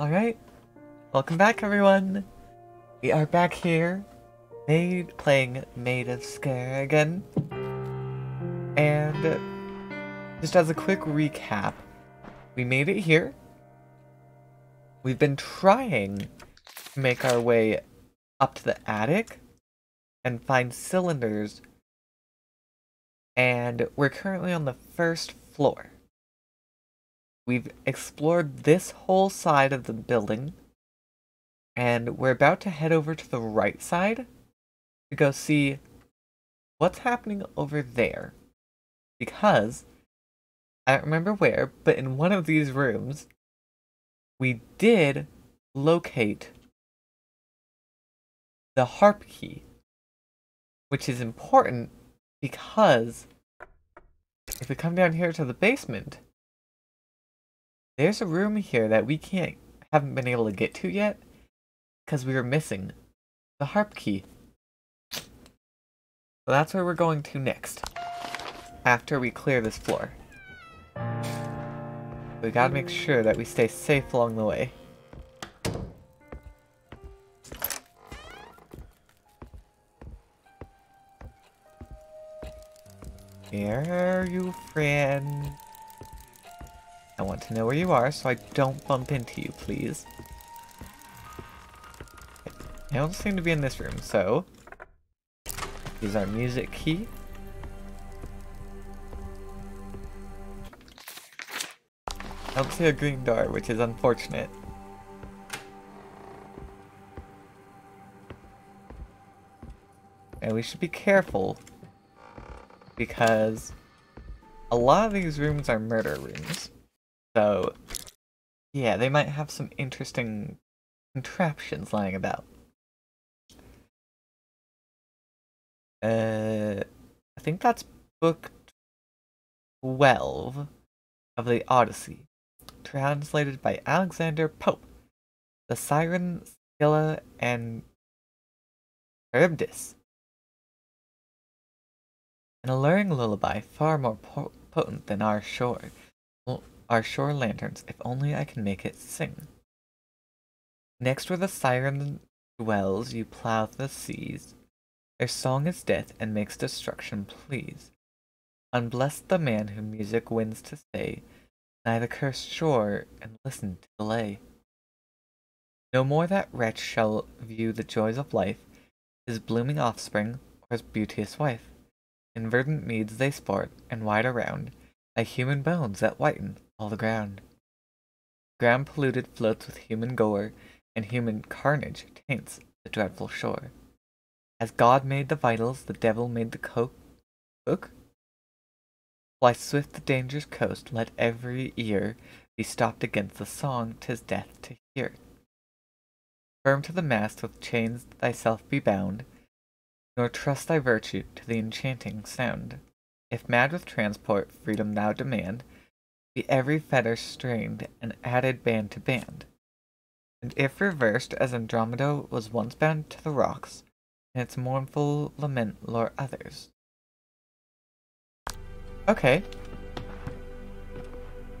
Alright, welcome back everyone! We are back here, made playing Maid of Sker again. And just as a quick recap, we made it here. We've been trying to make our way up to the attic and find cylinders. And we're currently on the first floor. We've explored this whole side of the building, and we're about to head over to the right side to go see what's happening over there. Because, I don't remember where, but in one of these rooms, we did locate the harp key, which is important because if we come down here to the basement, there's a room here that we can't, haven't been able to get to yet, because we were missing the harp key. So that's where we're going to next, after we clear this floor. We gotta make sure that we stay safe along the way. Where are you, friend? I want to know where you are so I don't bump into you, please. I don't seem to be in this room, so... Use our music key. I don't see a green door, which is unfortunate. And we should be careful because a lot of these rooms are murder rooms. So, yeah, they might have some interesting contraptions lying about. Uh, I think that's book 12 of the Odyssey, translated by Alexander Pope. The Siren, Scylla, and Charybdis. An alluring lullaby far more po potent than our shore our shore lanterns, if only I can make it sing. Next where the siren dwells, you plow the seas. Their song is death and makes destruction please. Unblessed the man whom music wins to stay, nigh the cursed shore and listen to the lay. No more that wretch shall view the joys of life, his blooming offspring, or his beauteous wife. In verdant meads they sport, and wide around, lie human bones that whiten all the ground. Ground polluted floats with human gore, and human carnage taints the dreadful shore. As God made the vitals, the devil made the coke. Cook? Fly swift the dangerous coast, let every ear be stopped against the song, tis death to hear. Firm to the mast with chains thyself be bound, nor trust thy virtue to the enchanting sound. If mad with transport freedom thou demand, be every fetter strained and added band to band. And if reversed as Andromeda was once bound to the rocks, in its mournful lament lure others. Okay.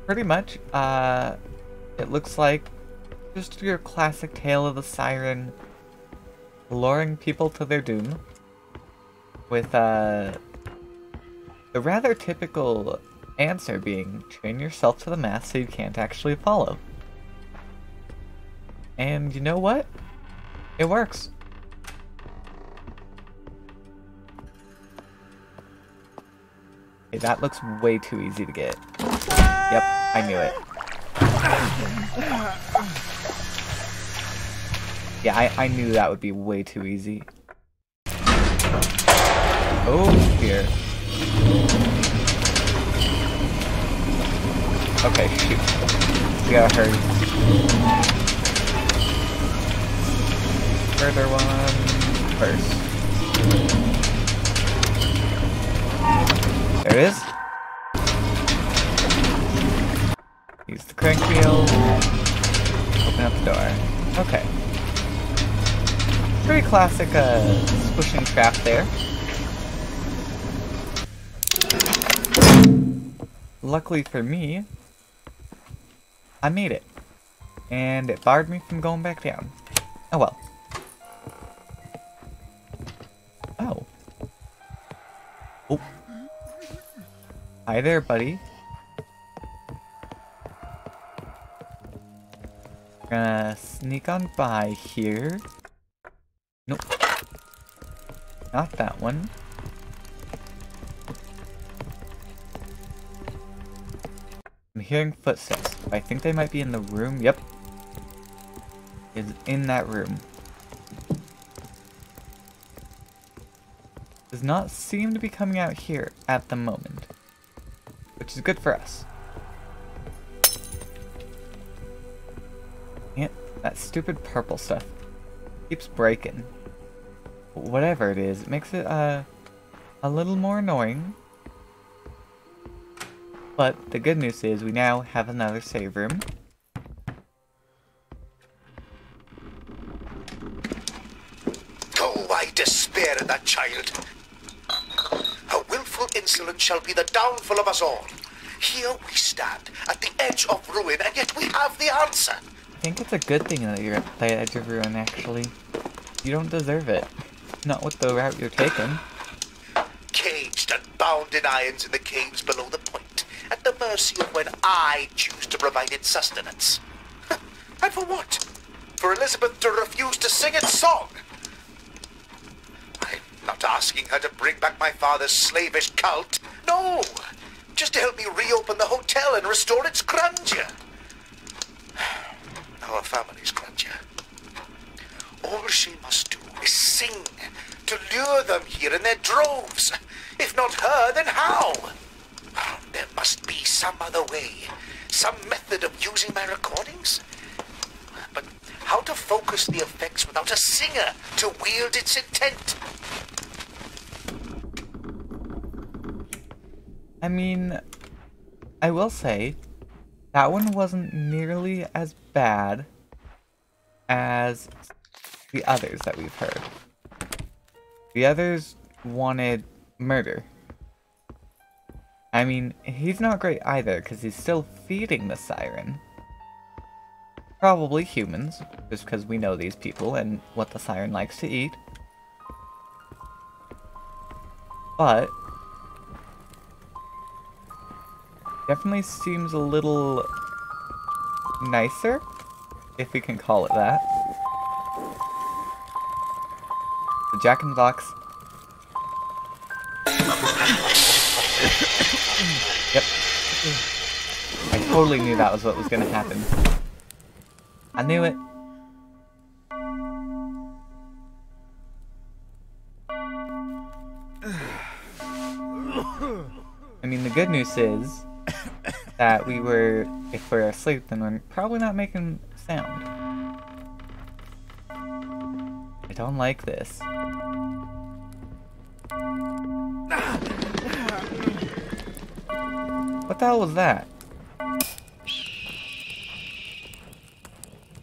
Pretty much, uh, it looks like just your classic tale of the siren luring people to their doom with, uh, the rather typical answer being train yourself to the math so you can't actually follow. And you know what? It works. Okay, that looks way too easy to get. Yep, I knew it. Yeah, I, I knew that would be way too easy. Oh, here. Okay, shoot. We gotta hurry. Further one first. There it is. Use the crank wheel. Open up the door. Okay. Pretty classic uh, squishing trap there. Luckily for me, I made it. And it barred me from going back down. Oh well. Oh. Oh. Hi there, buddy. Gonna sneak on by here. Nope. Not that one. I'm hearing footsteps. I think they might be in the room. Yep. Is in that room. Does not seem to be coming out here at the moment. Which is good for us. That stupid purple stuff keeps breaking. Whatever it is, it makes it uh, a little more annoying. But the good news is we now have another save room. Oh, I despair of that child. Her willful insolence shall be the downfall of us all. Here we stand, at the edge of ruin, and yet we have the answer. I think it's a good thing that you're at the edge of ruin, actually. You don't deserve it. Not with the route you're taking. Caged and bound in irons in the caves below the point, at the mercy of when I choose to provide its sustenance. and for what? For Elizabeth to refuse to sing its song? I'm not asking her to bring back my father's slavish cult. No! Just to help me reopen the hotel and restore its grandeur our family's grandeur. All she must do is sing to lure them here in their droves. If not her, then how? There must be some other way, some method of using my recordings. But how to focus the effects without a singer to wield its intent? I mean, I will say, that one wasn't nearly as bad as the others that we've heard. The others wanted murder. I mean, he's not great either, because he's still feeding the siren. Probably humans, just because we know these people and what the siren likes to eat. But, definitely seems a little nicer, if we can call it that. The Jack in the Box. Yep. I totally knew that was what was going to happen. I knew it. I mean, the good news is that we were, if we're asleep, then we're probably not making sound. I don't like this. The hell was that?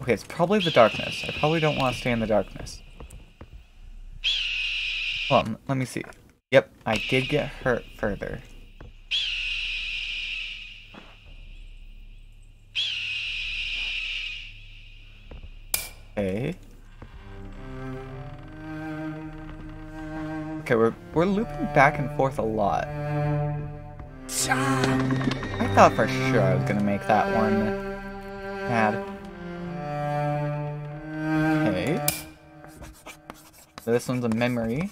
Okay, it's probably the darkness. I probably don't want to stay in the darkness. On, let me see. Yep, I did get hurt further. Okay. Okay, we're we're looping back and forth a lot. Thought for sure I was gonna make that one mad. Okay. So this one's a memory.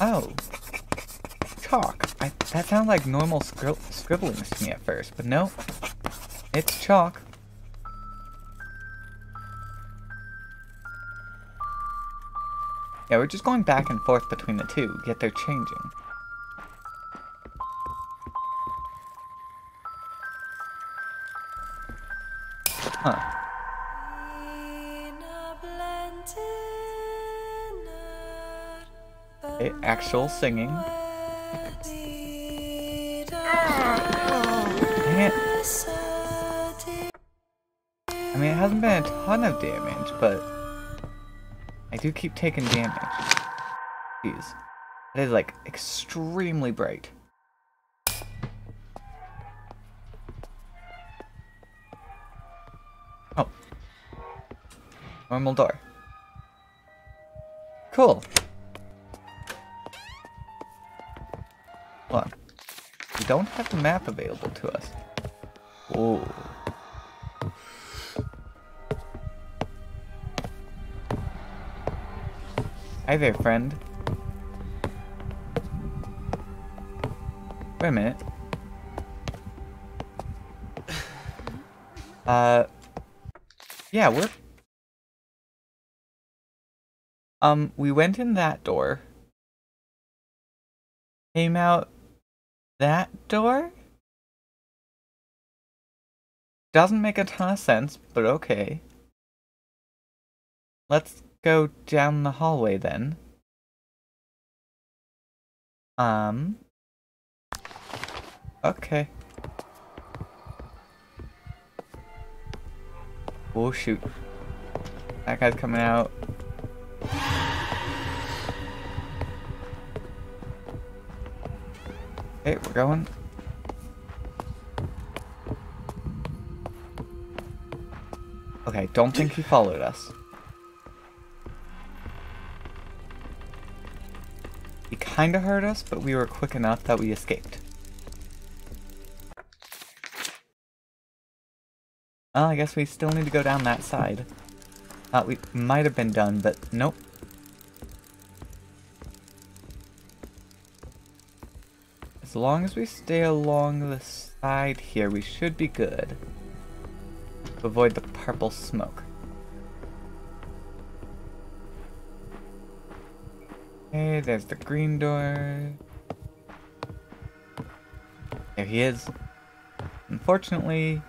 Oh. Chalk. I, that sounds like normal scri scribblings to me at first, but no. It's chalk. Yeah, we're just going back and forth between the two, yet they're changing. Huh. Okay, actual singing. I mean, it hasn't been a ton of damage, but I do keep taking damage. Jeez. It is like extremely bright. Oh. Normal door. Cool. On. We don't have the map available to us. Hi there, friend. Wait a minute. Uh, yeah, we're... Um, we went in that door. Came out that door? Doesn't make a ton of sense, but okay. Let's go down the hallway then. Um. Okay. Oh shoot. That guy's coming out. Okay, we're going. Okay, don't think he followed us. Kinda heard us, but we were quick enough that we escaped. Well, I guess we still need to go down that side. Thought we might have been done, but nope. As long as we stay along the side here, we should be good. Avoid the purple smoke. Okay, there's the green door. There he is. Unfortunately,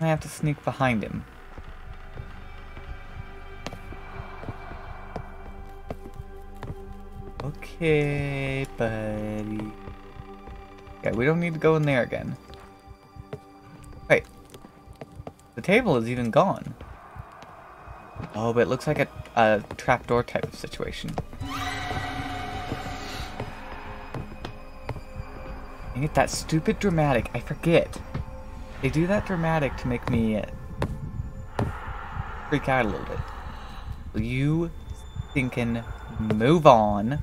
I have to sneak behind him. Okay, buddy. Yeah, we don't need to go in there again. Wait. The table is even gone. Oh, but it looks like a, a trapdoor type of situation. It, that stupid dramatic. I forget. They do that dramatic to make me uh, freak out a little bit. Will you thinking move on?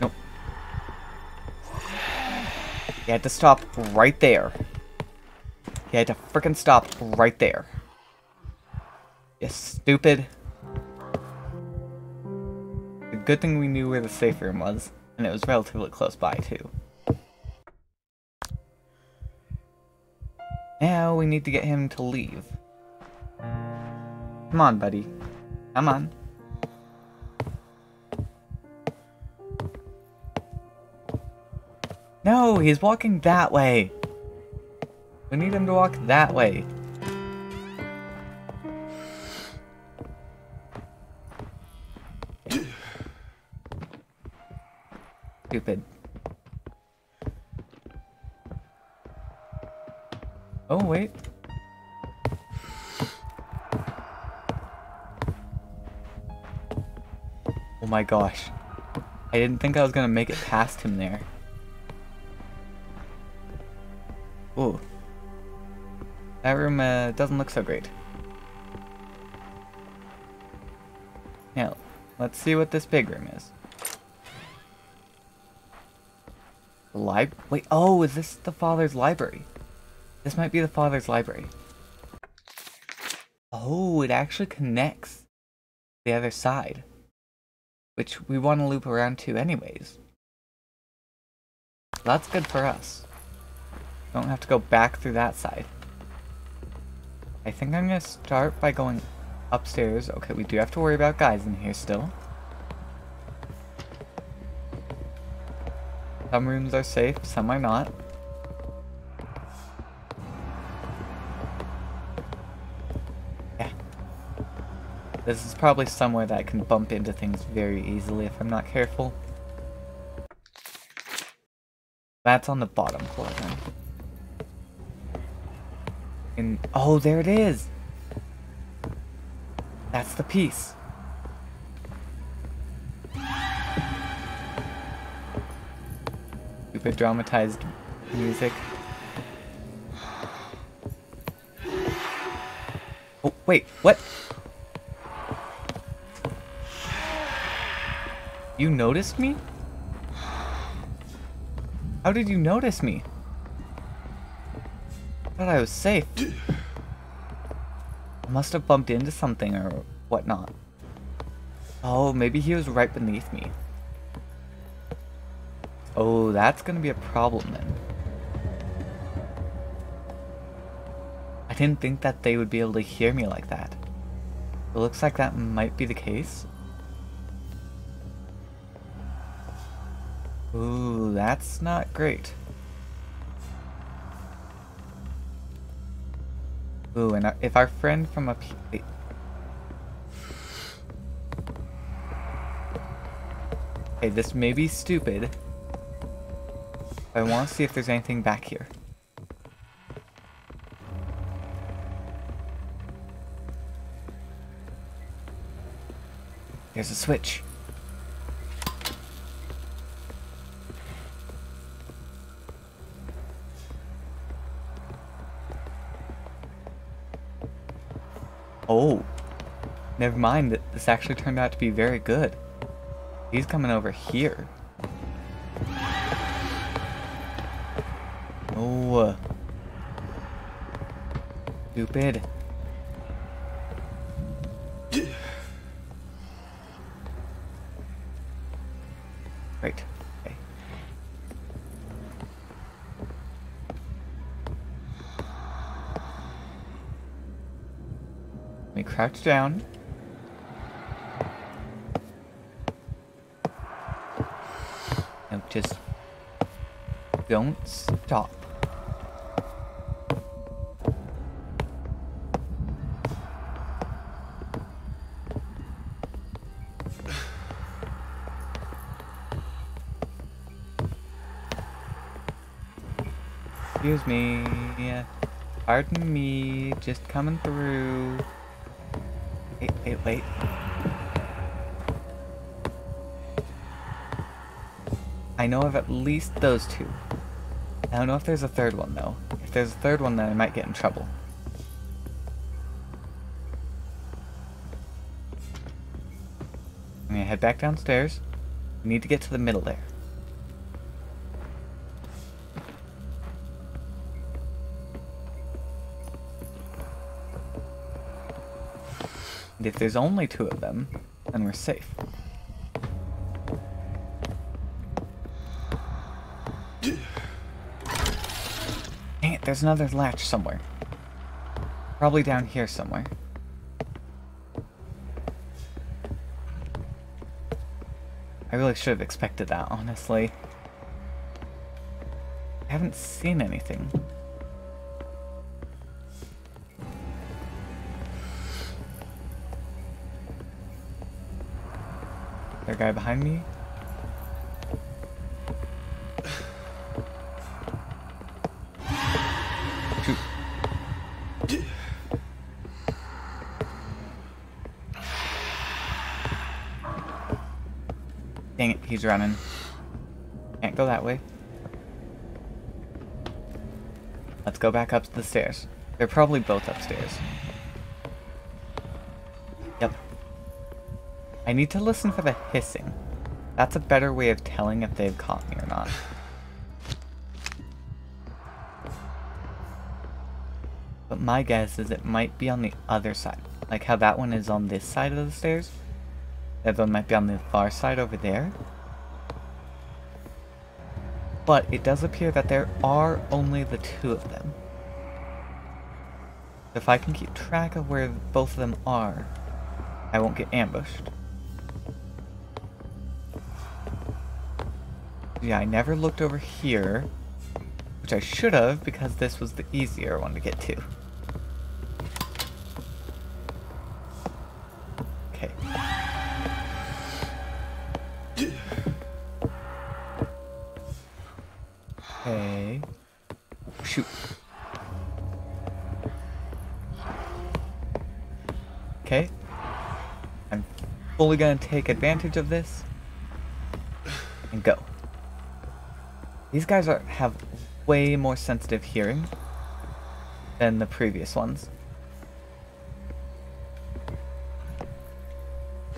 Nope. You had to stop right there. You had to freaking stop right there. You stupid. Good thing we knew where the safe room was. And it was relatively close by, too. Now we need to get him to leave. Come on, buddy. Come on. No, he's walking that way. We need him to walk that way. My gosh. I didn't think I was gonna make it past him there. Ooh. That room uh, doesn't look so great. Now, let's see what this big room is. The lib- wait, oh, is this the father's library? This might be the father's library. Oh, it actually connects the other side. Which we want to loop around to anyways. That's good for us. Don't have to go back through that side. I think I'm gonna start by going upstairs. Okay, we do have to worry about guys in here still. Some rooms are safe, some are not. This is probably somewhere that I can bump into things very easily if I'm not careful. That's on the bottom floor then. In oh, there it is. That's the piece. Stupid dramatized music. Oh, wait, what? You noticed me? How did you notice me? I thought I was safe. I must have bumped into something or whatnot. Oh, maybe he was right beneath me. Oh, that's gonna be a problem then. I didn't think that they would be able to hear me like that. It looks like that might be the case. That's not great. Ooh, and if our friend from up here... Okay, this may be stupid. I want to see if there's anything back here. There's a switch. Oh. Never mind, that this actually turned out to be very good. He's coming over here. Oh. Stupid. Right. Okay. Let me crouch down. And just don't stop. Excuse me. Pardon me. Just coming through. Wait, wait, wait. I know of at least those two. I don't know if there's a third one, though. If there's a third one, then I might get in trouble. I'm gonna head back downstairs. We need to get to the middle there. And if there's only two of them, then we're safe. There's another latch somewhere. Probably down here somewhere. I really should have expected that, honestly. I haven't seen anything. There guy behind me? He's running. Can't go that way. Let's go back up to the stairs. They're probably both upstairs. Yep. I need to listen for the hissing. That's a better way of telling if they've caught me or not. But my guess is it might be on the other side. Like how that one is on this side of the stairs. That one might be on the far side over there. But it does appear that there are only the two of them. If I can keep track of where both of them are, I won't get ambushed. Yeah, I never looked over here, which I should have because this was the easier one to get to. Gonna take advantage of this and go. These guys are have way more sensitive hearing than the previous ones.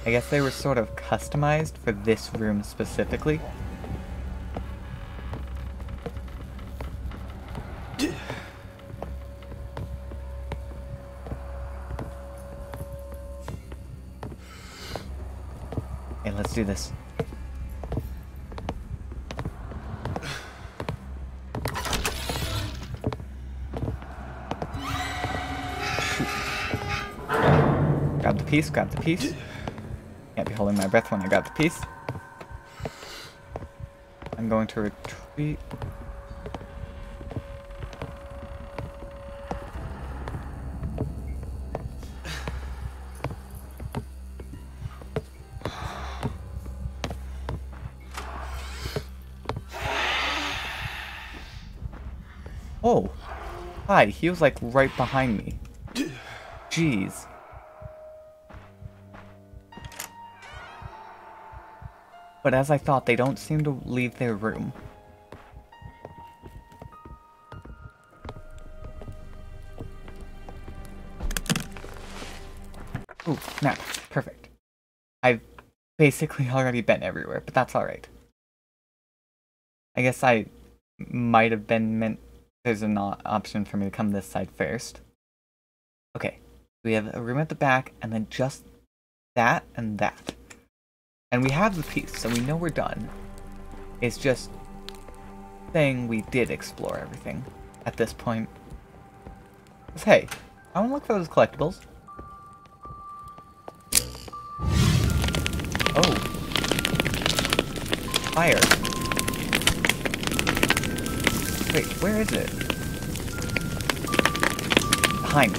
I guess they were sort of customized for this room specifically. This. Grab the piece, grab the piece. Can't be holding my breath when I grab the piece. I'm going to retreat. Hi, he was like right behind me. Jeez. But as I thought, they don't seem to leave their room. Ooh, snap. Perfect. I've basically already been everywhere, but that's alright. I guess I might have been meant there's an option for me to come this side first. Okay, we have a room at the back, and then just that and that. And we have the piece, so we know we're done. It's just saying we did explore everything at this point. Because, hey, I want to look for those collectibles. Oh. Fire. Where is it? Behind.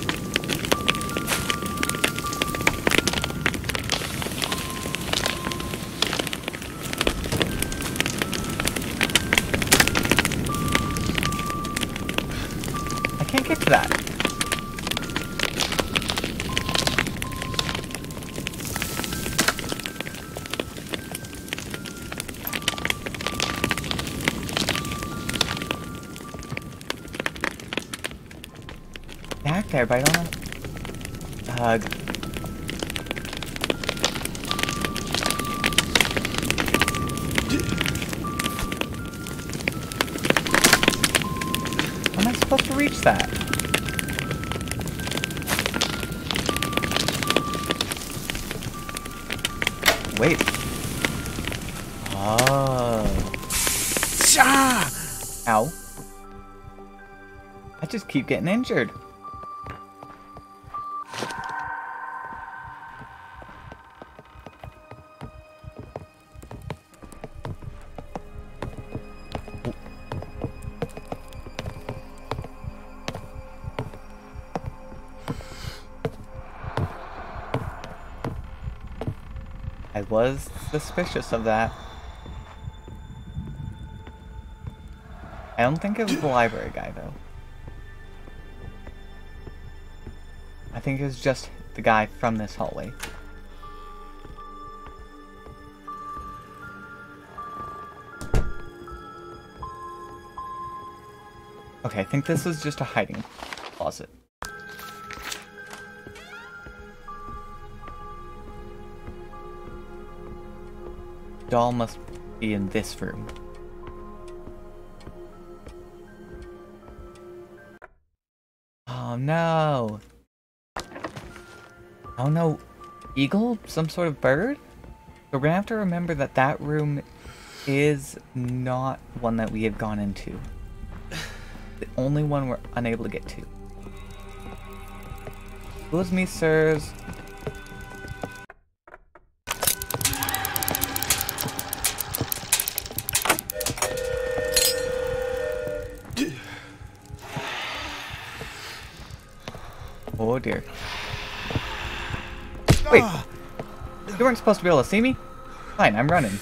I can't get to that. There, but I don't. Hug. How am I supposed to reach that? Wait. Oh. Ow. I just keep getting injured. Suspicious of that. I don't think it was the library guy, though. I think it was just the guy from this hallway. Okay, I think this is just a hiding closet. Doll must be in this room. Oh no! Oh no, eagle? Some sort of bird? So we're gonna have to remember that that room is not one that we have gone into. The only one we're unable to get to. Excuse me, sirs. Dear. Wait! You weren't supposed to be able to see me? Fine, I'm running.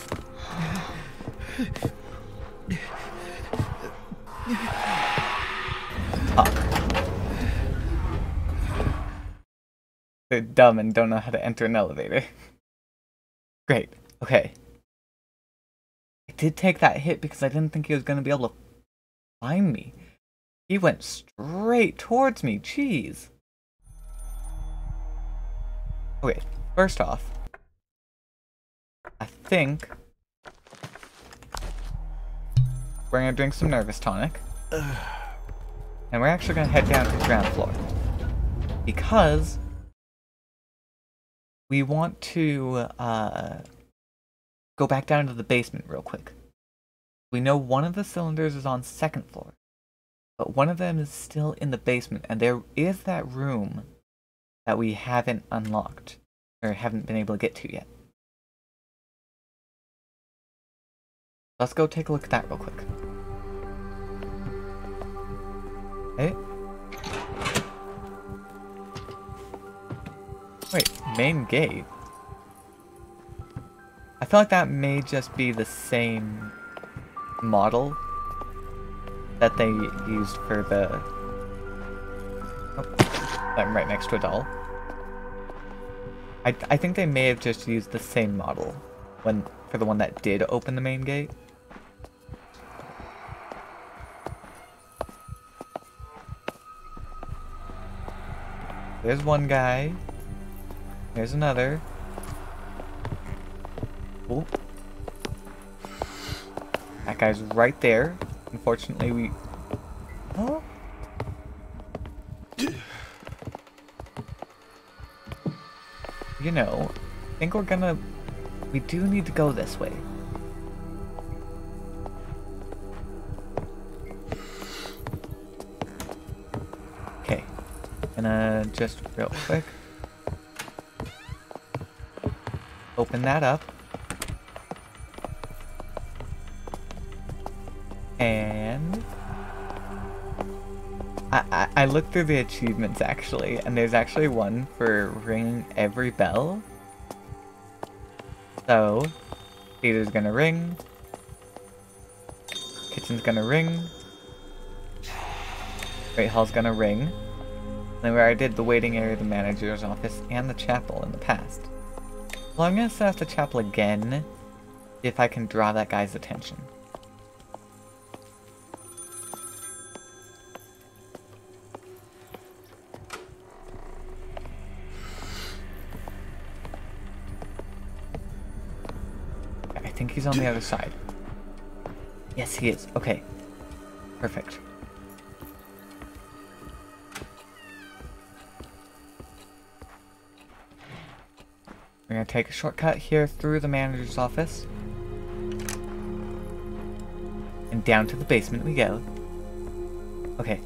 they're dumb and don't know how to enter an elevator. Great. Okay. I did take that hit because I didn't think he was going to be able to find me. He went straight towards me. Jeez. Okay, first off, I think we're gonna drink some nervous tonic. And we're actually gonna head down to the ground floor. Because we want to uh, go back down to the basement real quick. We know one of the cylinders is on second floor, but one of them is still in the basement, and there is that room that we haven't unlocked or haven't been able to get to yet. Let's go take a look at that real quick. Hey. Wait, main gate? I feel like that may just be the same model that they used for the... Oh, I'm right next to a doll. I, I think they may have just used the same model when for the one that did open the main gate. There's one guy. There's another. Oh. That guy's right there. Unfortunately, we... You know, I think we're gonna... We do need to go this way. Okay. Gonna just real quick. Open that up. And... I, I, I looked through the achievements actually, and there's actually one for ringing every bell. So, theater's gonna ring. Kitchen's gonna ring. Great Hall's gonna ring. Then where I did the waiting area, the manager's office, and the chapel in the past. Well, I'm gonna set up the chapel again, if I can draw that guy's attention. Think he's on the other side. Yes, he is. Okay. Perfect. We're gonna take a shortcut here through the manager's office. And down to the basement we go. Okay.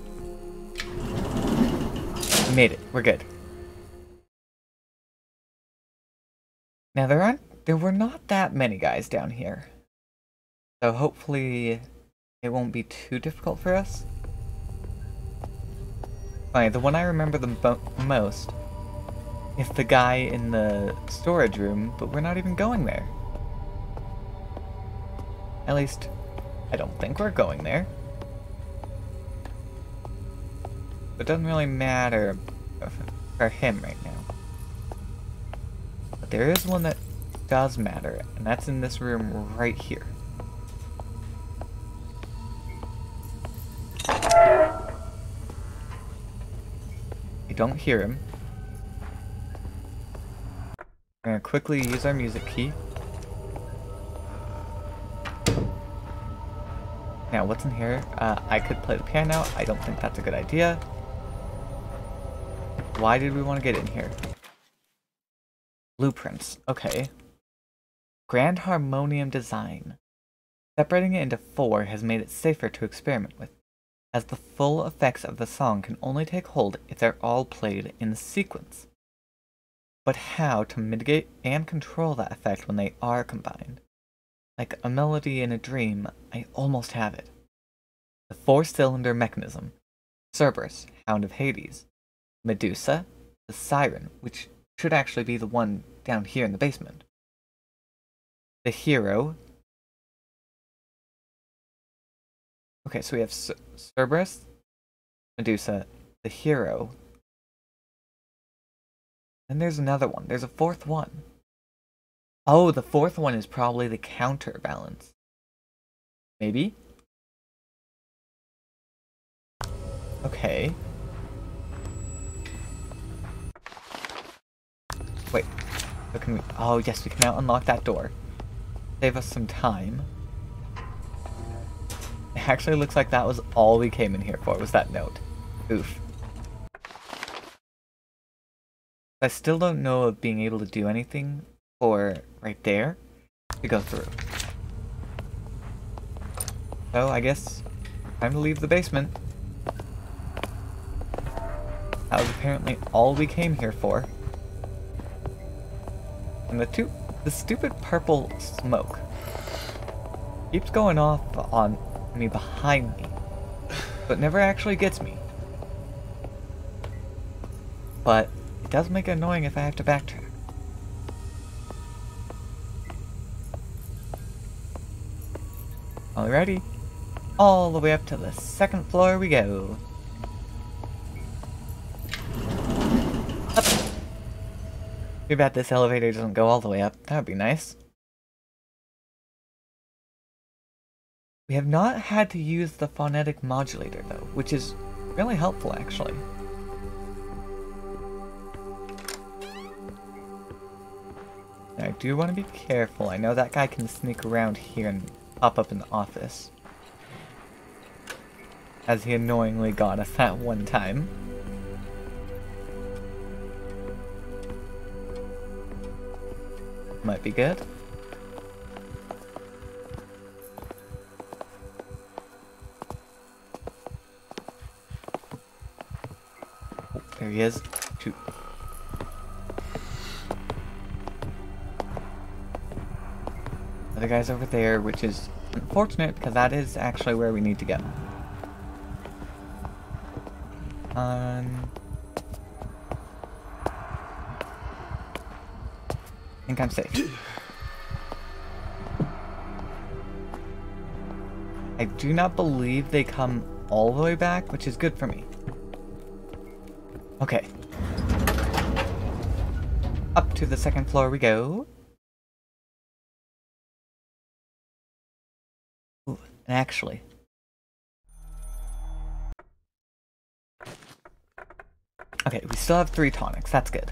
We made it. We're good. Now there aren't there were not that many guys down here. So hopefully it won't be too difficult for us. Fine, the one I remember the most is the guy in the storage room, but we're not even going there. At least, I don't think we're going there. It doesn't really matter for him right now. But there is one that does matter, and that's in this room right here. I don't hear him. We're gonna quickly use our music key. Now, what's in here? Uh, I could play the piano. I don't think that's a good idea. Why did we want to get in here? Blueprints. Okay. Grand Harmonium Design. Separating it into four has made it safer to experiment with, as the full effects of the song can only take hold if they're all played in sequence. But how to mitigate and control that effect when they are combined? Like a melody in a dream, I almost have it. The four-cylinder mechanism. Cerberus, Hound of Hades. Medusa, the Siren, which should actually be the one down here in the basement. The Hero. Okay, so we have Cerberus, Medusa, the Hero, And there's another one. There's a fourth one. Oh, the fourth one is probably the counterbalance. Maybe? Okay. Wait. So can we... Oh, yes, we can now unlock that door. Save us some time. It actually looks like that was all we came in here for, was that note. Oof. I still don't know of being able to do anything for right there to go through. So I guess time to leave the basement. That was apparently all we came here for. And the two the stupid purple smoke keeps going off on me behind me, but never actually gets me. But it does make it annoying if I have to backtrack. Alrighty. All the way up to the second floor we go. Too bad this elevator doesn't go all the way up. That would be nice. We have not had to use the phonetic modulator though, which is really helpful actually. I do want to be careful. I know that guy can sneak around here and pop up in the office. As he annoyingly got us that one time. Might be good. There he is. Shoot. The guy's over there, which is unfortunate because that is actually where we need to go. Um, think I'm safe. I do not believe they come all the way back, which is good for me. Okay. Up to the second floor we go. Ooh, and actually. Okay, we still have three tonics, that's good.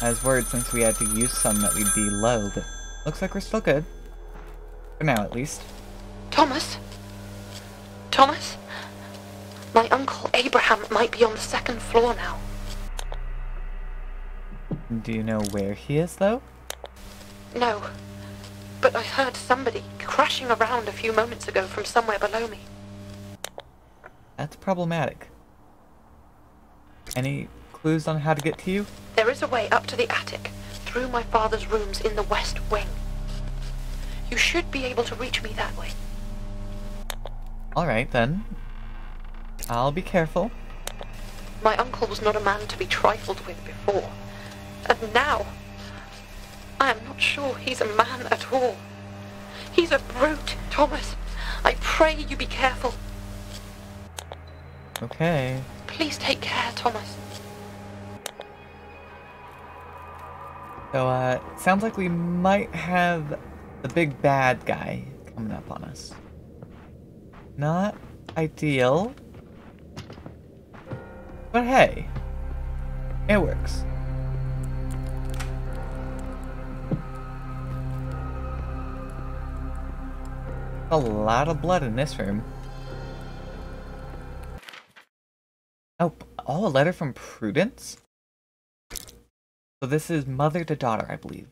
I was worried since we had to use some that we'd be low, but looks like we're still good. For now, at least. Thomas? Thomas? My uncle Abraham might be on the second floor now. Do you know where he is, though? No. But I heard somebody crashing around a few moments ago from somewhere below me. That's problematic. Any clues on how to get to you? There is a way up to the attic, through my father's rooms in the west wing. You should be able to reach me that way. Alright, then. I'll be careful. My uncle was not a man to be trifled with before. And now, I am not sure he's a man at all. He's a brute, Thomas. I pray you be careful. Okay. Please take care, Thomas. So, uh, sounds like we might have the big bad guy coming up on us. Not ideal. But hey, it works. A lot of blood in this room. Oh, oh, a letter from Prudence? So this is mother to daughter, I believe.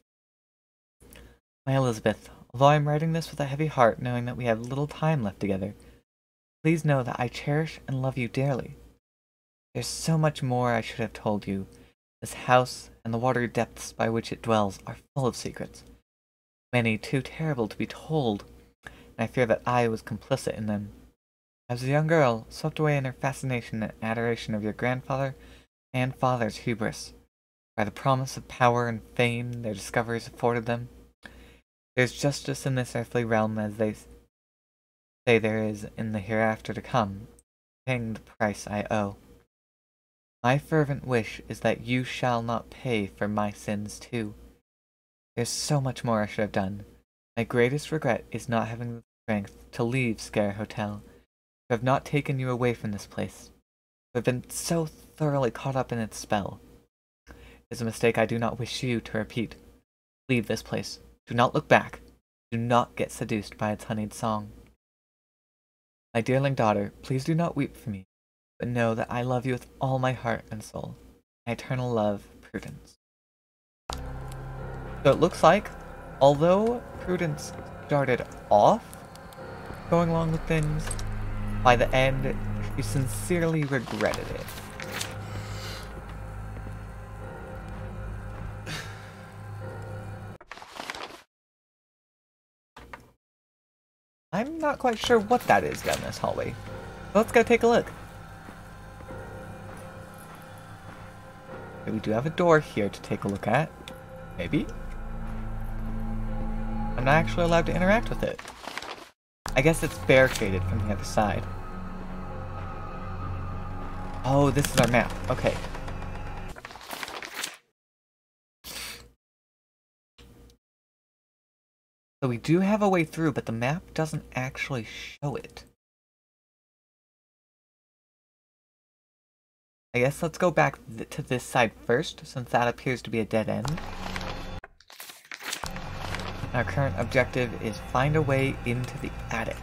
My Elizabeth, although I am writing this with a heavy heart, knowing that we have little time left together, please know that I cherish and love you dearly. There's so much more I should have told you. This house and the watery depths by which it dwells are full of secrets, many too terrible to be told, and I fear that I was complicit in them. As a young girl, swept away in her fascination and adoration of your grandfather and father's hubris, by the promise of power and fame their discoveries afforded them, there's justice in this earthly realm as they say there is in the hereafter to come, paying the price I owe. My fervent wish is that you shall not pay for my sins too. There's so much more I should have done. My greatest regret is not having the strength to leave Sker Hotel, to have not taken you away from this place. I've been so thoroughly caught up in its spell. Is a mistake I do not wish you to repeat. Leave this place. Do not look back. Do not get seduced by its honeyed song. My dearling daughter, please do not weep for me, but know that I love you with all my heart and soul. My eternal love, Prudence. So it looks like, although Prudence started off going along with things, by the end, she sincerely regretted it. Not quite sure what that is down this hallway. let's go take a look. we do have a door here to take a look at. Maybe? I'm not actually allowed to interact with it. I guess it's barricaded from the other side. Oh, this is our map. Okay. So we do have a way through, but the map doesn't actually show it. I guess let's go back th to this side first, since that appears to be a dead end. Our current objective is find a way into the attic.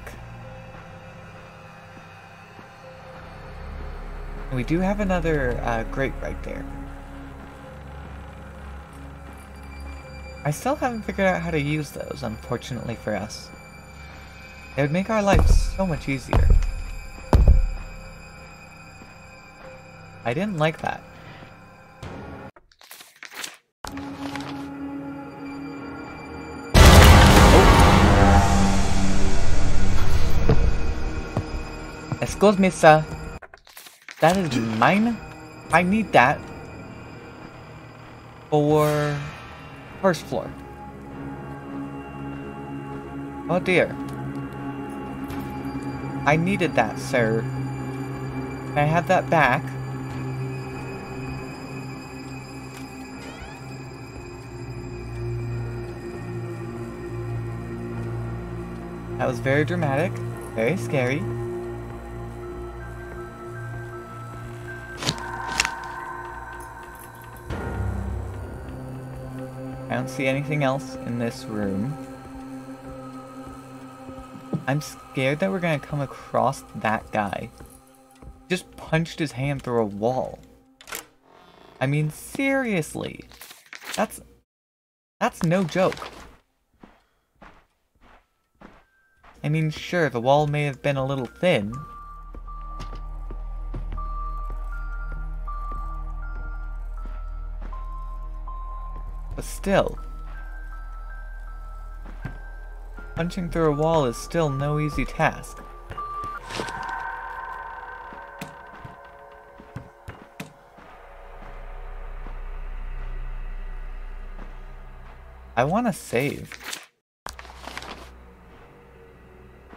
We do have another uh, grate right there. I still haven't figured out how to use those, unfortunately for us. It would make our life so much easier. I didn't like that. Excuse me, sir. That is mine? I need that. For... First floor. Oh dear. I needed that, sir. Can I have that back? That was very dramatic, very scary. Don't see anything else in this room. I'm scared that we're gonna come across that guy. Just punched his hand through a wall. I mean, seriously. That's... That's no joke. I mean, sure, the wall may have been a little thin, still. Punching through a wall is still no easy task. I want to save.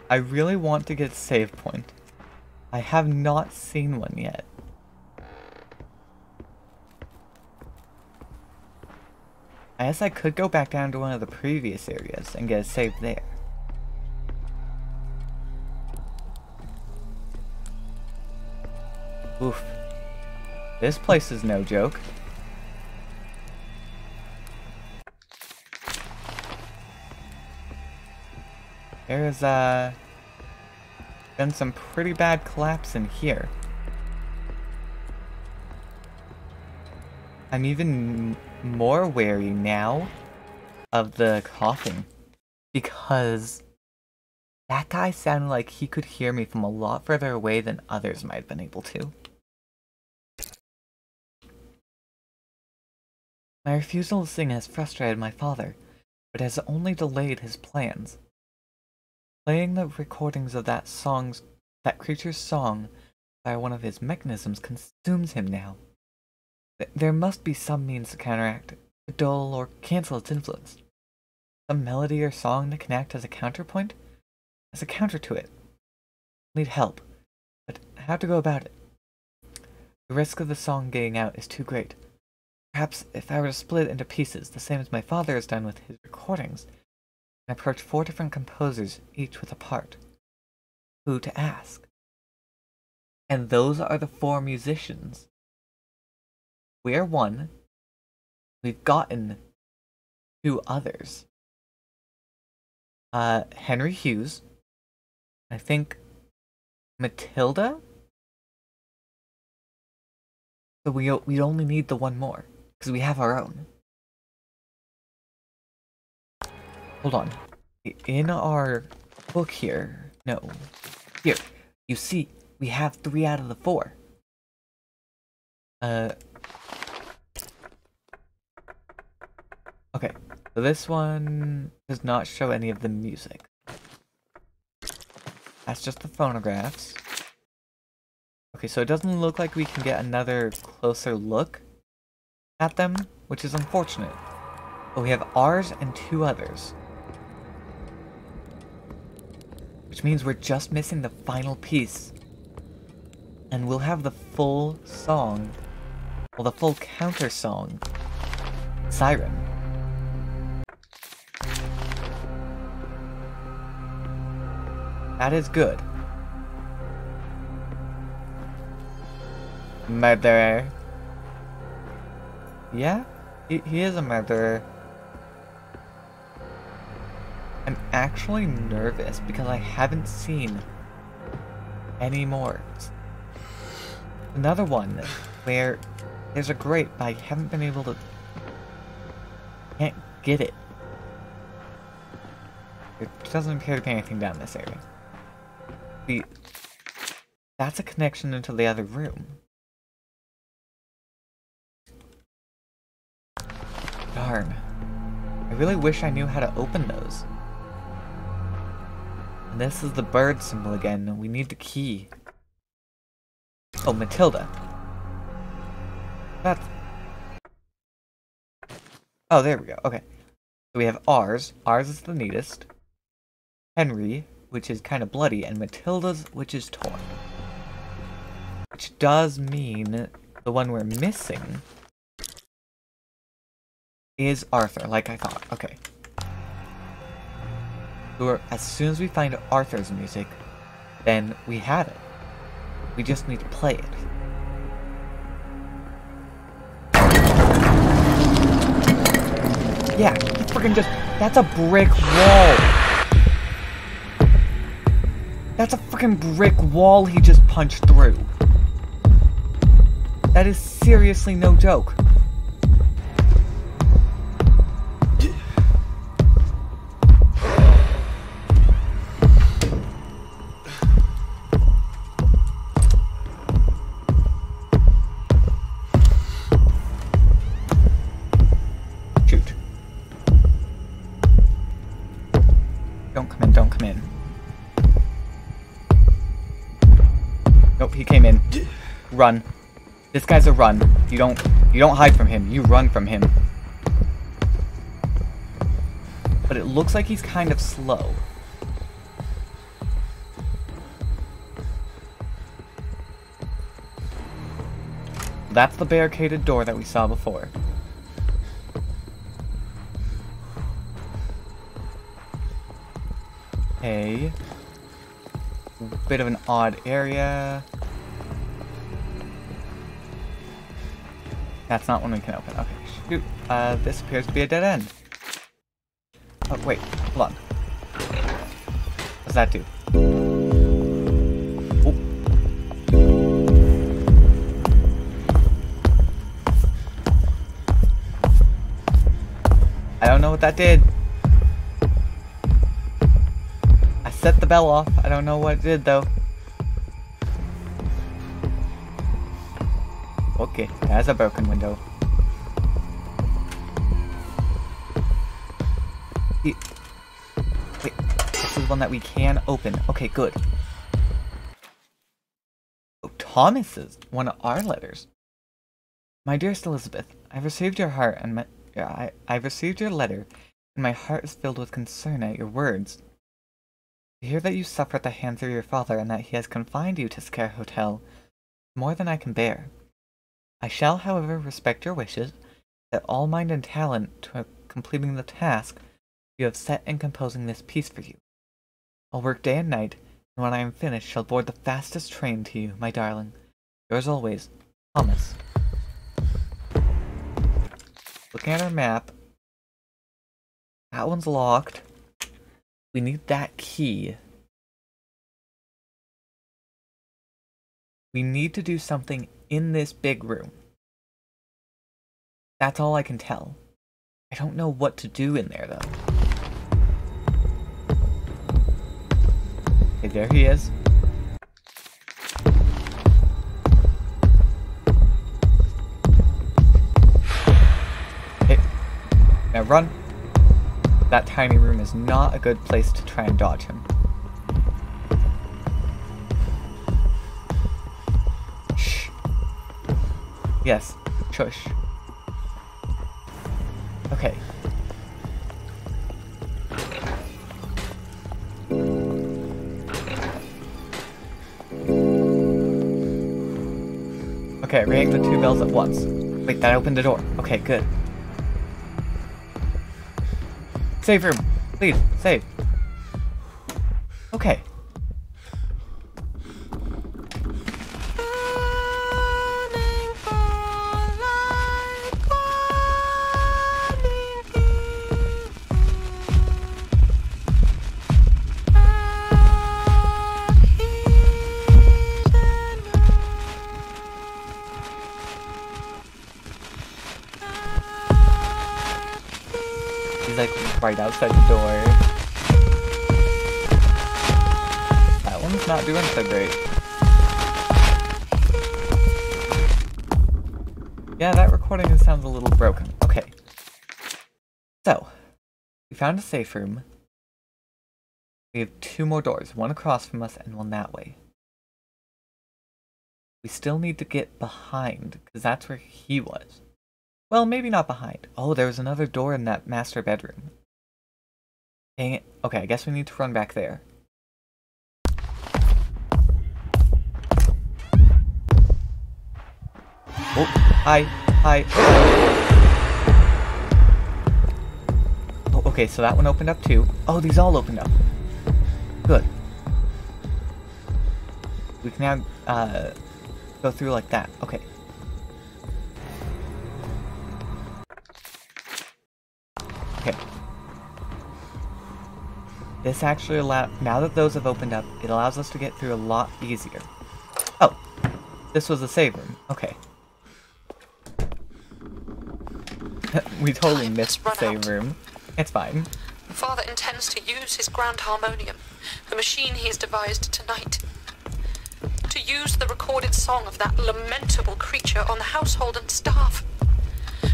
I really want to get save point. I have not seen one yet. I guess I could go back down to one of the previous areas and get a save there. Oof. This place is no joke. There's, uh... Been some pretty bad collapse in here. I'm even more wary now of the coughing because that guy sounded like he could hear me from a lot further away than others might have been able to. My refusal to sing has frustrated my father, but has only delayed his plans. Playing the recordings of that song's that creature's song by one of his mechanisms consumes him now. There must be some means to counteract, to dull, or cancel its influence. Some melody or song that can act as a counterpoint? As a counter to it. Need help, but how to go about it? The risk of the song getting out is too great. Perhaps if I were to split it into pieces, the same as my father has done with his recordings, and approach four different composers, each with a part. Who to ask? And those are the four musicians. We are one. We've gotten two others. Uh, Henry Hughes. I think Matilda. So we we only need the one more because we have our own. Hold on. In our book here, no, here you see we have three out of the four. Uh. Okay, so this one does not show any of the music. That's just the phonographs. Okay, so it doesn't look like we can get another closer look at them, which is unfortunate. But we have ours and two others. Which means we're just missing the final piece. And we'll have the full song, well the full counter song, Siren. That is good. Murderer. Yeah, he, he is a murderer. I'm actually nervous because I haven't seen any more. Another one where there's a grate, but I haven't been able to... Can't get it. It doesn't appear to be anything down this area. The... That's a connection into the other room. Darn. I really wish I knew how to open those. And this is the bird symbol again. We need the key. Oh, Matilda. That's... Oh, there we go. Okay. So we have ours. Ours is the neatest. Henry, which is kind of bloody, and Matilda's, which is torn. Which does mean the one we're missing is Arthur, like I thought. Okay. So as soon as we find Arthur's music, then we have it. We just need to play it. Yeah, freaking just- that's a brick wall! That's a freaking brick wall he just punched through. That is seriously no joke. Run. This guy's a run. You don't you don't hide from him, you run from him. But it looks like he's kind of slow. That's the barricaded door that we saw before. Okay. Bit of an odd area. That's not one we can open. Okay, shoot. Uh, this appears to be a dead end. Oh, wait. Hold on. What's that do? Oh. I don't know what that did. I set the bell off. I don't know what it did though. Okay, that's a broken window. Wait, this is one that we can open. Okay, good. Oh, Thomas's one of our letters. My dearest Elizabeth, I've received your heart and my I, I've received your letter, and my heart is filled with concern at your words. To hear that you suffer at the hands of your father and that he has confined you to Sker Hotel, more than I can bear. I shall, however, respect your wishes, that all mind and talent to completing the task you have set in composing this piece for you. I'll work day and night, and when I am finished shall board the fastest train to you, my darling. Yours always, Thomas. Looking at our map, that one's locked. We need that key. We need to do something in this big room. That's all I can tell. I don't know what to do in there, though. Okay, there he is. Okay. Now run. That tiny room is not a good place to try and dodge him. Yes, shush. Okay. Okay, ring the two bells at once. Wait, that opened the door. Okay, good. Save room. Please, save. Okay. Right outside the door. That one's not doing so great. Yeah, that recording sounds a little broken. Okay. So, we found a safe room. We have two more doors, one across from us and one that way. We still need to get behind, because that's where he was. Well, maybe not behind. Oh, there was another door in that master bedroom. Dang it. Okay, I guess we need to run back there. Oh, hi, hi. Oh, okay, so that one opened up too. Oh, these all opened up. Good. We can now, uh, go through like that. Okay. This actually allow now that those have opened up, it allows us to get through a lot easier. Oh, this was a save room. Okay. we totally Time missed the save out. room. It's fine. Father intends to use his grand harmonium, the machine he has devised tonight, to use the recorded song of that lamentable creature on the household and staff.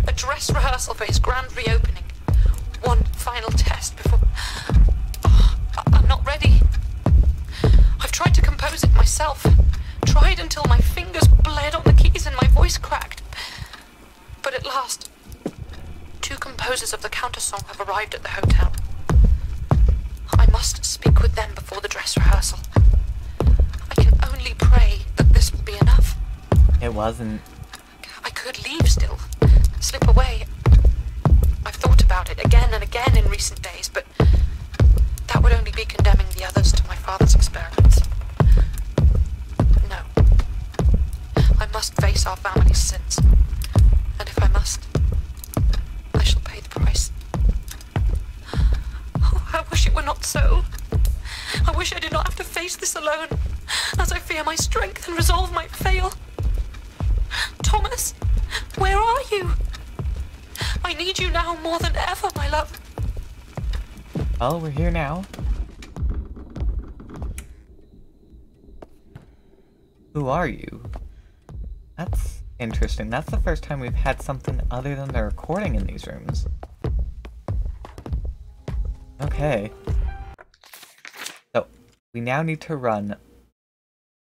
A dress rehearsal for his grand reopening. One final test before. I- I'm not ready. I've tried to compose it myself. Tried until my fingers bled on the keys and my voice cracked. But at last, two composers of the countersong have arrived at the hotel. I must speak with them before the dress rehearsal. I can only pray that this will be enough. It wasn't. I could leave still, slip away. I've thought about it again and again in recent days, but that would only be condemning the others to my father's experiments. No. I must face our family's sins. And if I must, I shall pay the price. Oh, I wish it were not so. I wish I did not have to face this alone, as I fear my strength and resolve might fail. Thomas, where are you? I need you now more than ever, my love. Well, we're here now. Who are you? That's interesting. That's the first time we've had something other than the recording in these rooms. Okay. So, we now need to run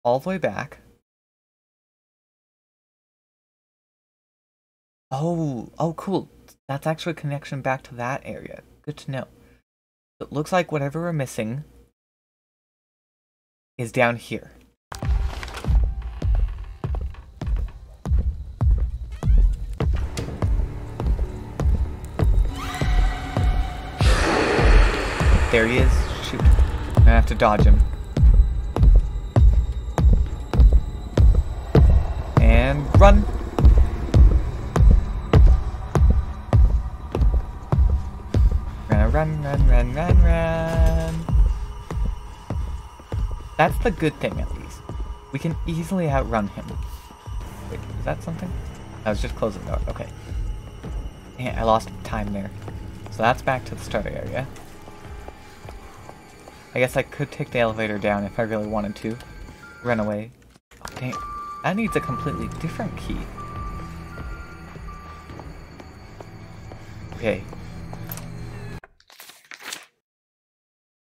all the way back. Oh, oh cool. That's actually a connection back to that area. Good to know. It looks like whatever we're missing is down here. There he is. Shoot. I have to dodge him. And run! Run, run, run, run, run. That's the good thing, at least. We can easily outrun him. Wait, is that something? I was just closing the door. Okay. Yeah, I lost time there. So that's back to the start area. I guess I could take the elevator down if I really wanted to. Run away. Oh, dang. That needs a completely different key. Okay.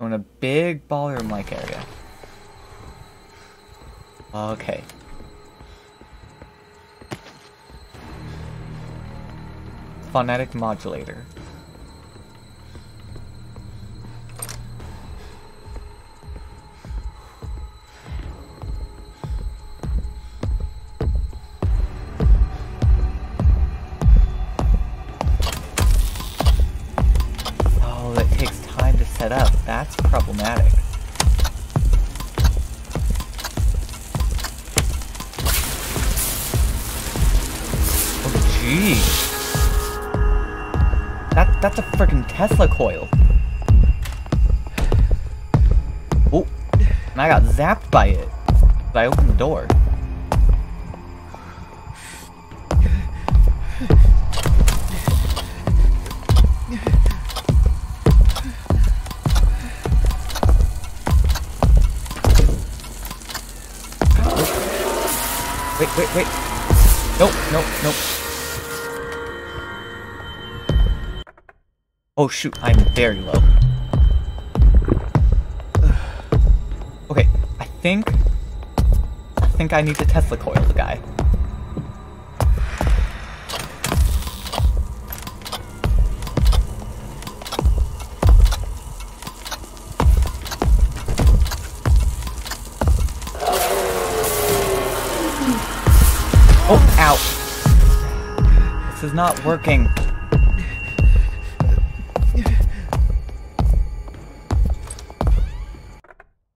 So in a big ballroom-like area. Okay. Phonetic modulator. Set up. That's problematic. Oh, jeez. That that's a freaking Tesla coil. Oh, and I got zapped by it. I opened the door. Wait, wait. Nope, nope, nope. Oh shoot, I'm very low. Okay, I think... I think I need to Tesla coil the guy. Not working.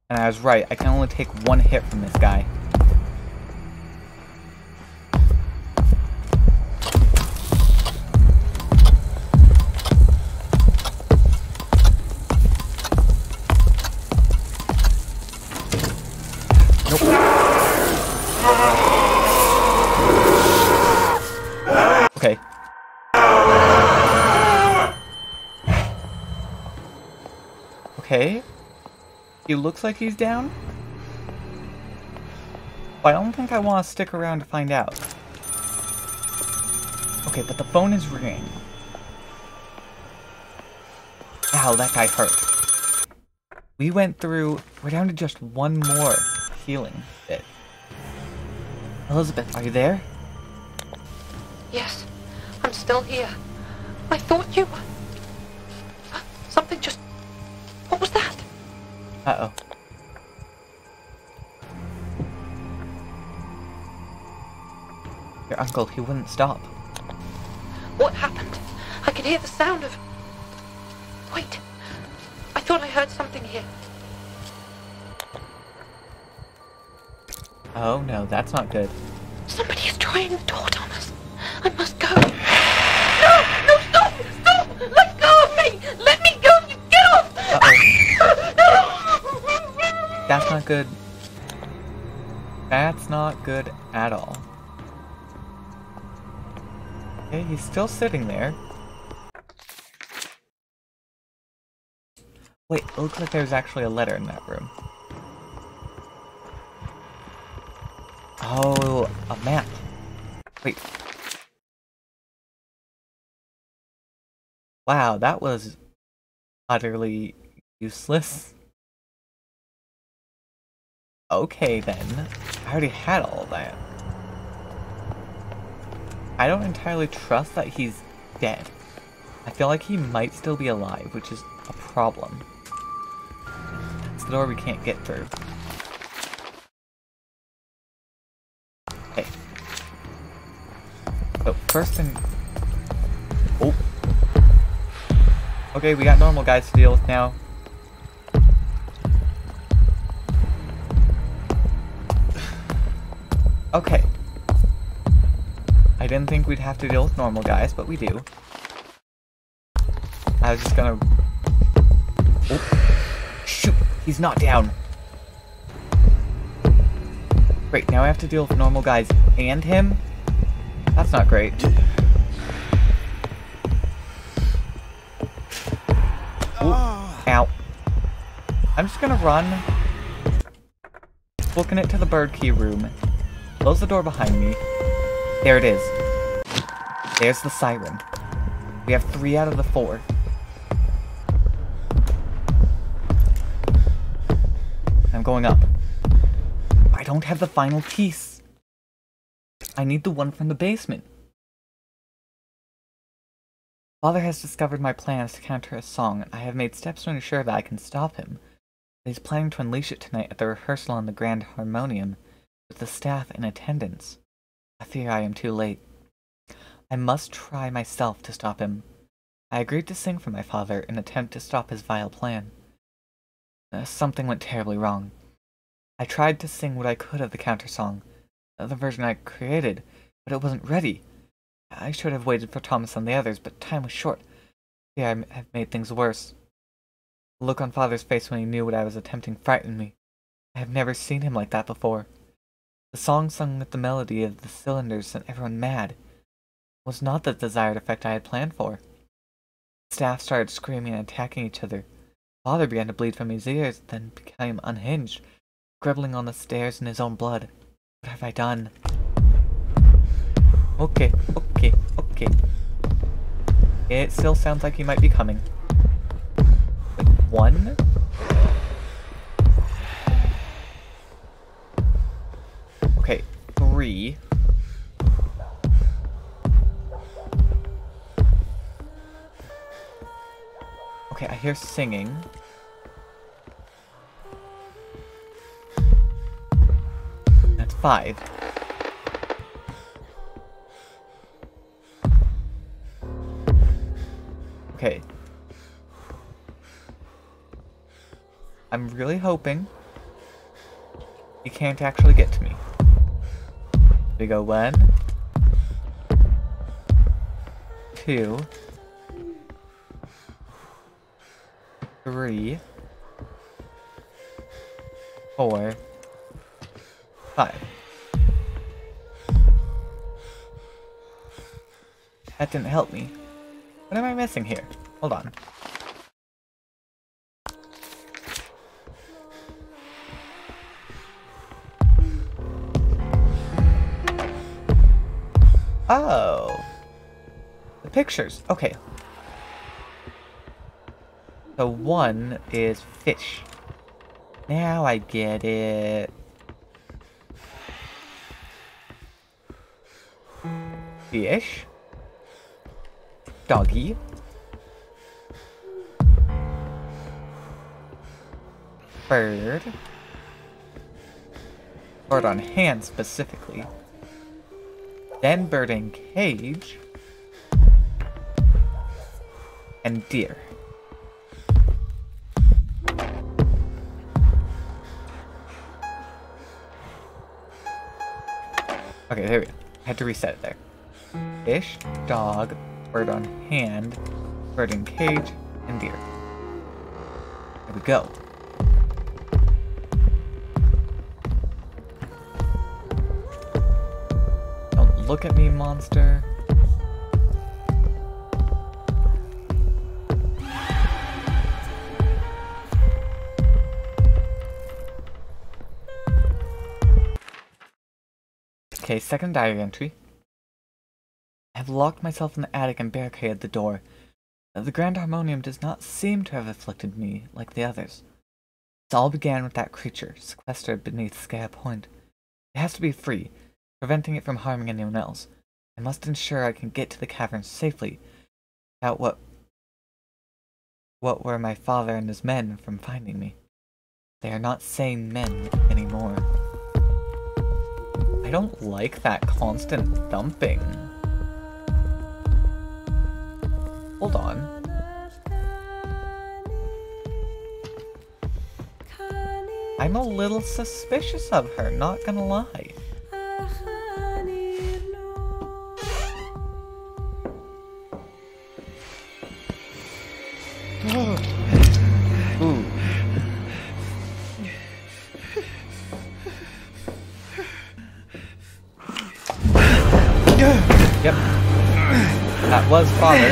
And I was right, I can only take one hit from this guy. Looks like he's down. But I don't think I want to stick around to find out. Okay, but the phone is ringing. Ow, that guy hurt. We went through... We're down to just one more healing bit. Elizabeth, are you there? Yes, I'm still here. I thought you were... Uh-oh. Your uncle, he wouldn't stop. What happened? I could hear the sound of... Wait. I thought I heard something here. Oh no, that's not good. Somebody is trying the door, Thomas. I must go. No! No, stop! Stop! Let go of me! Let me go! You get off! Uh-oh. That's not good. That's not good at all. Okay, he's still sitting there. Wait, it looks like there's actually a letter in that room. Oh, a map. Wait. Wow, that was utterly useless. Okay then. I already had all that. I don't entirely trust that he's dead. I feel like he might still be alive, which is a problem. It's the door we can't get through. Okay. So, first thing... Oh. Okay, we got normal guys to deal with now. Okay. I didn't think we'd have to deal with normal guys, but we do. I was just gonna... Oh. Shoot! He's not down! Great, now I have to deal with normal guys and him? That's not great. Ooh, ow. I'm just gonna run. Booking it to the bird key room. Close the door behind me. There it is. There's the siren. We have three out of the four. I'm going up. I don't have the final piece. I need the one from the basement. Father has discovered my plans to counter his song, and I have made steps to ensure that I can stop him. He's planning to unleash it tonight at the rehearsal on the Grand Harmonium, with the staff in attendance. I fear I am too late. I must try myself to stop him. I agreed to sing for my father in attempt to stop his vile plan. Uh, something went terribly wrong. I tried to sing what I could of the counter song, the version I created, but it wasn't ready. I should have waited for Thomas and the others, but time was short. Yeah, I have made things worse. The look on father's face when he knew what I was attempting frightened me. I have never seen him like that before. The song sung with the melody of the cylinders sent everyone mad. It was not the desired effect I had planned for. Staff started screaming and attacking each other. Father began to bleed from his ears, then became unhinged, scribbling on the stairs in his own blood. What have I done? Okay, okay, okay. It still sounds like he might be coming. Wait, one? Okay, three. Okay, I hear singing. That's five. Okay. I'm really hoping you can't actually get to me. We go one, two, three, four, five. That didn't help me. What am I missing here? Hold on. Oh. The pictures. Okay. So one is fish. Now I get it. Fish. Doggy. Bird. Bird on hand specifically. Then bird in cage. And deer. Okay, there we go. I had to reset it there. Fish, dog, bird on hand, bird in cage, and deer. There we go. Look at me, monster. Okay, second diary entry. I have locked myself in the attic and barricaded the door. The Grand Harmonium does not seem to have afflicted me like the others. It all began with that creature, sequestered beneath Sker Point. It has to be free, preventing it from harming anyone else. I must ensure I can get to the cavern safely, without what what were my father and his men from finding me. They are not sane men anymore. I don't like that constant thumping. Hold on. I'm a little suspicious of her, not gonna lie. Yep. That was father.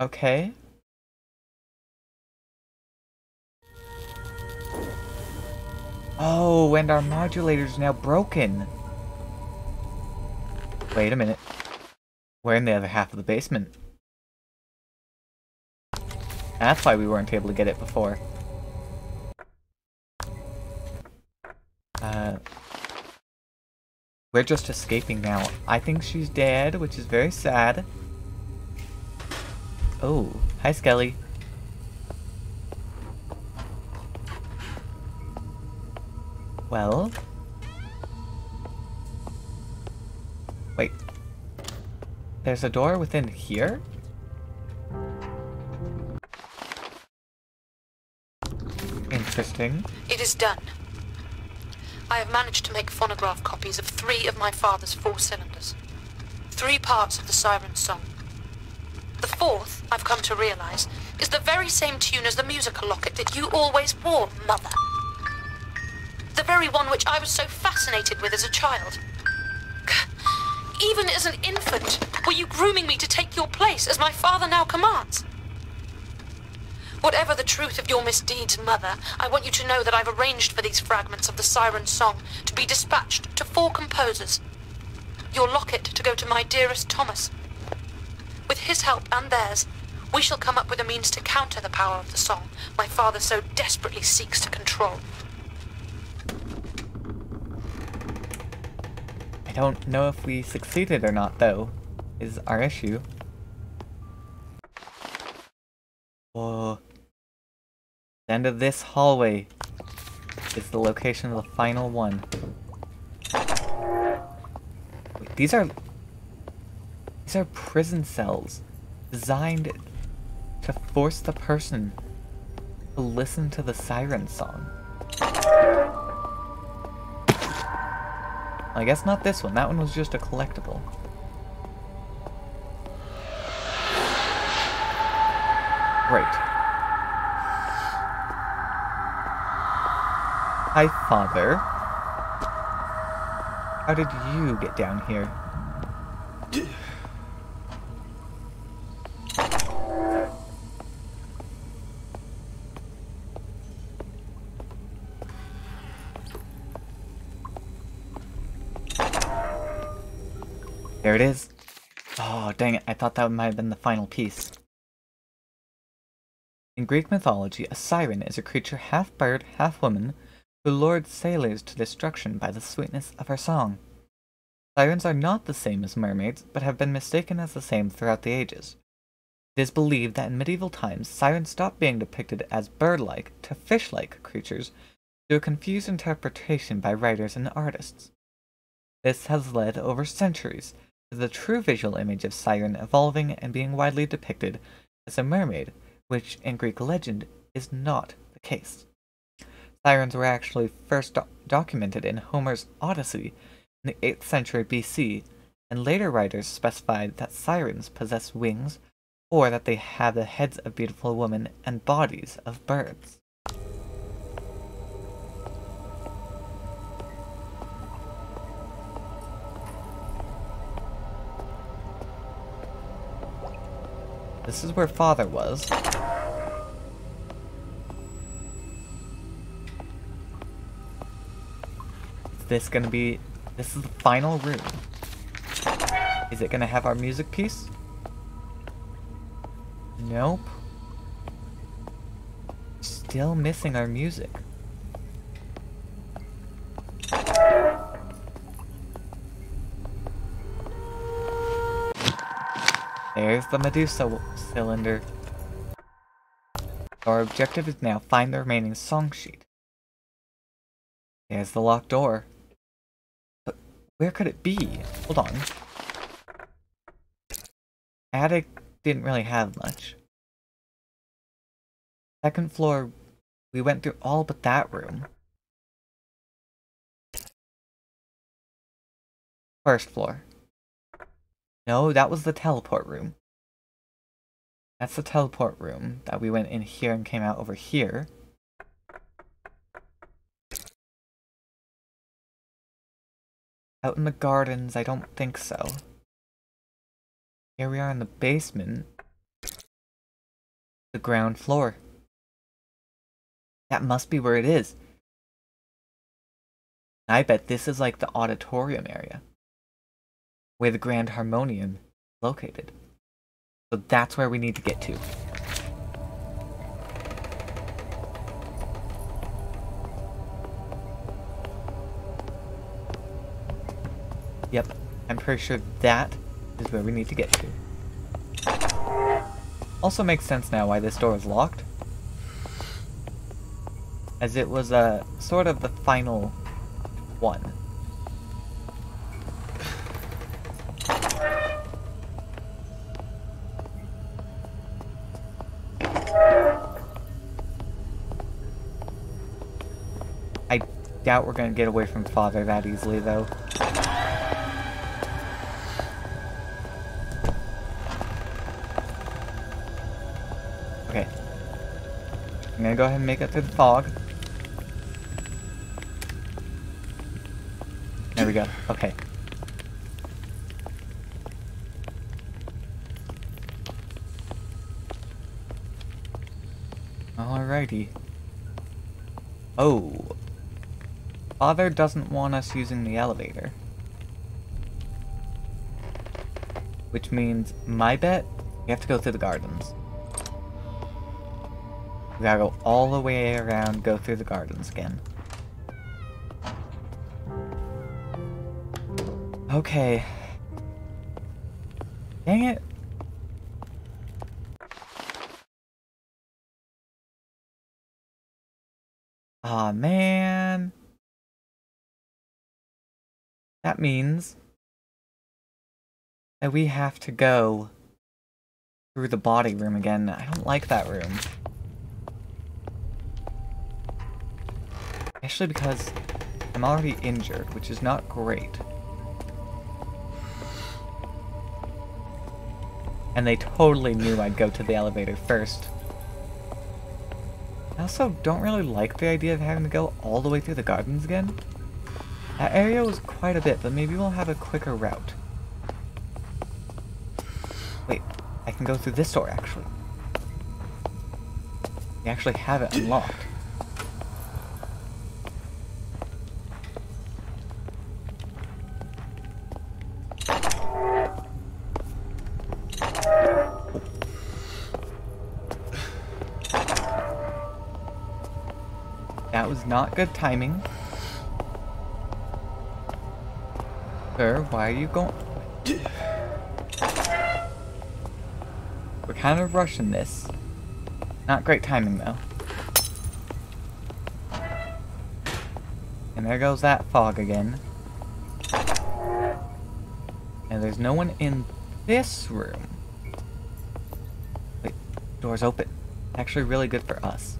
Okay. Oh, and our modulator's now broken. Wait a minute. We're in the other half of the basement. That's why we weren't able to get it before. Uh, we're just escaping now. I think she's dead, which is very sad. Oh, hi Skelly. Well? There's a door within here? Interesting. It is done. I have managed to make phonograph copies of three of my father's four cylinders. Three parts of the siren song. The fourth, I've come to realize, is the very same tune as the musical locket that you always wore, Mother. The very one which I was so fascinated with as a child. Even as an infant, were you grooming me to take your place as my father now commands? Whatever the truth of your misdeeds, Mother, I want you to know that I've arranged for these fragments of the siren song to be dispatched to four composers. Your locket to go to my dearest Thomas. With his help and theirs, we shall come up with a means to counter the power of the song my father so desperately seeks to control. Don't know if we succeeded or not, though, is our issue. Whoa. The end of this hallway is the location of the final one. Wait, these are... These are prison cells designed to force the person to listen to the siren song. I guess not this one. That one was just a collectible. Great. Hi, father. How did you get down here? There it is. Oh, dang it. I thought that might have been the final piece. In Greek mythology, a siren is a creature half bird, half woman, who lures sailors to destruction by the sweetness of her song. Sirens are not the same as mermaids, but have been mistaken as the same throughout the ages. It is believed that in medieval times, sirens stopped being depicted as bird-like to fish-like creatures to a confused interpretation by writers and artists. This has led over centuries to the true visual image of Siren evolving and being widely depicted as a mermaid, which in Greek legend is not the case. Sirens were actually first do documented in Homer's Odyssey in the 8th century BC, and later writers specified that sirens possess wings or that they have the heads of beautiful women and bodies of birds. This is where father was. Is this gonna be... This is the final room. Is it gonna have our music piece? Nope. Still missing our music. There's the Medusa cylinder. Our objective is now find the remaining song sheet. There's the locked door. But where could it be? Hold on. Attic didn't really have much. Second floor, we went through all but that room. First floor. No, that was the teleport room. That's the teleport room that we went in here and came out over here. Out in the gardens, I don't think so. Here we are in the basement. The ground floor. That must be where it is. I bet this is like the auditorium area. Where the Grand Harmonium is located. So that's where we need to get to. Yep, I'm pretty sure that is where we need to get to. Also makes sense now why this door is locked. As it was uh, sort of the final one. Doubt we're gonna get away from Father that easily, though. Okay. I'm gonna go ahead and make it through the fog. There we go. Okay. Alrighty. Oh. Father doesn't want us using the elevator. Which means, my bet, we have to go through the gardens. We gotta go all the way around, go through the gardens again. Okay. Dang it. Aw, man. That means that we have to go through the body room again. I don't like that room. Especially because I'm already injured, which is not great. And they totally knew I'd go to the elevator first. I also don't really like the idea of having to go all the way through the gardens again. That area was quite a bit, but maybe we'll have a quicker route. Wait, I can go through this door, actually. We actually have it unlocked. That was not good timing. Sir, why are you going? We're kind of rushing this. Not great timing, though. And there goes that fog again. And there's no one in this room. Wait, door's open. Actually really good for us.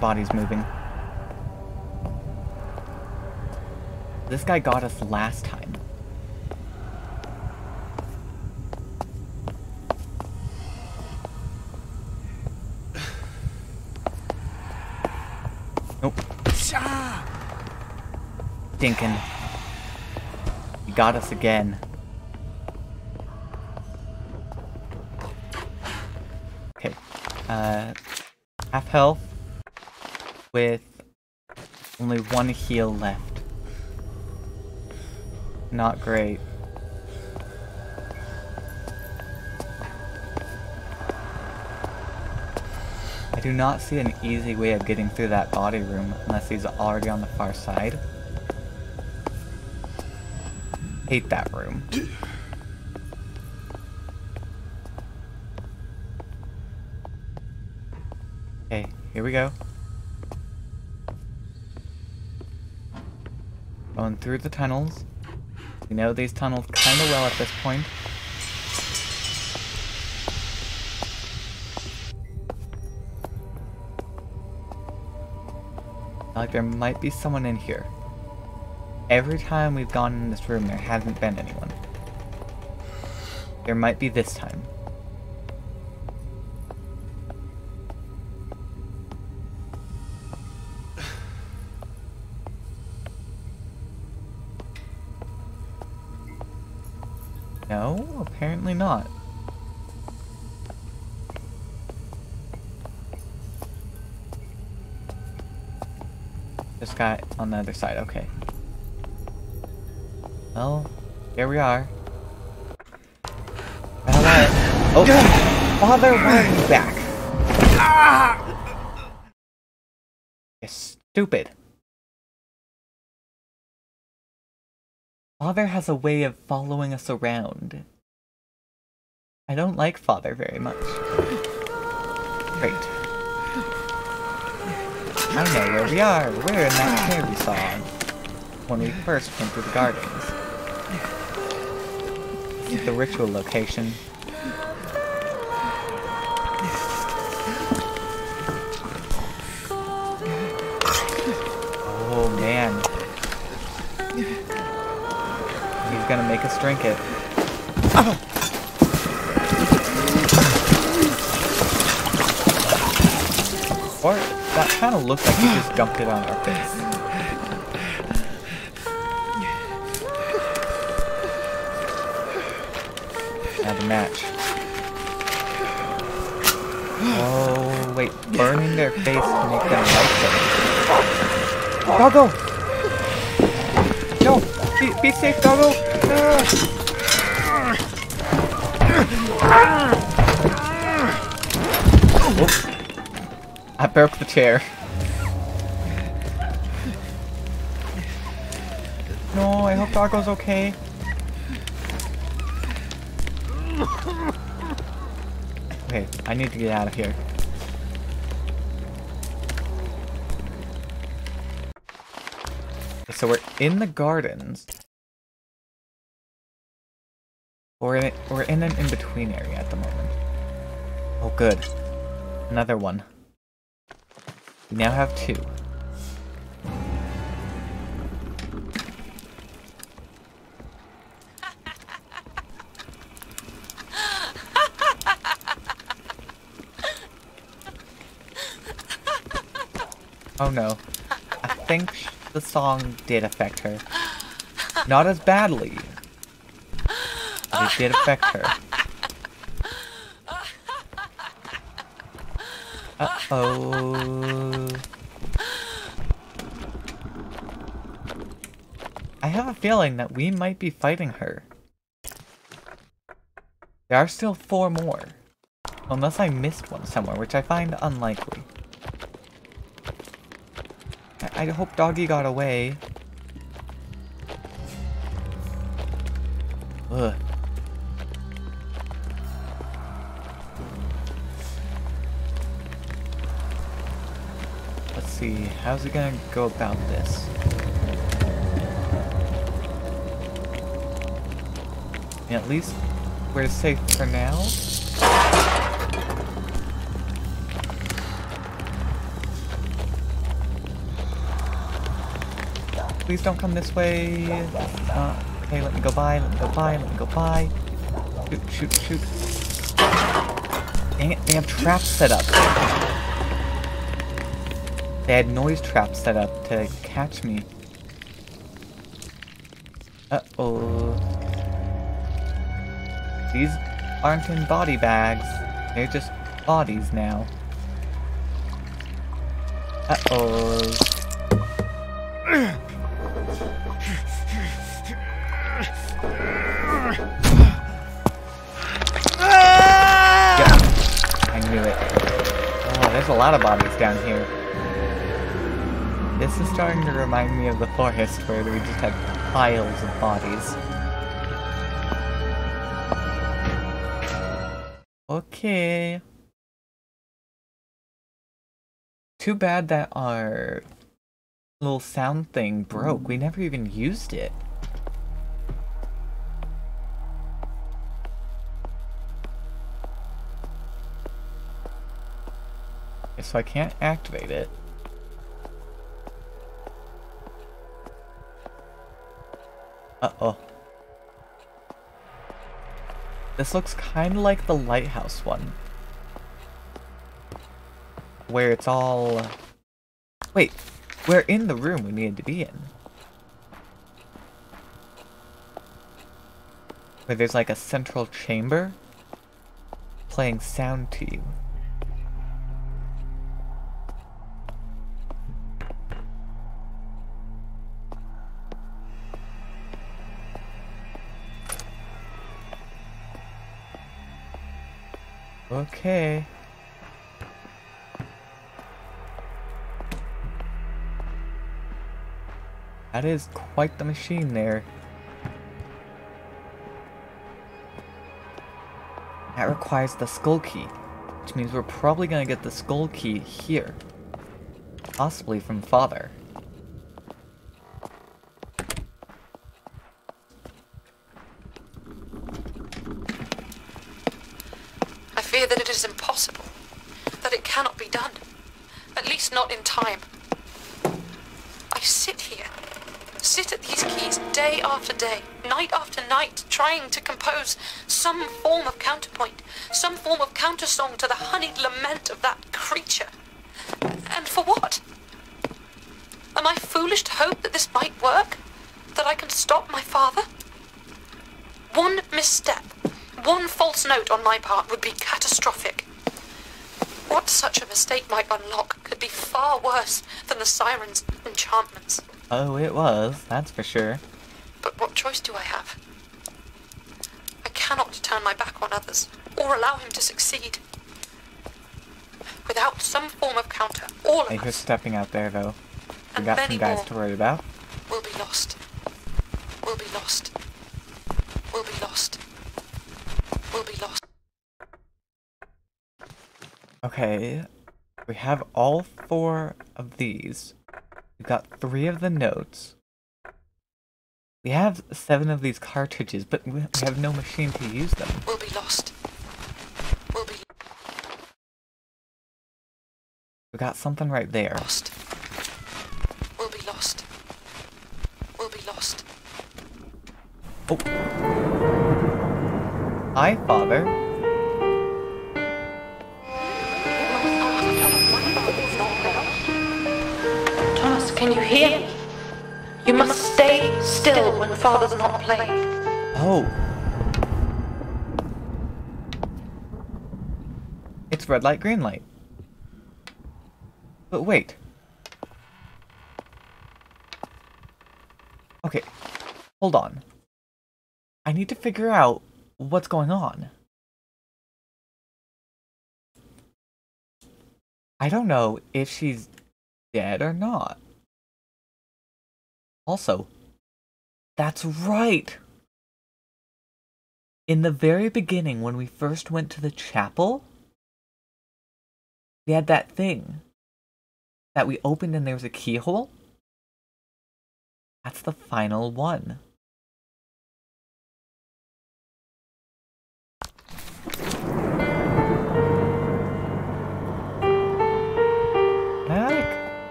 Body's moving. This guy got us last time. Nope. Stinking. He got us again. Okay. Uh, half health with only one heal left. Not great. I do not see an easy way of getting through that body room unless he's already on the far side. Hate that room. Okay, here we go. Going through the tunnels. We know these tunnels kind of well at this point. Like there might be someone in here. Every time we've gone in this room, there hasn't been anyone. There might be this time. On the other side, okay. Well, here we are. Oh, father, why are you back? Ah! You're stupid. Father has a way of following us around. I don't like Father very much. Great. I know where we are. We're in that chair we saw when we first came through the gardens. The ritual location. Oh man. He's gonna make us drink it. Or that kind of looks like he just dumped it on our face. Now the match. Oh, wait. Burning their face to make them like them. Doggo! No! Be, be safe, Doggo! Ah! I broke the chair. No, I hope Doggo's okay. Okay, I need to get out of here. So we're in the gardens. We're in, we're in an in-between area at the moment. Oh good. Another one. We now have two. Oh no. I think the song did affect her. Not as badly. But it did affect her. Uh-oh. I have a feeling that we might be fighting her. There are still four more. Unless I missed one somewhere, which I find unlikely. I, I hope Doggy got away. Ugh. Let's see, how's he gonna go about this? At least we're safe for now. Please don't come this way. Uh, okay, let me go by, let me go by, let me go by. Shoot, shoot, shoot. Dang it, they have traps set up. They had noise traps set up to catch me. Uh-oh. These aren't in body bags. They're just bodies now. Uh-oh. I knew it. Oh, there's a lot of bodies down here. This is starting to remind me of the forest where we just had piles of bodies. Okay. Too bad that our little sound thing broke. We never even used it. Okay, so I can't activate it. Uh-oh. This looks kind of like the lighthouse one. Where it's all... Wait, we're in the room we needed to be in. Where there's like a central chamber playing sound to you. Okay. That is quite the machine there. That requires the skull key, which means we're probably gonna get the skull key here. Possibly from father. I fear that it is impossible, that it cannot be done, at least not in time. I sit here, sit at these keys day after day, night after night, trying to compose some form of counterpoint, some form of countersong to the honeyed lament of that creature. And for what? Am I foolish to hope that this might work? That I can stop my father? One misstep, one false note on my part would be catastrophic. What such a mistake might unlock could be far worse than the siren's enchantments. Oh, it was, that's for sure. But what choice do I have? I cannot turn my back on others, or allow him to succeed. Without some form of counter, all of us stepping out there though? We got some guys to worry about. We'll be lost. We'll be lost. We'll be lost. We'll be lost. Okay, we have all four of these. We've got three of the notes. We have seven of these cartridges, but we we have no machine to use them. We'll be lost. We'll be We got something right there. lost. We'll be lost. We'll be lost. Oh. Hi, father. Can you hear me? You must stay still when Father's not playing. Oh. It's red light, green light. But wait. Okay, hold on. I need to figure out what's going on. I don't know if she's dead or not. Also, that's right! In the very beginning, when we first went to the chapel, we had that thing that we opened and there was a keyhole. That's the final one.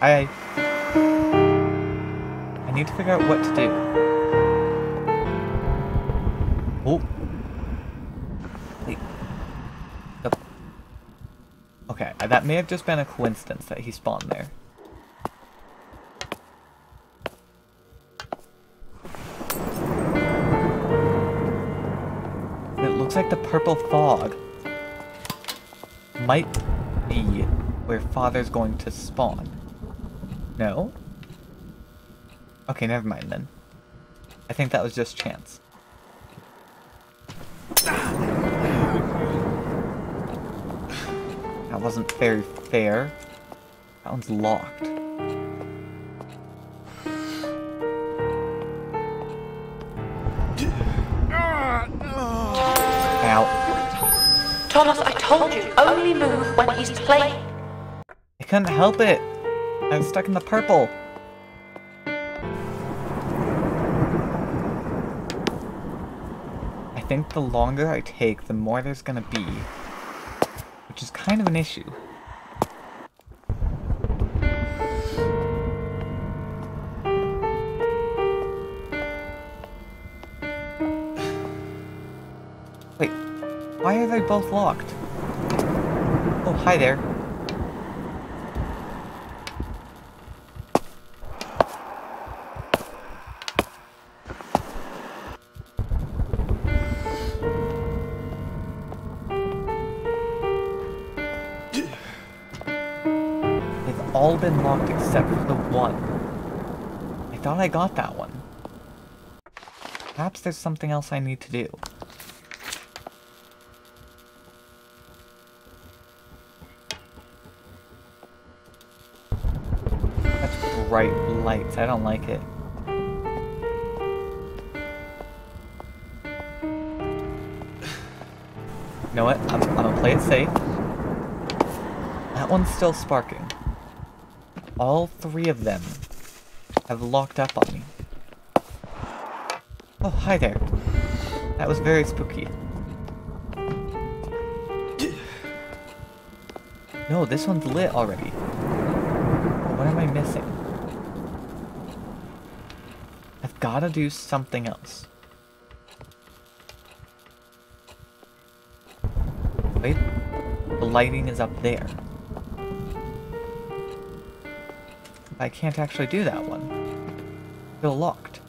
I need to figure out what to do. Oh. Wait. Okay, uh, that may have just been a coincidence that he spawned there. It looks like the purple fog might be where father's going to spawn. No? Okay, never mind then. I think that was just chance. That wasn't very fair. That one's locked. Ow. Thomas, I told you, only move when he's playing. I couldn't help it. I was stuck in the purple. the longer I take, the more there's gonna be. Which is kind of an issue. Wait, why are they both locked? Oh, hi there. Locked except for the one. I thought I got that one. Perhaps there's something else I need to do. That's bright lights. I don't like it. You know what? I'm, I'm gonna play it safe. That one's still sparking. All three of them have locked up on me. Oh, hi there. That was very spooky. No, this one's lit already. What am I missing? I've gotta do something else. Wait, the lighting is up there. I can't actually do that one. Still locked.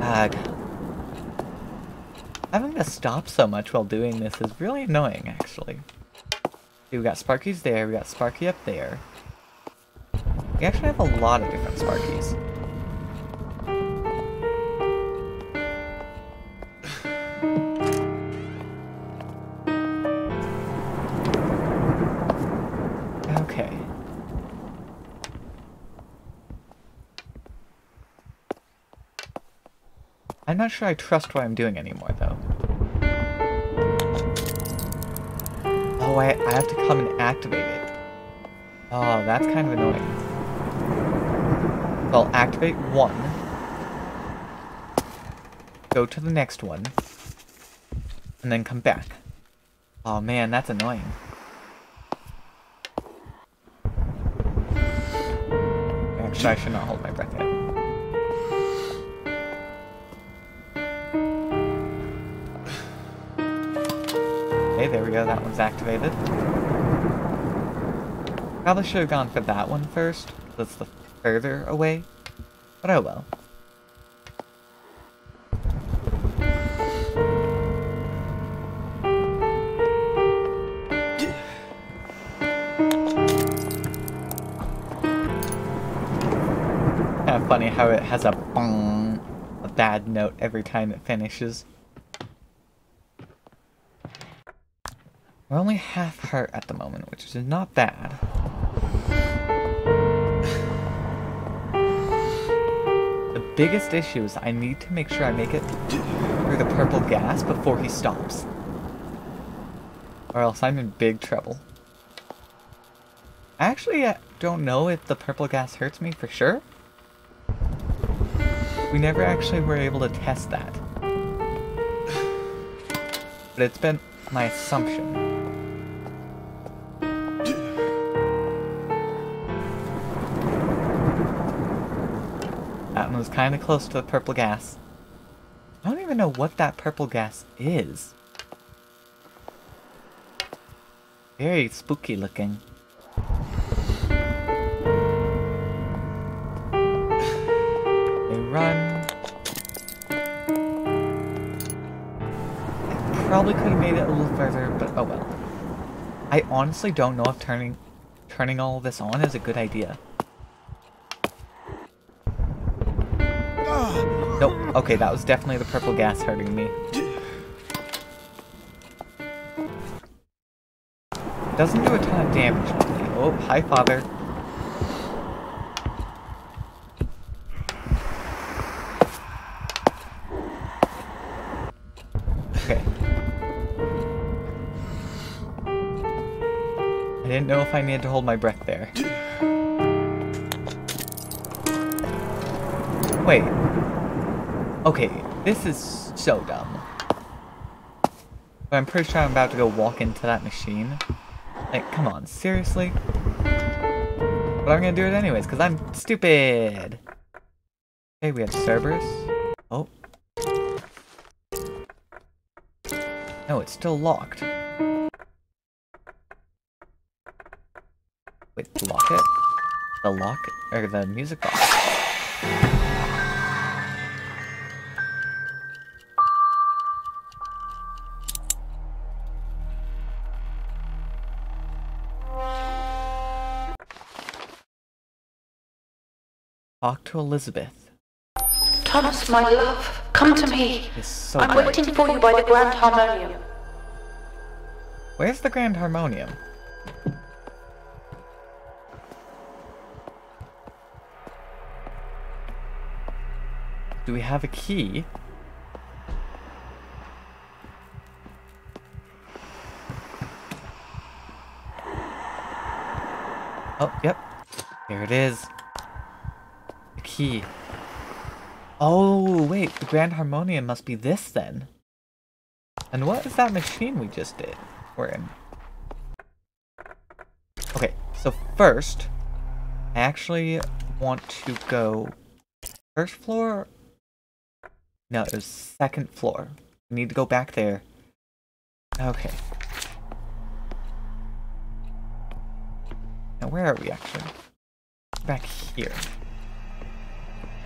Ag. Having to stop so much while doing this is really annoying, actually. We got Sparky's there, we got Sparky up there. We actually have a lot of different Sparkies. Sure I trust what I'm doing anymore, though. Oh, I, I have to come and activate it. Oh, that's kind of annoying. I'll activate one. Go to the next one. And then come back. Oh man, that's annoying. Actually, I should not hold my breath there we go, that one's activated. Probably should have gone for that one first. That's the further away. But oh well. Kind of funny how it has a bong, a bad note every time it finishes. We're only half hurt at the moment, which is not bad. The biggest issue is I need to make sure I make it through the purple gas before he stops. Or else I'm in big trouble. I actually uh, don't know if the purple gas hurts me for sure. We never actually were able to test that. But it's been my assumption. Kind of close to the purple gas. I don't even know what that purple gas is. Very spooky looking. They run. I probably could have made it a little further, but oh well. I honestly don't know if turning turning all this on is a good idea. Okay, that was definitely the purple gas hurting me. Doesn't do a ton of damage. Oh, hi, father. Okay. I didn't know if I needed to hold my breath there. Wait. Okay, this is so dumb. But I'm pretty sure I'm about to go walk into that machine. Like, come on, seriously? But I'm gonna do it anyways, because I'm stupid! Okay, we have Cerberus. Oh. No, it's still locked. Wait, lock it? The lock, or the music box. Talk to Elizabeth. Thomas, my love, come to me. So I'm waiting for you by the Grand Harmonium. Where's the Grand Harmonium? Do we have a key? Oh, yep. Here it is. Key. Oh, wait. The Grand Harmonium must be this then. And what is that machine we just did? We're in. Okay, so first, I actually want to go first floor. No, it was second floor. We need to go back there. Okay. Now where are we actually? Back here.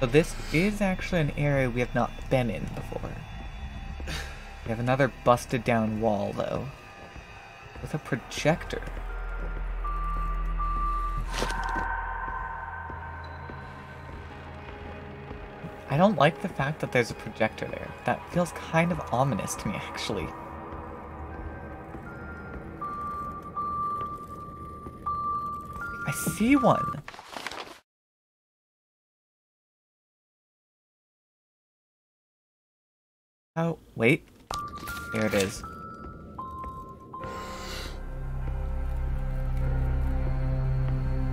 So this is actually an area we have not been in before. We have another busted down wall though. With a projector. I don't like the fact that there's a projector there. That feels kind of ominous to me, actually. I see one. Oh, wait. There it is.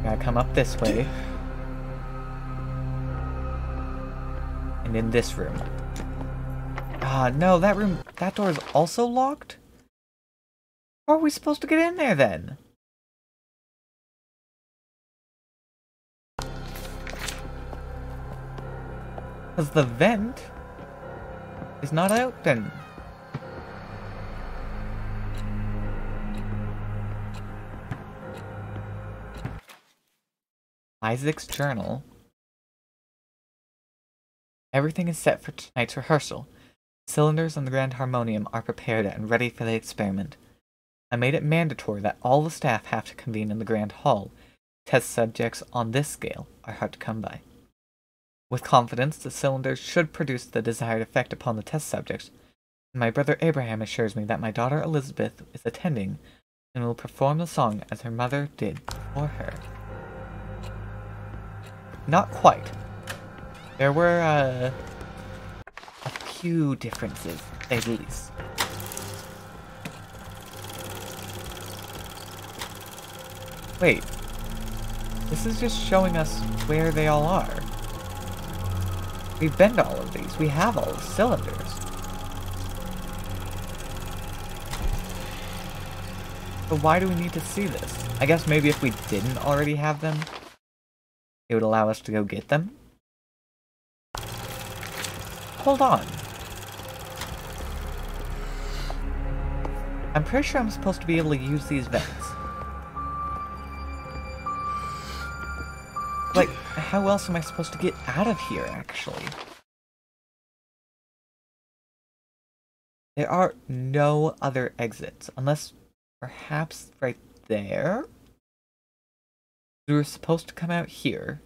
Gotta come up this way. And in this room. Ah, no, that room, that door is also locked? How are we supposed to get in there then? Because the vent is not out then. Isaac's journal. Everything is set for tonight's rehearsal. Cylinders on the Grand Harmonium are prepared and ready for the experiment. I made it mandatory that all the staff have to convene in the Grand Hall. Test subjects on this scale are hard to come by. With confidence, the cylinders should produce the desired effect upon the test subjects. My brother Abraham assures me that my daughter Elizabeth is attending and will perform the song as her mother did before her. Not quite. There were uh, a few differences, at least. Wait. This is just showing us where they all are. We've been to all of these. We have all the cylinders. So why do we need to see this? I guess maybe if we didn't already have them, it would allow us to go get them? Hold on. I'm pretty sure I'm supposed to be able to use these vents. Like, how else am I supposed to get out of here, actually? There are no other exits, unless perhaps right there? We were supposed to come out here.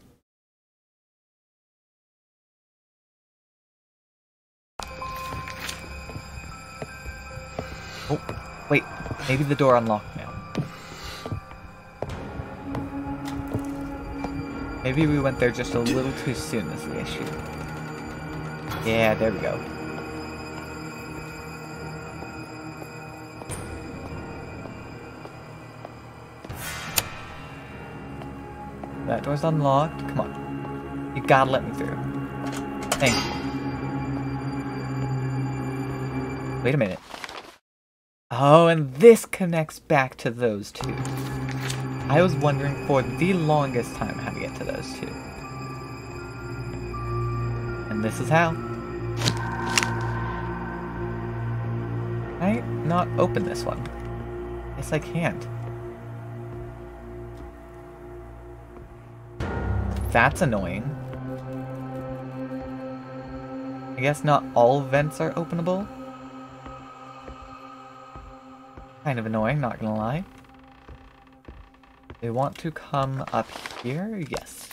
Oh, wait, maybe the door unlocked now. Maybe we went there just a little too soon is the issue. Yeah, there we go. That door's unlocked. Come on. You gotta let me through. Thank you. Wait a minute. Oh, and this connects back to those two. I was wondering for the longest time to those two. And this is how. Can I not open this one? Yes, I can't. That's annoying. I guess not all vents are openable. Kind of annoying, not gonna lie. They want to come up here? Yes.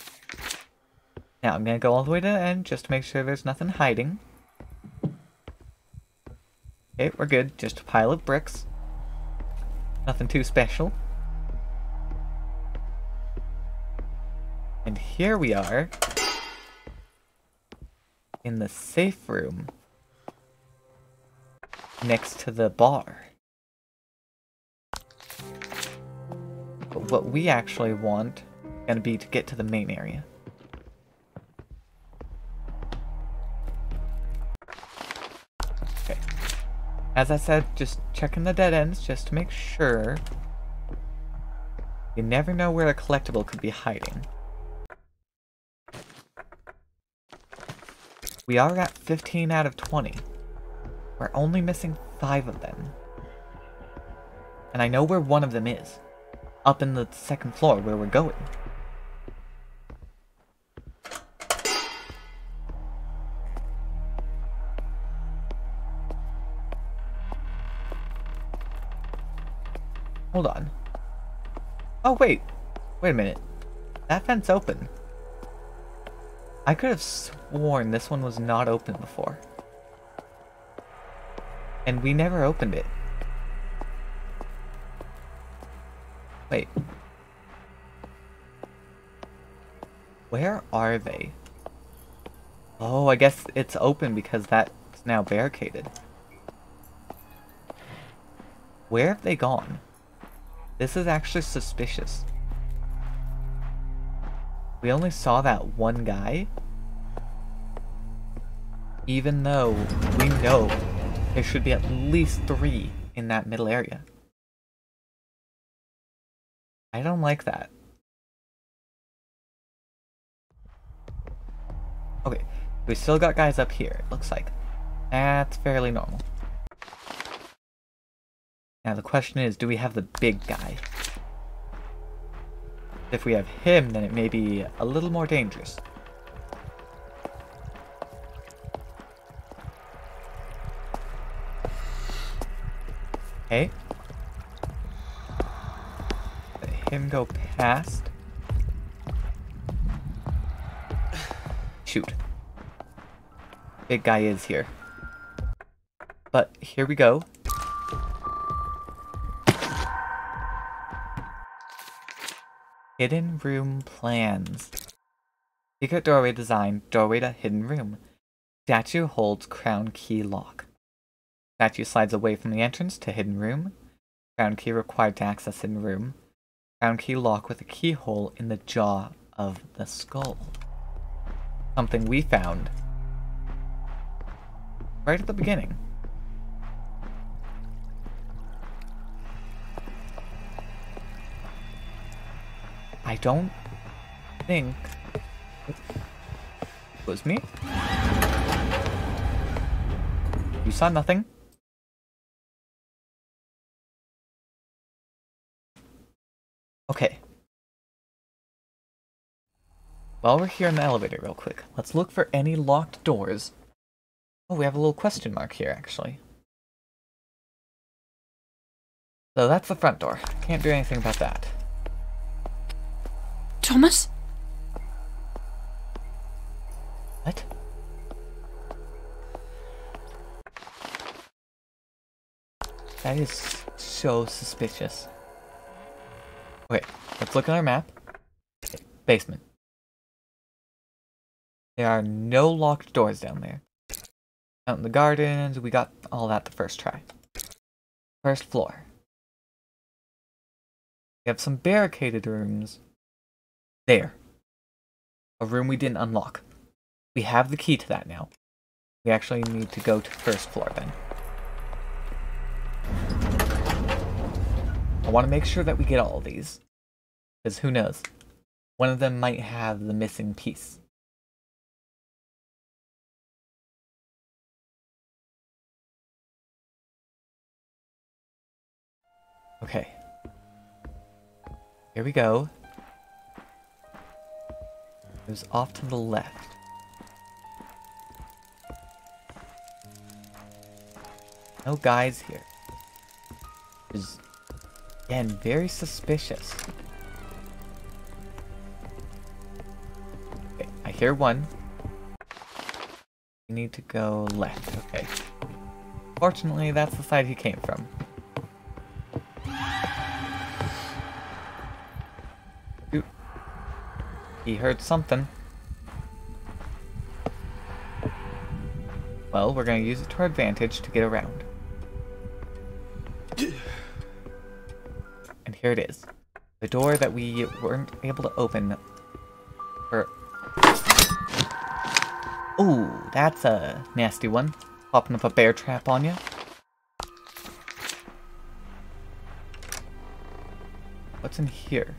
Now I'm gonna go all the way to the end just to make sure there's nothing hiding. Okay, we're good. Just a pile of bricks. Nothing too special. And here we are. In the safe room. Next to the bar. But what we actually want is gonna be to get to the main area. Okay. As I said, just checking the dead ends just to make sure. You never know where a collectible could be hiding. We are at 15 out of 20. We're only missing 5 of them. And I know where one of them is. Up in the second floor where we're going. Hold on. Oh, wait. Wait a minute. That fence open. I could have sworn this one was not open before. And we never opened it. Wait. Where are they? Oh, I guess it's open because that's now barricaded. Where have they gone? This is actually suspicious. We only saw that one guy. Even though we know there should be at least three in that middle area. I don't like that. Okay, we still got guys up here, it looks like. That's fairly normal. Now the question is, do we have the big guy? If we have him, then it may be a little more dangerous. Okay. Let him go past. Shoot. Big guy is here. But here we go. Hidden room plans. Secret doorway design, doorway to hidden room. Statue holds crown key lock. Statue slides away from the entrance to hidden room. Crown key required to access hidden room. Crown key lock with a keyhole in the jaw of the skull. Something we found. Right at the beginning. I don't think it was me. You saw nothing? Okay. While we're here in the elevator real quick, let's look for any locked doors. Oh, we have a little question mark here, actually. So that's the front door. Can't do anything about that. Thomas? What? That is so suspicious. Okay, let's look at our map. Basement. There are no locked doors down there. Out in the gardens, we got all that the first try. First floor. We have some barricaded rooms. There. A room we didn't unlock. We have the key to that now. We actually need to go to first floor then. I want to make sure that we get all of these. Because who knows? One of them might have the missing piece. Okay. Here we go. It was off to the left. No guys here. There's again very suspicious. Okay, I hear one. We need to go left, okay. Fortunately, that's the side he came from. Oop. He heard something. Well, we're gonna use it to our advantage to get around. Here it is. The door that we weren't able to open for... Ooh, that's a nasty one. Popping up a bear trap on you. What's in here?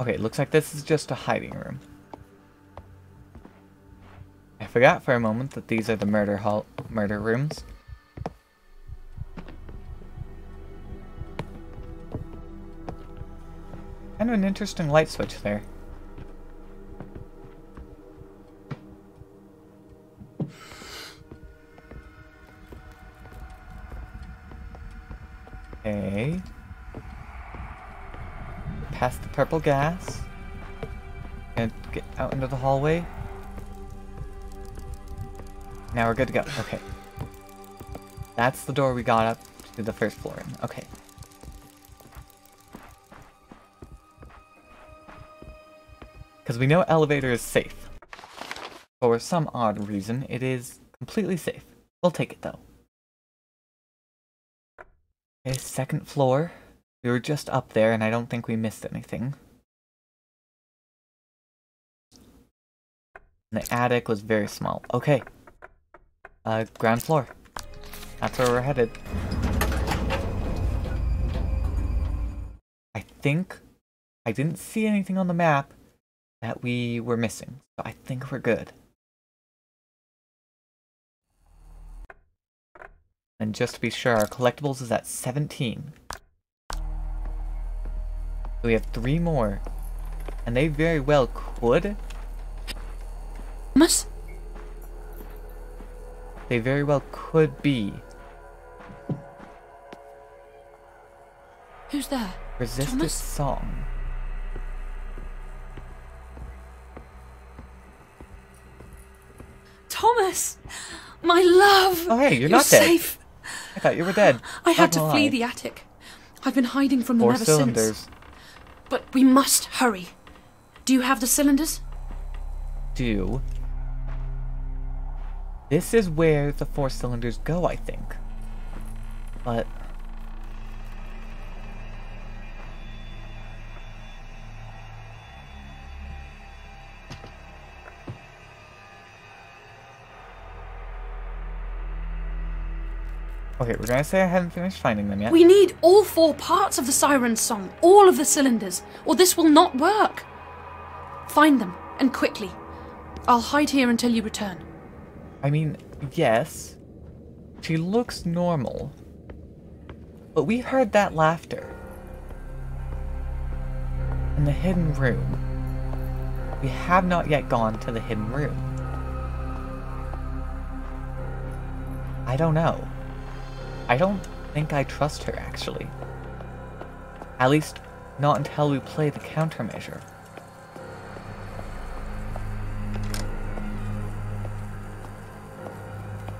Okay, looks like this is just a hiding room. Forgot for a moment that these are the murder hall murder rooms. Kind of an interesting light switch there. Okay. Past the purple gas. And get out into the hallway. Now we're good to go. Okay. That's the door we got up to the first floor. Okay. Because we know elevator is safe. For some odd reason, it is completely safe. We'll take it though. Okay, second floor. We were just up there and I don't think we missed anything. And the attic was very small. Okay. Uh, ground floor. That's where we're headed. I think I didn't see anything on the map that we were missing, so I think we're good. And just to be sure, our collectibles is at 17. So we have three more. And they very well could. Thomas? They very well could be. Who's there? Resist Thomas? this song. Thomas! My love! Oh, hey, you're not dead. safe. I thought you were dead. I had to flee the attic. I've been hiding from them Four ever cylinders. since. But we must hurry. Do you have the cylinders? do. This is where the four cylinders go, I think. But Okay, we're gonna say I haven't finished finding them yet. We need all four parts of the siren's song, all of the cylinders, or this will not work. Find them, and quickly. I'll hide here until you return. I mean, yes. She looks normal. But we heard that laughter. In the hidden room. We have not yet gone to the hidden room. I don't know. I don't think I trust her, actually. At least, not until we play the countermeasure.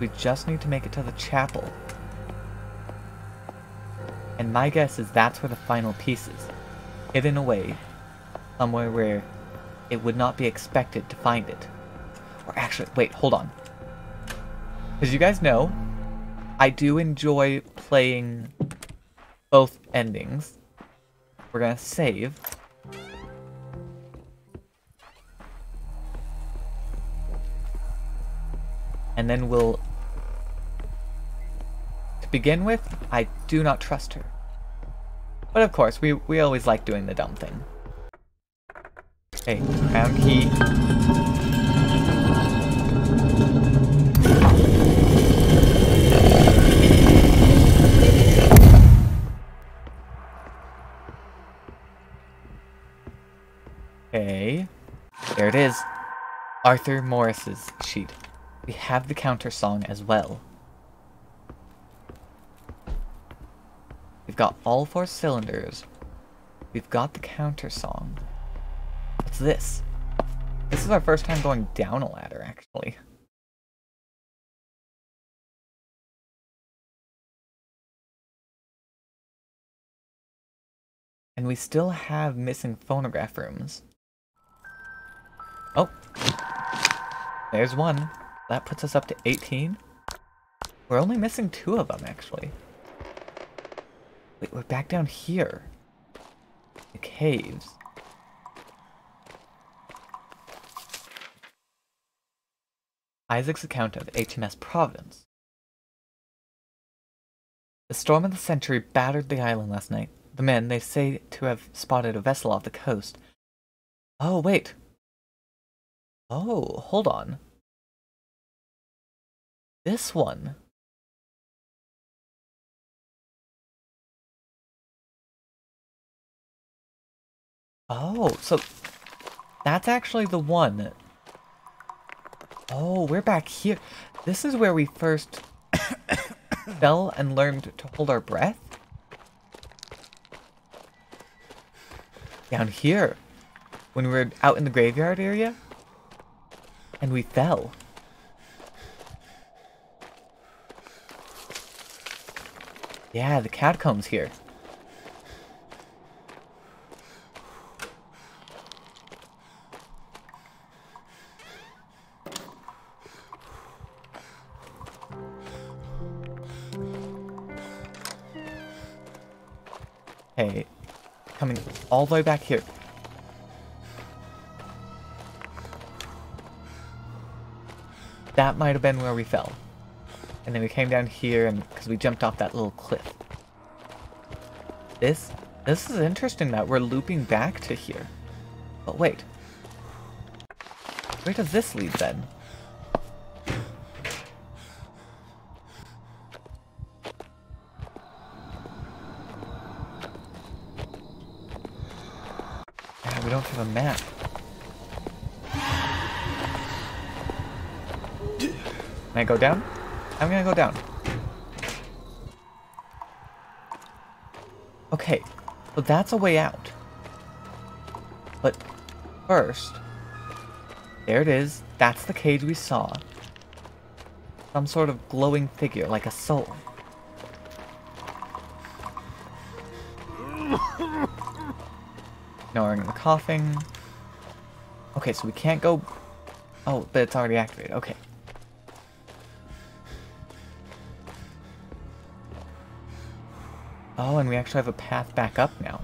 We just need to make it to the chapel. And my guess is that's where the final piece is. Hidden away. Somewhere where it would not be expected to find it. Or actually, wait, hold on. As you guys know, I do enjoy playing both endings. We're gonna save. And then we'll begin with, I do not trust her. But of course, we, we always like doing the dumb thing. Hey, crown key. Okay. There it is. Arthur Morris's sheet. We have the counter song as well. We've got all four cylinders. We've got the counter song. What's this? This is our first time going down a ladder, actually. And we still have missing phonograph rooms. Oh. There's one. That puts us up to 18. We're only missing two of them, actually. Wait, we're back down here. The caves. Isaac's account of HMS Providence. The storm of the century battered the island last night. The men, they say to have spotted a vessel off the coast. Oh, wait. Oh, hold on. This one. Oh, so that's actually the one. Oh, we're back here. This is where we first fell and learned to hold our breath? Down here. When we were out in the graveyard area? And we fell. Yeah, the catacombs here. All the way back here. That might have been where we fell. And then we came down here and because we jumped off that little cliff. This this is interesting that we're looping back to here. But wait. Where does this lead then? Yeah, we don't have a map. Can I go down? I'm gonna go down. Okay, so that's a way out. But first, there it is. That's the cage we saw. Some sort of glowing figure, like a soul. Ignoring the coughing. Okay, so we can't go... Oh, but it's already activated. Okay. Oh, and we actually have a path back up now.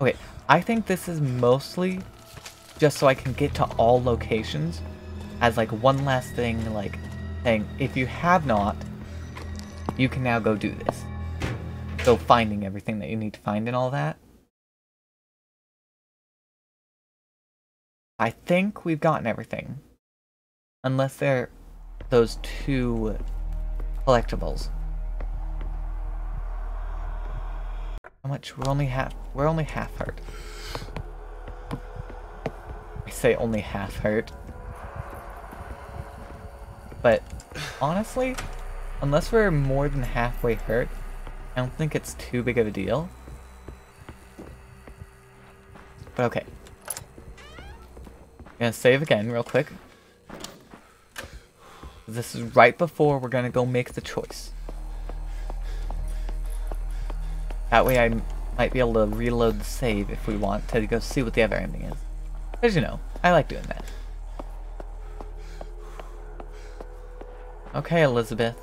Okay, I think this is mostly just so I can get to all locations as like one last thing, like saying, if you have not, you can now go do this. So finding everything that you need to find and all that. I think we've gotten everything. Unless they're those two collectibles. How much? We're only half. We're only half hurt. I say only half hurt. But honestly, unless we're more than halfway hurt, I don't think it's too big of a deal. But okay. I'm gonna save again real quick. This is right before we're gonna go make the choice. That way I might be able to reload the save if we want to go see what the other ending is. As you know, I like doing that. Okay, Elizabeth.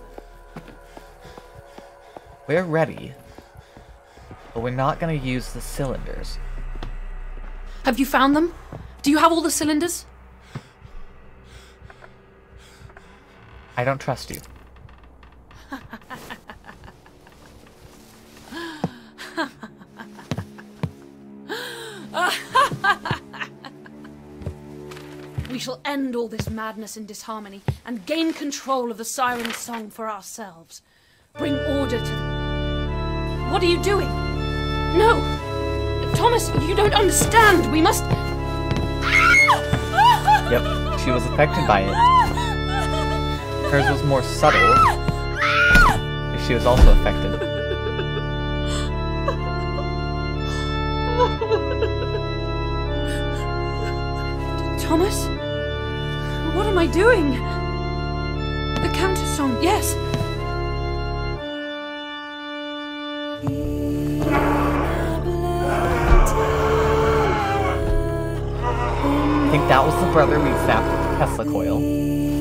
We're ready. But we're not gonna use the cylinders. Have you found them? Do you have all the cylinders? I don't trust you. We shall end all this madness and disharmony and gain control of the siren's song for ourselves. Bring order to the. What are you doing? No! Thomas, you don't understand. We must. Yep, she was affected by it. Hers was more subtle. She was also affected. Thomas? What am I doing? The counter song, yes. That was the brother we zapped with the Tesla coil.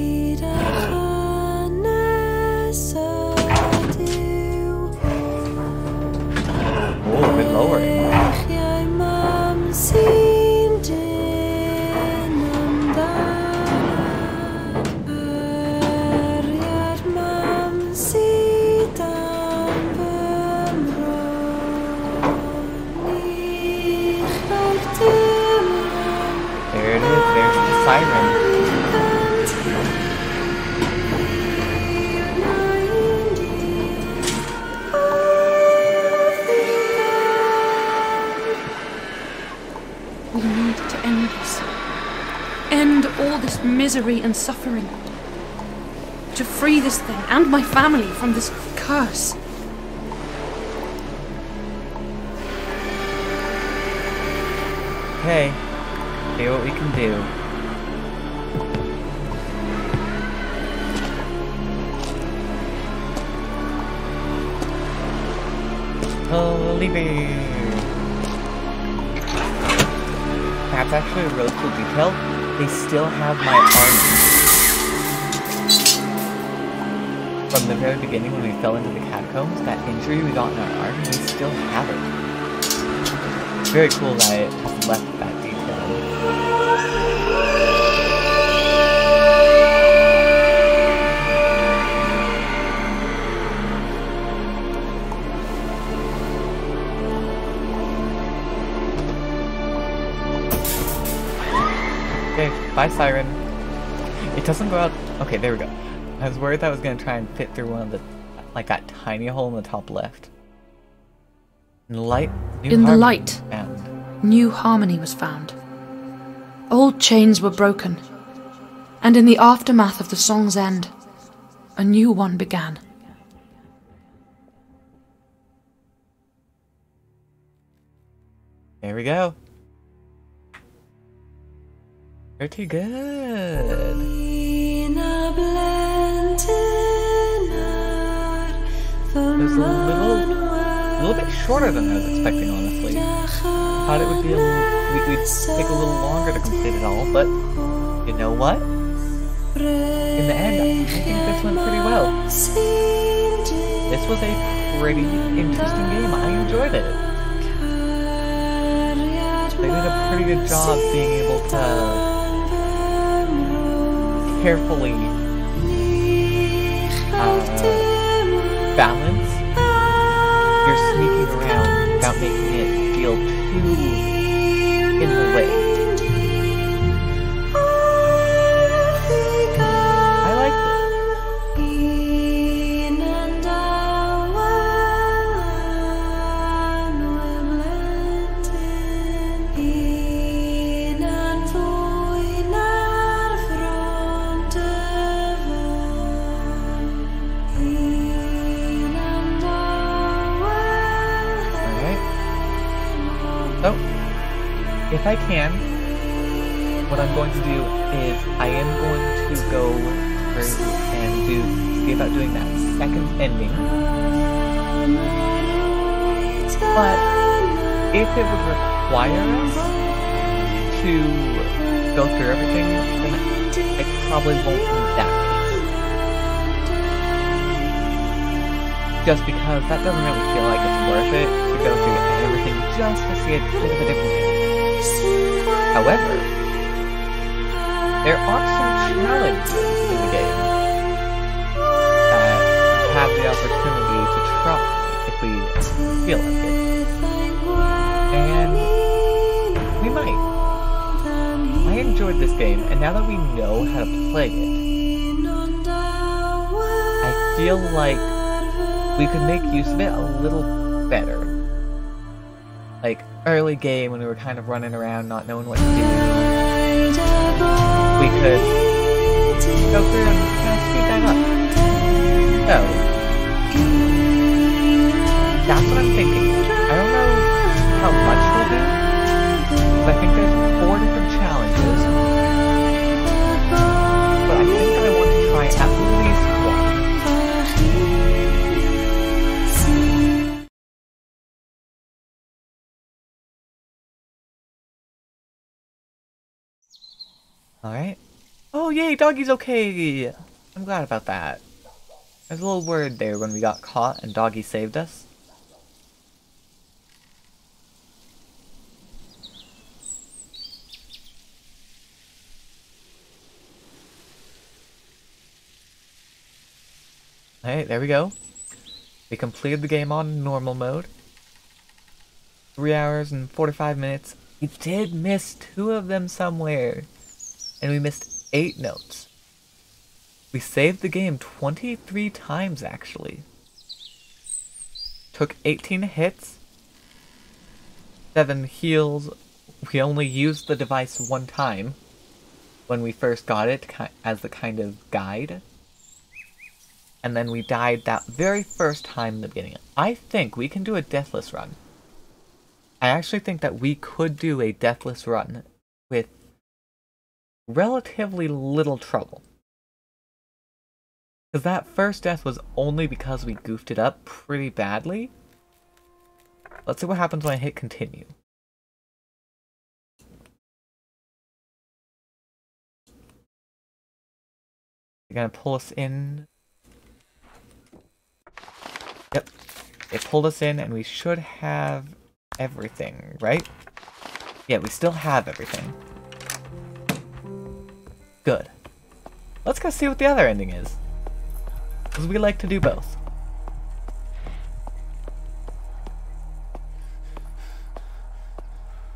Misery and suffering. To free this thing and my family from this curse. Okay, see what we can do. Holy bear. That's actually a really cool detail. They still have my army. From the very beginning when we fell into the catacombs, that injury we got in our arm, we still have it. Very cool that has left that detail. Bye siren. It doesn't go out. Okay, there we go. I was worried that I was gonna try and fit through one of the, like that tiny hole in the top left. In the light. new In the light. found. New harmony was found. Old chains were broken. And in the aftermath of the song's end, a new one began. There we go. Pretty good. It was a little, a little bit shorter than I was expecting, honestly. Thought it would be a little, we- we'd take a little longer to complete it all, but you know what? In the end, I think this went pretty well. This was a pretty interesting game. I enjoyed it. They did a pretty good job being able to carefully uh, balance your sneaking around without making it feel too in the way. If I can, what I'm going to do is I am going to go through and do see about doing that second ending. But if it would require us to go through everything, then I probably won't in that. Just because that doesn't really feel like it's worth it to go through everything just to see a bit of a different ending. However, there are some challenges in the game that we have the opportunity to try if we feel like it. And we might. I enjoyed this game, and now that we know how to play it, I feel like we could make use of it a little better. Early game when we were kind of running around not knowing what to do, we could go through and kind of speed that up. So, doggy's okay! I'm glad about that. There's a little word there when we got caught and doggy saved us. Alright, there we go. We completed the game on normal mode. 3 hours and 45 minutes. We did miss two of them somewhere. And we missed 8 notes. We saved the game 23 times actually. Took 18 hits. 7 heals. We only used the device one time. When we first got it as the kind of guide and then we died that very first time in the beginning. I think we can do a deathless run. I actually think that we could do a deathless run with relatively little trouble. Because that first death was only because we goofed it up pretty badly. Let's see what happens when I hit continue. You're gonna pull us in Yep. It pulled us in and we should have everything, right? Yeah, we still have everything. Good. Let's go see what the other ending is. Because we like to do both.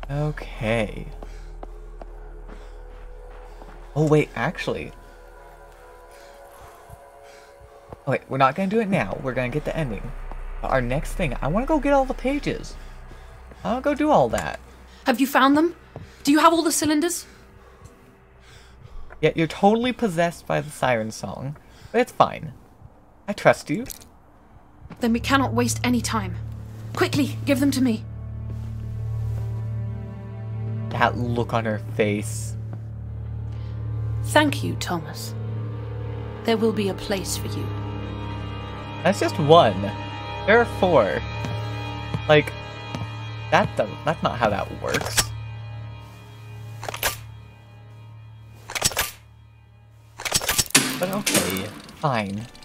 Okay. Oh wait, actually, oh, Okay, we're not gonna do it now. We're gonna get the ending. Our next thing, I wanna go get all the pages. I wanna go do all that. Have you found them? Do you have all the cylinders? Yet you're totally possessed by the siren song. But it's fine. I trust you. Then we cannot waste any time. Quickly, give them to me. That look on her face. Thank you, Thomas. There will be a place for you. That's just one. There are four. Like, that does, that's not how that works. But okay, fine.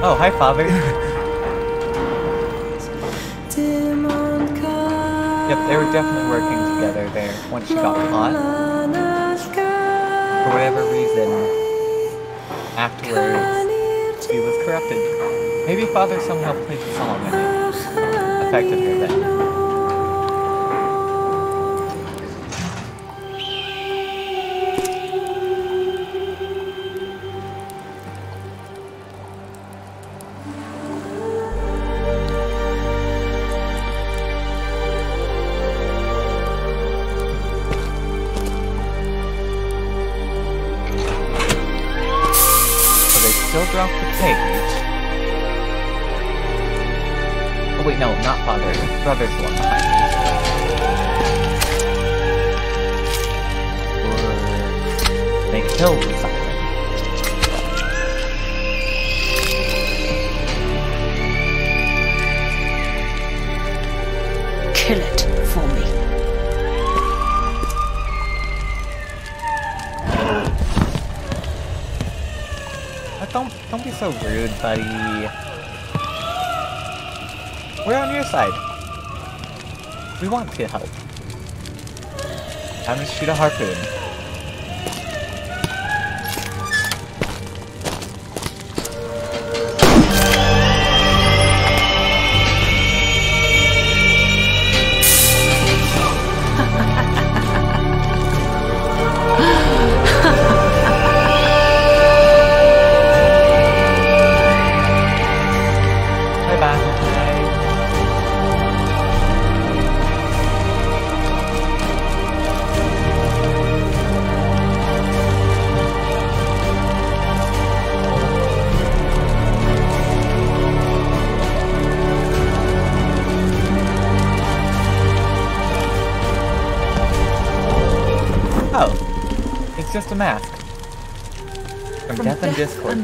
Oh, hi, father. they were definitely working together there once she got caught. For whatever reason, afterwards, she was corrupted. Maybe father somehow played the song and it affected her then. Father. Brother's the one behind me. Or they killed the siren. Kill it for me. Don't don't be so rude, buddy. We're on your side. We want to help. Time to shoot a harpoon.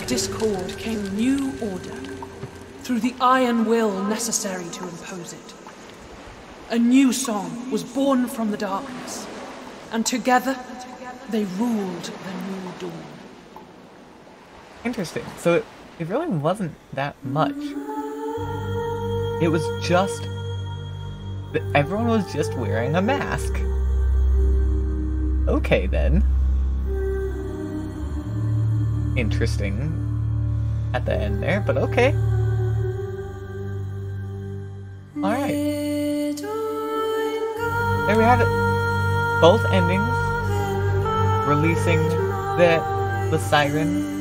Discord. came new order, through the iron will necessary to impose it. A new song was born from the darkness, and together they ruled the new dawn. Interesting. So it, it really wasn't that much. It was just that everyone was just wearing a mask. Okay then. Interesting at the end there, but okay. Alright. There we have it. Both endings. Releasing the the siren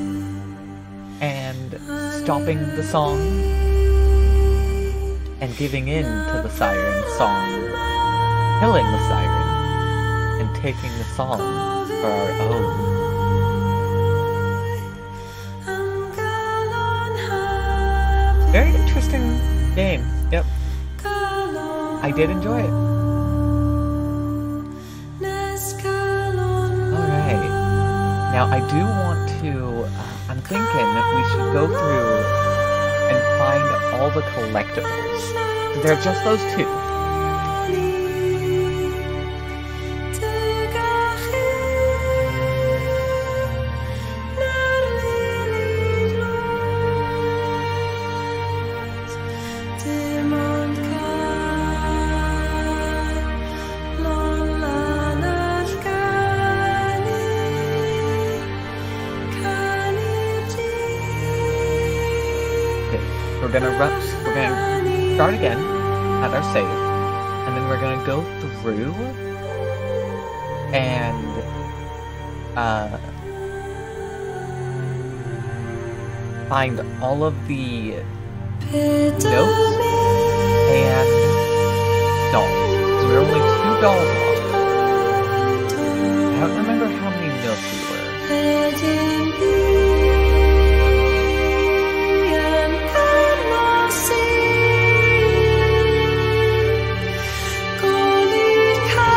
and stopping the song and giving in to the siren song, killing the siren, and taking the song for our own. Very interesting game. Yep. I did enjoy it. Alright. Now, I do want to. Uh, I'm thinking that we should go through and find all the collectibles. They're just those two. Find all of the notes and dolls. We're only two dolls off. I don't remember how many notes we were.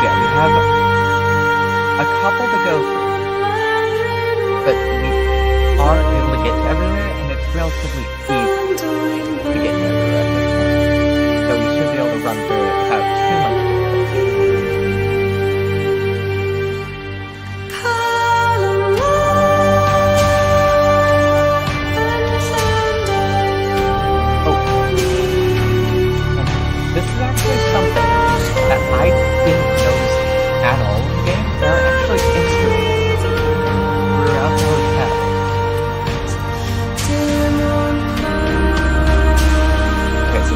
Yeah, we have a couple to go through, but we are able to get to everywhere, relatively easy to get everywhere at this point. So we should be able to run through it without too much difficulty.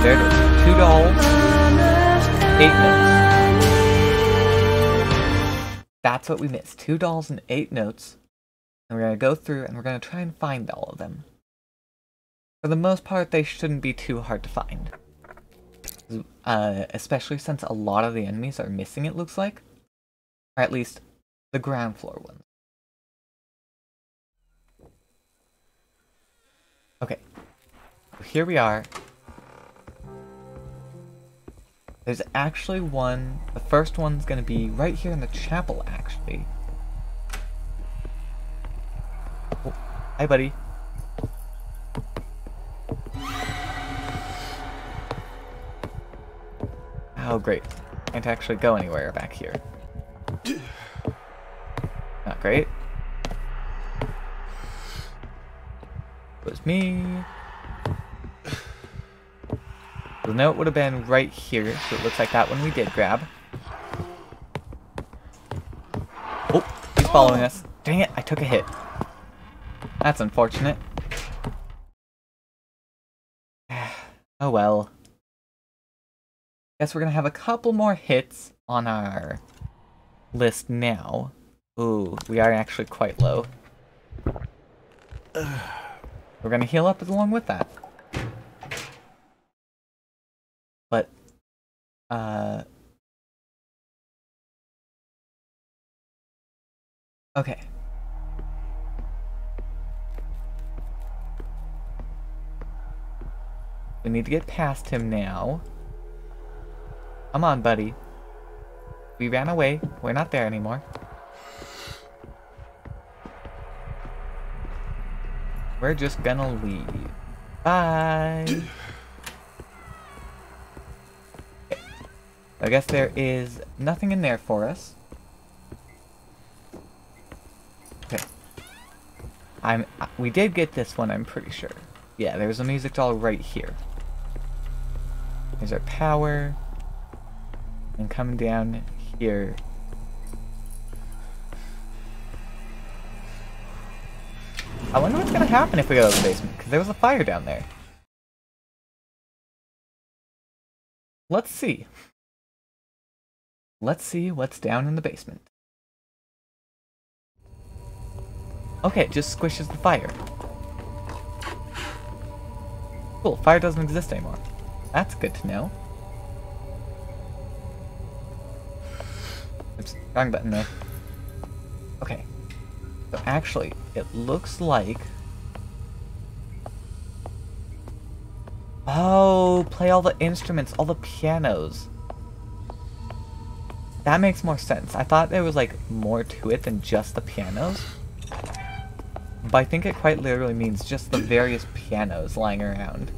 There it is. Two dolls, eight notes. That's what we missed. Two dolls and eight notes. And we're gonna go through and we're gonna try and find all of them. For the most part, they shouldn't be too hard to find. Uh, especially since a lot of the enemies are missing, it looks like. Or at least the ground floor ones. Okay. So here we are. There's actually one. The first one's gonna be right here in the chapel, actually. Oh, hi, buddy. Oh, great. Can't actually go anywhere back here. Not great. was me. The note would have been right here, so it looks like that one we did grab. Oh, he's following us. Dang it, I took a hit. That's unfortunate. oh well. Guess we're gonna have a couple more hits on our list now. Ooh, we are actually quite low. We're gonna heal up along with that. Uh, okay. We need to get past him now. Come on, buddy. We ran away. We're not there anymore. We're just gonna leave. Bye! I guess there is nothing in there for us. Okay. I'm. uh, We did get this one. I'm pretty sure. Yeah, there's a music doll right here. There's our power. And coming down here. I wonder what's gonna happen if we go to the basement, because there was a fire down there. Let's see. Let's see what's down in the basement. Okay, it just squishes the fire. Cool, fire doesn't exist anymore. That's good to know. Oops, wrong button there. Okay. So actually, it looks like... Oh, play all the instruments, all the pianos. That makes more sense. I thought there was like more to it than just the pianos. But I think it quite literally means just the various pianos lying around.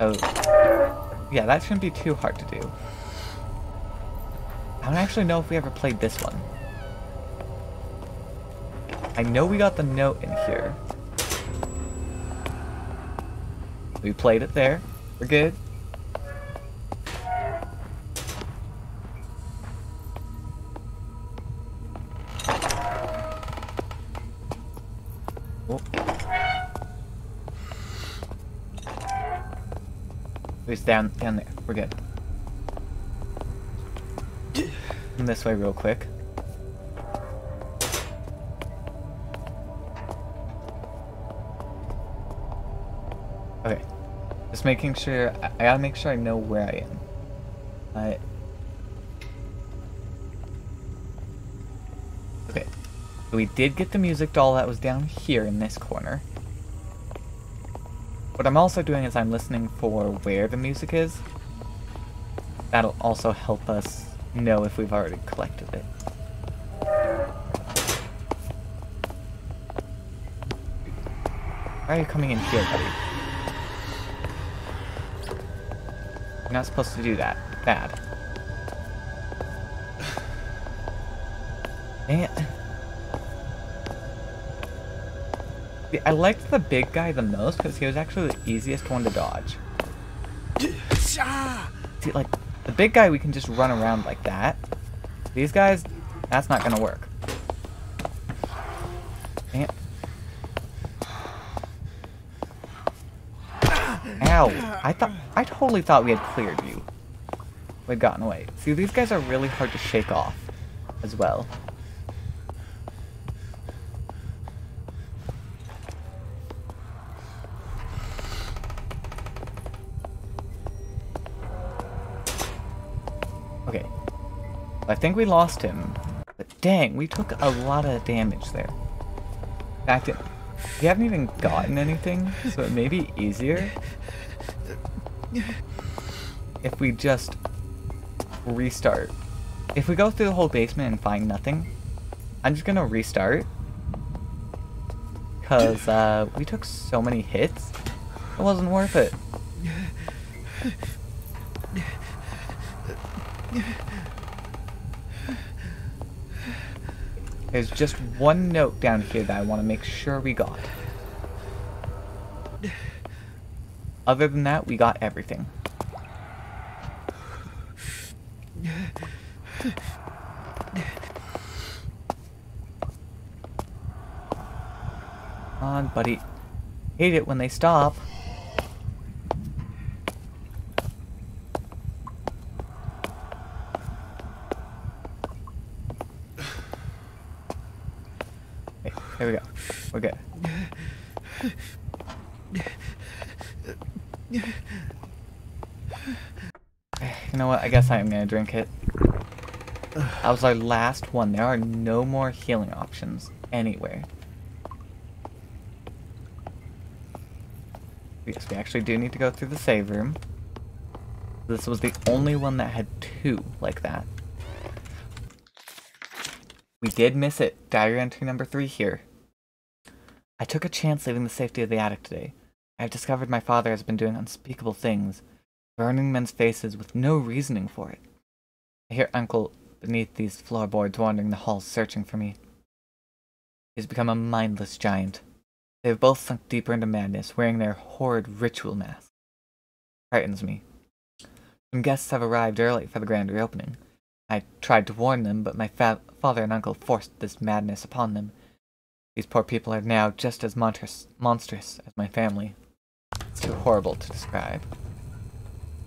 Oh. Yeah, that shouldn't be too hard to do. I don't actually know if we ever played this one. I know we got the note in here. We played it there. We're good. Oh. It's down down there. We're good. Come this way real quick. Just making sure I, gotta make sure I know where I am. I Okay. We did get the music doll that was down here in this corner. What I'm also doing is I'm listening for where the music is. That'll also help us know if we've already collected it. Why are you coming in here, buddy? You're not supposed to do that. Bad. And See, I liked the big guy the most because he was actually the easiest one to dodge. See, like, the big guy we can just run around like that. These guys, that's not gonna work. Ow! I thought I totally thought we had cleared you. We'd gotten away. See, these guys are really hard to shake off as well. Okay. I think we lost him. But dang, we took a lot of damage there. In fact, we haven't even gotten anything, so it may be easier if we just restart. If we go through the whole basement and find nothing, I'm just gonna restart. Because uh, we took so many hits, it wasn't worth it. There's just one note down here that I want to make sure we got. Other than that, we got everything. Come on, buddy. Hate it when they stop. Okay, here we go. We're good. You know what? I guess I am gonna drink it. That was our last one. There are no more healing options anywhere. Yes, we actually do need to go through the save room. This was the only one that had two like that. We did miss it. Diary entry number three here. I took a chance leaving the safety of the attic today. I have discovered my father has been doing unspeakable things, burning men's faces with no reasoning for it. I hear Uncle beneath these floorboards wandering the halls searching for me. He has become a mindless giant. They have both sunk deeper into madness, wearing their horrid ritual masks. Frightens me. Some guests have arrived early for the grand reopening. I tried to warn them, but my fa- father and uncle forced this madness upon them. These poor people are now just as monstrous, monstrous as my family. It's too horrible to describe.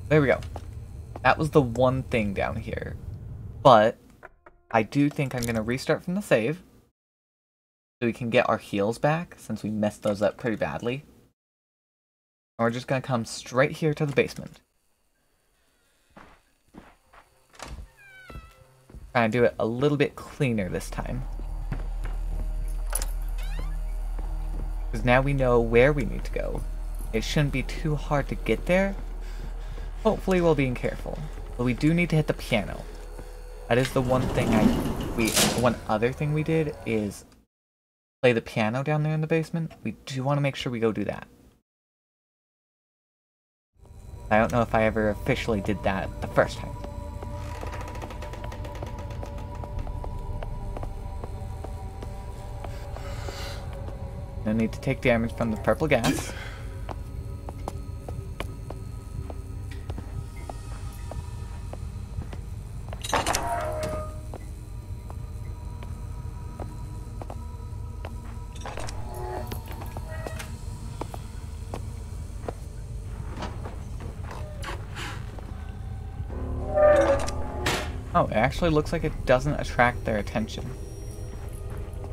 There we go. That was the one thing down here. But I do think I'm going to restart from the save. So we can get our heals back, since we messed those up pretty badly. And we're just going to come straight here to the basement. Trying to do it a little bit cleaner this time. Because now we know where we need to go. It shouldn't be too hard to get there. Hopefully while being careful. But we do need to hit the piano. That is the one thing I... We, one other thing we did is play the piano down there in the basement. We do want to make sure we go do that. I don't know if I ever officially did that the first time. No need to take damage from the purple gas. Actually looks like it doesn't attract their attention.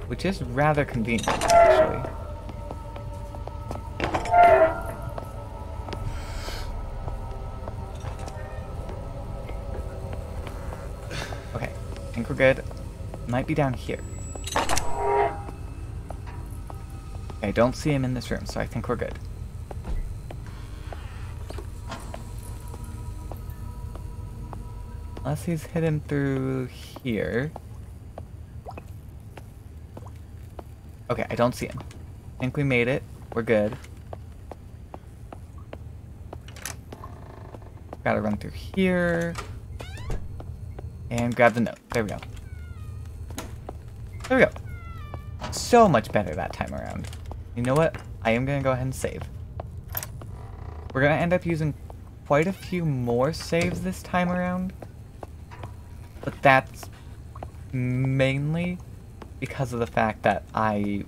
Which is rather convenient, actually. Okay, I think we're good. Might be down here. I don't see him in this room, so I think we're good. Unless he's hidden through here. Okay, I don't see him. I think we made it. We're good. Gotta run through here. And grab the note. There we go. There we go. So much better that time around. You know what? I am gonna go ahead and save. We're gonna end up using quite a few more saves this time around. But that's mainly because of the fact that I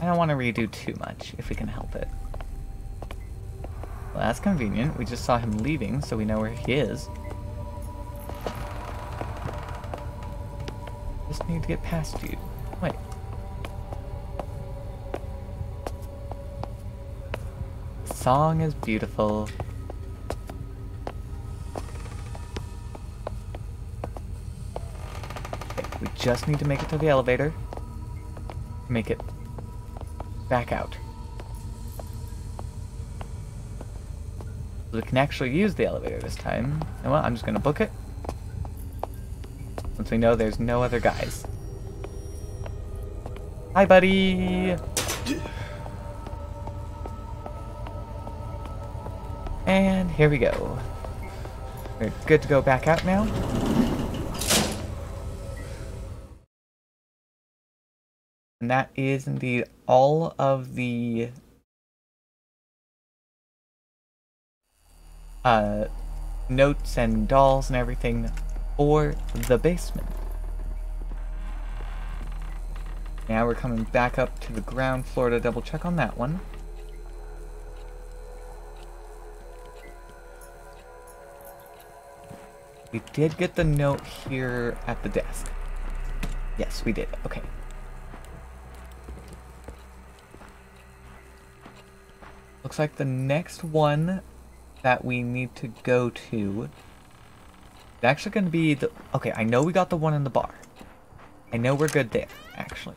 I don't want to redo too much if we can help it. Well, that's convenient. We just saw him leaving, so we know where he is. Just need to get past you. Wait. The song is beautiful. Just need to make it to the elevator. Make it back out. we can actually use the elevator this time. And well, I'm just gonna book it. Since we know there's no other guys. Hi, buddy! And here we go. We're good to go back out now. And that is indeed all of the uh, notes and dolls and everything for the basement. Now we're coming back up to the ground floor to double check on that one. We did get the note here at the desk. Yes, we did. Okay. Looks like the next one that we need to go to is actually going to be the... Okay, I know we got the one in the bar. I know we're good there, actually.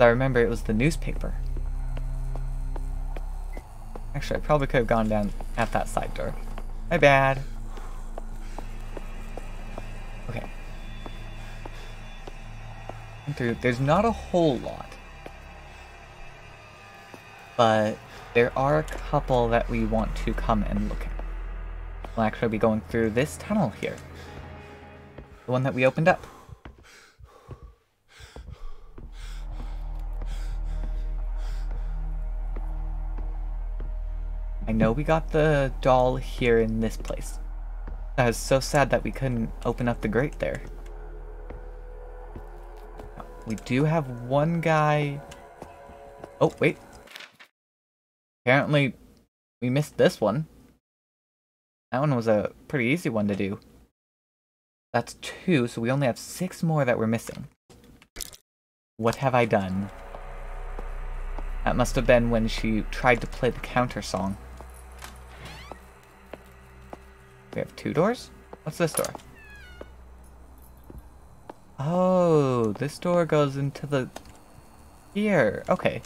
I remember it was the newspaper. Actually, I probably could have gone down at that side door. My bad. Okay. through. There's not a whole lot. But there are a couple that we want to come and look at. We'll actually be going through this tunnel here. The one that we opened up. I know we got the doll here in this place. That was so sad that we couldn't open up the grate there. We do have one guy... Oh, wait. Apparently, we missed this one. That one was a pretty easy one to do. That's two, so we only have six more that we're missing. What have I done? That must have been when she tried to play the counter song. We have two doors? What's this door? Oh, this door goes into the... Here, okay.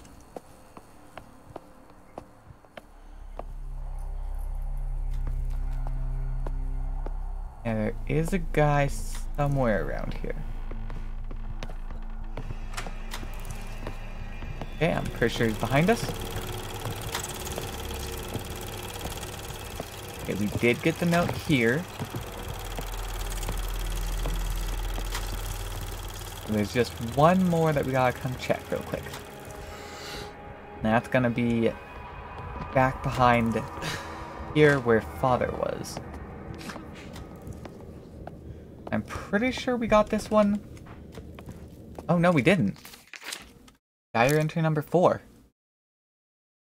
Yeah, there is a guy somewhere around here. Okay, I'm pretty sure he's behind us. Okay, we did get the note here. There's just one more that we gotta come check real quick. And that's gonna be back behind here where father was. I'm pretty sure we got this one. Oh no, we didn't. Dire entry number four.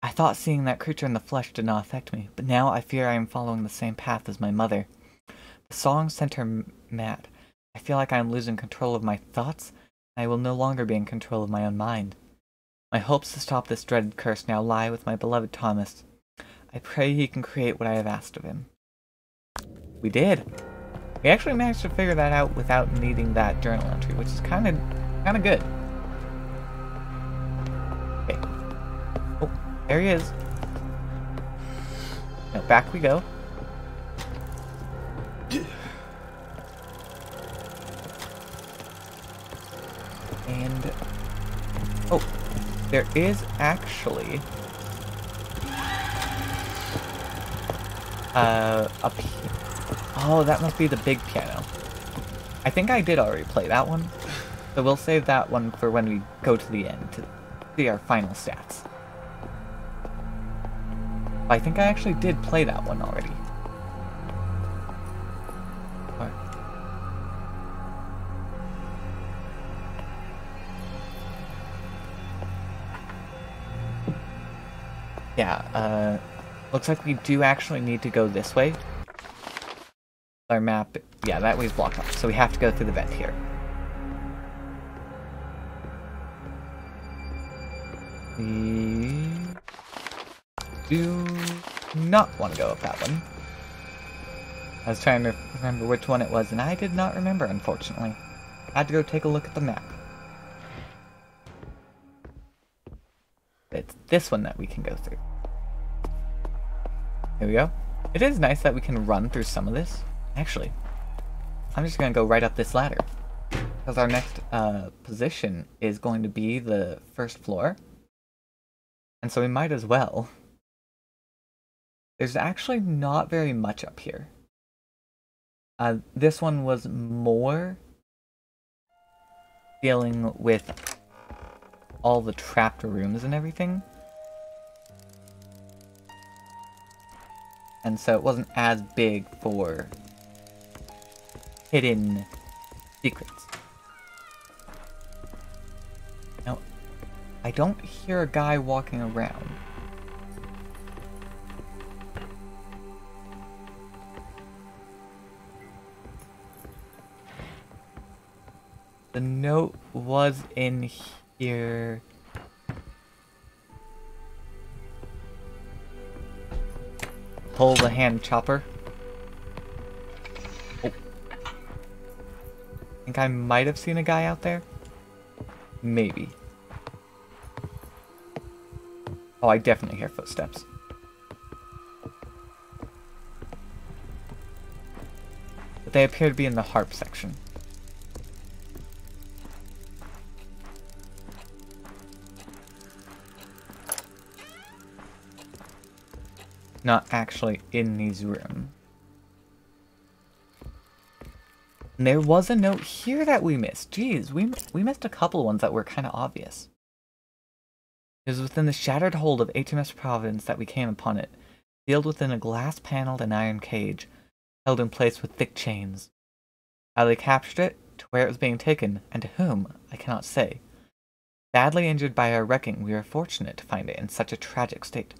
I thought seeing that creature in the flesh did not affect me, but now I fear I am following the same path as my mother. The song sent her mad. I feel like I am losing control of my thoughts, I will no longer be in control of my own mind. My hopes to stop this dreaded curse now lie with my beloved Thomas. I pray he can create what I have asked of him. We did. We actually managed to figure that out without needing that journal entry, which is kind of kind of good. Oh, There he is. Now back we go. And oh, there is actually uh a oh that must be the big piano. I think I did already play that one, so we'll save that one for when we go to the end to see our final stats. I think I actually did play that one already. Yeah, uh, looks like we do actually need to go this way. Our map, yeah, that way's blocked off, so we have to go through the vent here. We do not want to go up that one. I was trying to remember which one it was, and I did not remember, unfortunately. I had to go take a look at the map. It's this one that we can go through. Here we go. It is nice that we can run through some of this. Actually, I'm just to go right up this ladder. Because our next uh, position is going to be the first floor. And so we might as well there's actually not very much up here. Uh, this one was more dealing with all the trapped rooms and everything. And so it wasn't as big for hidden secrets. Now, I don't hear a guy walking around. The note was in here. Pull the hand chopper. think I might have seen a guy out there. Maybe. Oh, I definitely hear footsteps. But they appear to be in the harp section. Not actually in these rooms. And there was a note here that we missed. Jeez, we, we missed a couple ones that were kind of obvious. It was within the shattered hold of HMS Providence that we came upon it, sealed within a glass-paneled and iron cage, held in place with thick chains. How they captured it, to where it was being taken, and to whom, I cannot say. Badly injured by our wrecking, we were fortunate to find it in such a tragic state.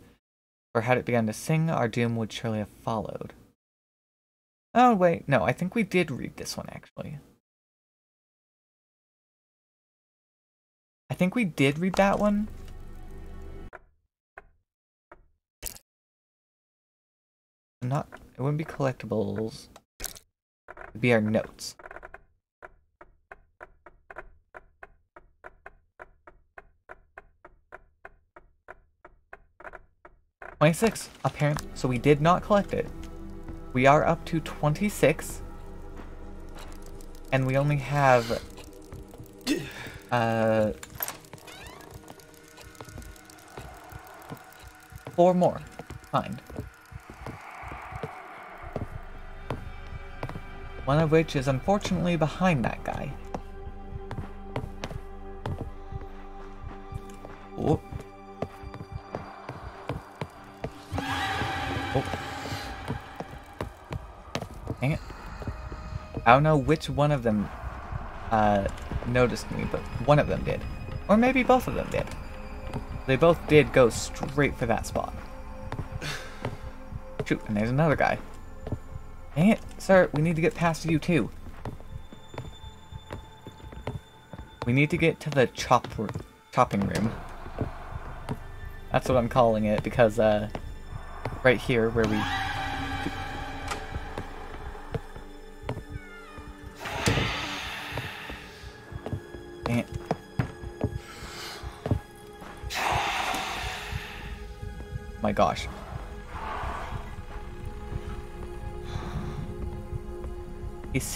For had it begun to sing, our doom would surely have followed. Oh, wait, no, I think we did read this one, actually. I think we did read that one. Not, it wouldn't be collectibles. It'd be our notes. Twenty-six, apparently. So we did not collect it. We are up to twenty-six, and we only have uh four more. Find. One of which is unfortunately behind that guy. I don't know which one of them uh, noticed me, but one of them did. Or maybe both of them did. They both did go straight for that spot. Shoot, and there's another guy. Dang it, sir, we need to get past you too. We need to get to the chop chopping room. That's what I'm calling it because uh right here where we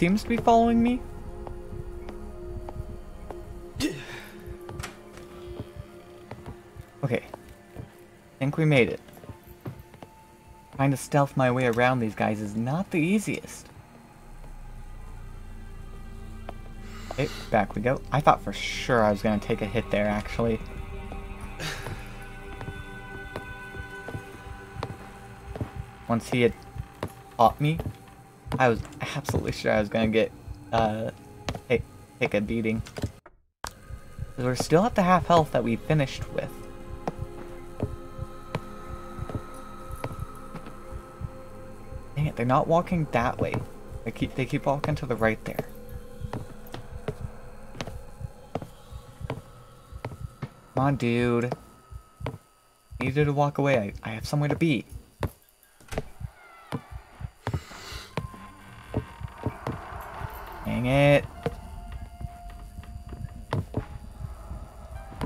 seems to be following me. Okay. think we made it. Trying to stealth my way around these guys is not the easiest. Okay, back we go. I thought for sure I was going to take a hit there, actually. Once he had caught me, I was absolutely sure I was gonna get, uh, take, take a beating. We're still at the half health that we finished with. Dang it, they're not walking that way. They keep, they keep walking to the right there. Come on, dude. Needed to walk away. I, I have somewhere to be. Dang it.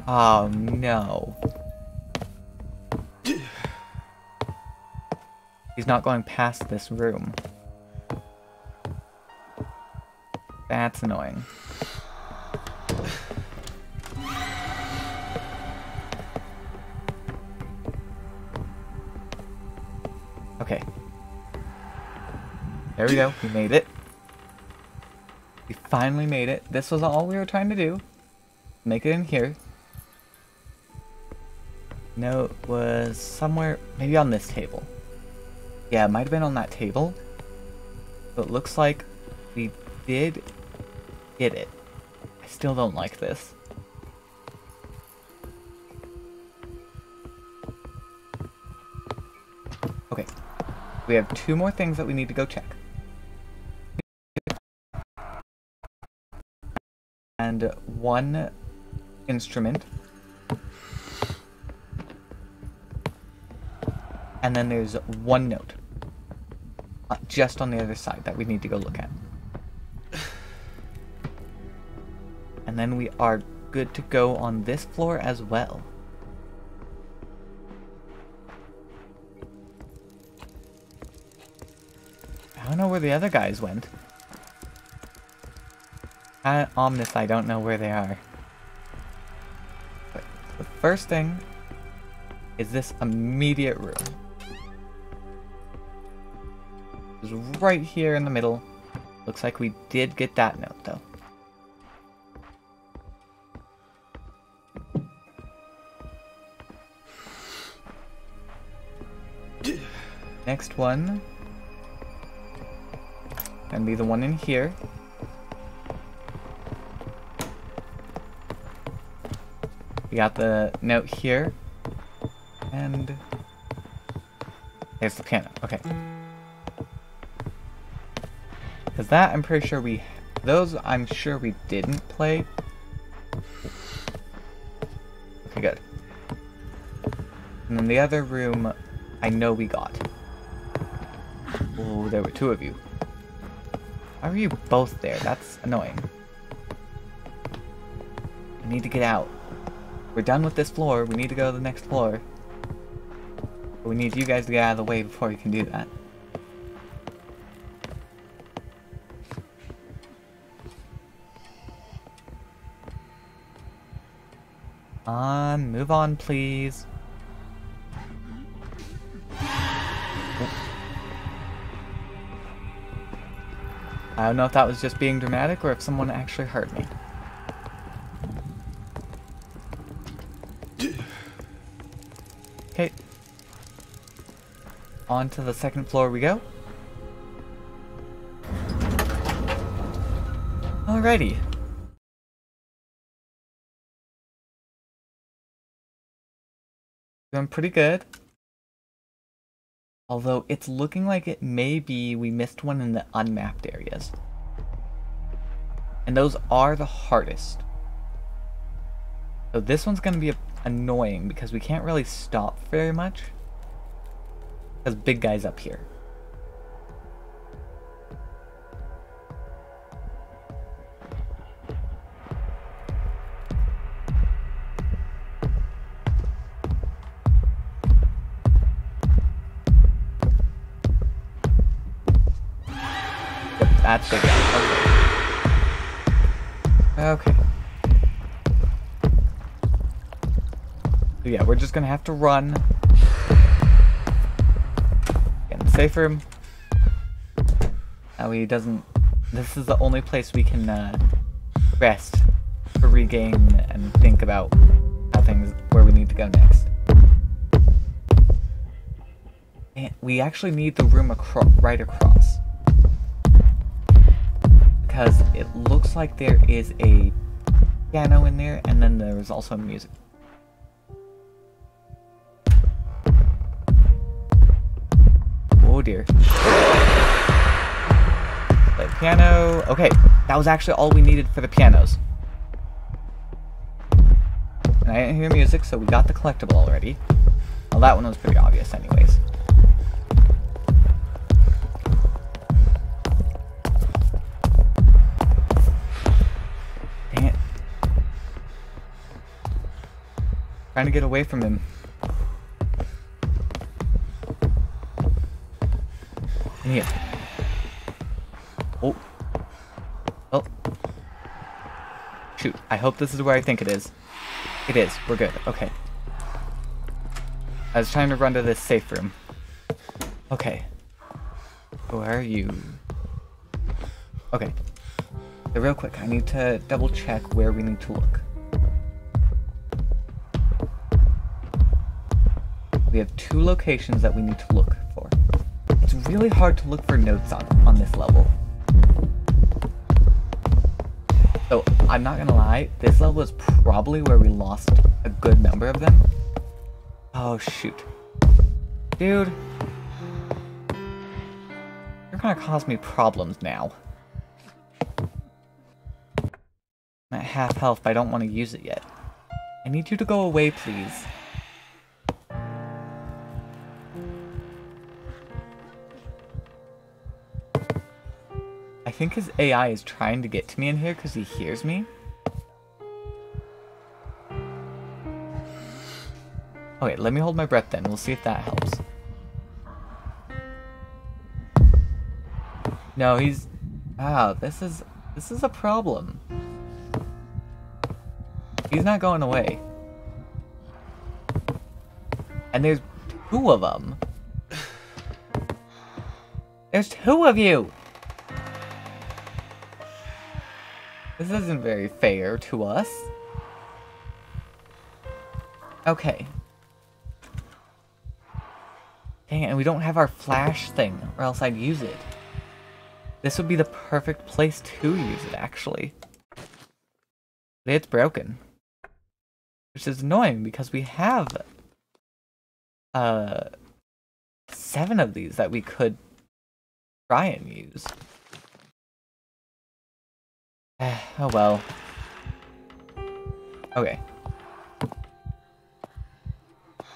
Oh no. He's not going past this room. That's annoying. Okay. There we go. We made it. We finally made it. This was all we were trying to do. Make it in here. Note was somewhere, maybe on this table. Yeah, it might have been on that table. But looks like we did get it. I still don't like this. Okay. We have two more things that we need to go check. and one instrument. And then there's one note. Uh, just on the other side that we need to go look at. And then we are good to go on this floor as well. I don't know where the other guys went. At I don't know where they are. But the first thing is this immediate room. Was right here in the middle. Looks like we did get that note, though. Next one. Gonna be the one in here. We got the note here. And there's the piano. Okay. Because that, I'm pretty sure we... Those, I'm sure we didn't play. Okay, good. And then the other room, I know we got. Oh, there were two of you. Why are you both there? That's annoying. I need to get out. We're done with this floor. We need to go to the next floor. But we need you guys to get out of the way before we can do that. Move on, please. I don't know if that was just being dramatic or if someone actually hurt me. Okay. On to the second floor we go. Alrighty. Pretty good. Although it's looking like it may be we missed one in the unmapped areas. And those are the hardest. So this one's going to be annoying because we can't really stop very much. Because big guy's up here. Gonna have to run. Get in the safe room. Now he doesn't... This is the only place we can uh, rest to regain and think about how things... where we need to go next. And we actually need the room acro right across. Because it looks like there is a piano in there, and then there is also music. Dear. Play piano. Okay, that was actually all we needed for the pianos. And I didn't hear music, so we got the collectible already. Well, that one was pretty obvious anyways. Dang it. Trying to get away from him. In here. Oh. Oh. Shoot. I hope this is where I think it is. It is. We're good. Okay. I was trying to run to this safe room. Okay. Where are you? Okay. So real quick, I need to double check where we need to look. We have two locations that we need to look really hard to look for notes on, on this level. So, I'm not gonna lie, this level is probably where we lost a good number of them. Oh, shoot. Dude. You're gonna cause me problems now. I'm at half health, but I don't want to use it yet. I need you to go away, please. Think his AI is trying to get to me in here because he hears me. Okay, let me hold my breath then. We'll see if that helps. No, he's... Wow, this is... This is a problem. He's not going away. And there's two of them. There's two of you! This isn't very fair to us. Okay. Dang it, and we don't have our flash thing, or else I'd use it. This would be the perfect place to use it, actually. But it's broken. Which is annoying, because we have... Uh... Seven of these that we could try and use. Oh well. Okay.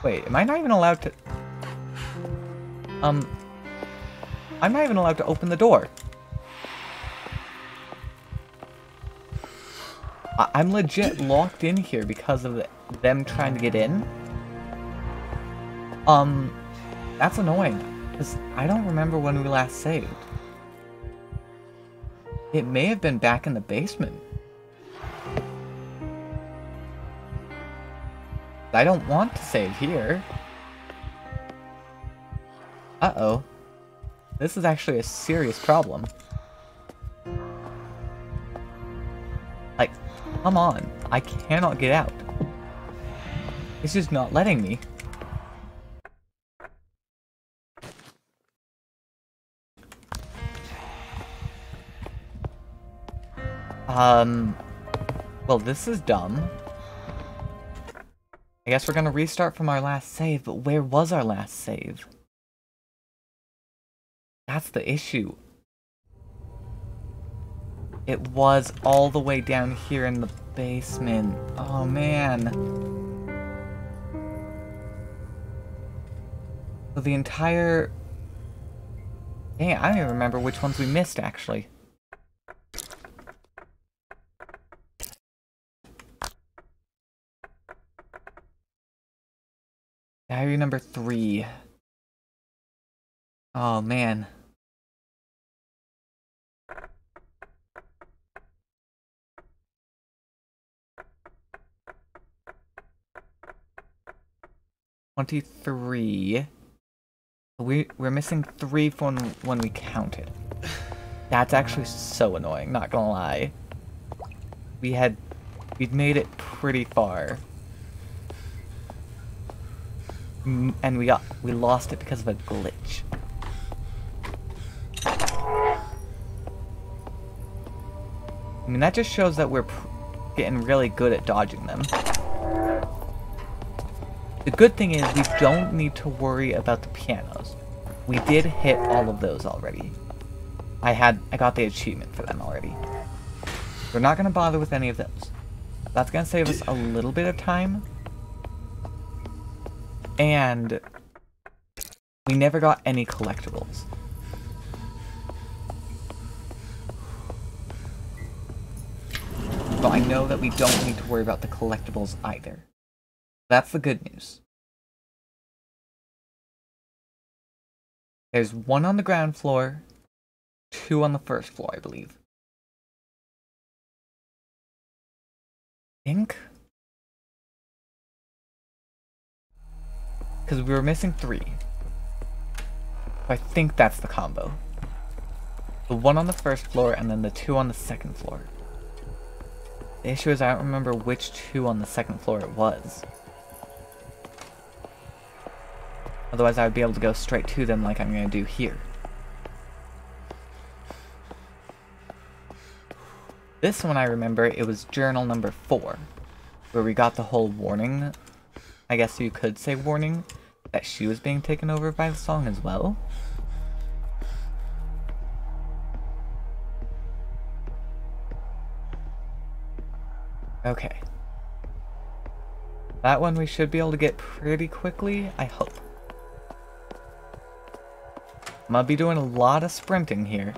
Wait, am I not even allowed to... Um... I'm not even allowed to open the door. I I'm legit locked in here because of them trying to get in. Um, that's annoying. Because I don't remember when we last saved. It may have been back in the basement. I don't want to save here. Uh-oh. This is actually a serious problem. Like, come on. I cannot get out. It's just not letting me. Um, well, this is dumb. I guess we're gonna restart from our last save, but where was our last save? That's the issue. It was all the way down here in the basement. Oh, man. So the entire... Dang, I don't even remember which ones we missed, actually. Diary number three. Oh, man. Twenty-three. We we're missing three from when we counted. That's actually so annoying. Not gonna lie. We had we'd made it pretty far. And we got we lost it because of a glitch. I mean, that just shows that we're getting really good at dodging them. The good thing is we don't need to worry about the pianos. We did hit all of those already. I had I got the achievement for them already. We're not gonna bother with any of those. That's gonna save us a little bit of time. And we never got any collectibles. But I know that we don't need to worry about the collectibles either. That's the good news. There's one on the ground floor, two on the first floor, I believe. Think? Because we were missing three. I think that's the combo. The one on the first floor and then the two on the second floor. The issue is I don't remember which two on the second floor it was. Otherwise I would be able to go straight to them like I'm going to do here. This one I remember, it was journal number four, where we got the whole warning, I guess you could say warning, that she was being taken over by the song as well. Okay. That one we should be able to get pretty quickly, I hope. I'm gonna be doing a lot of sprinting here.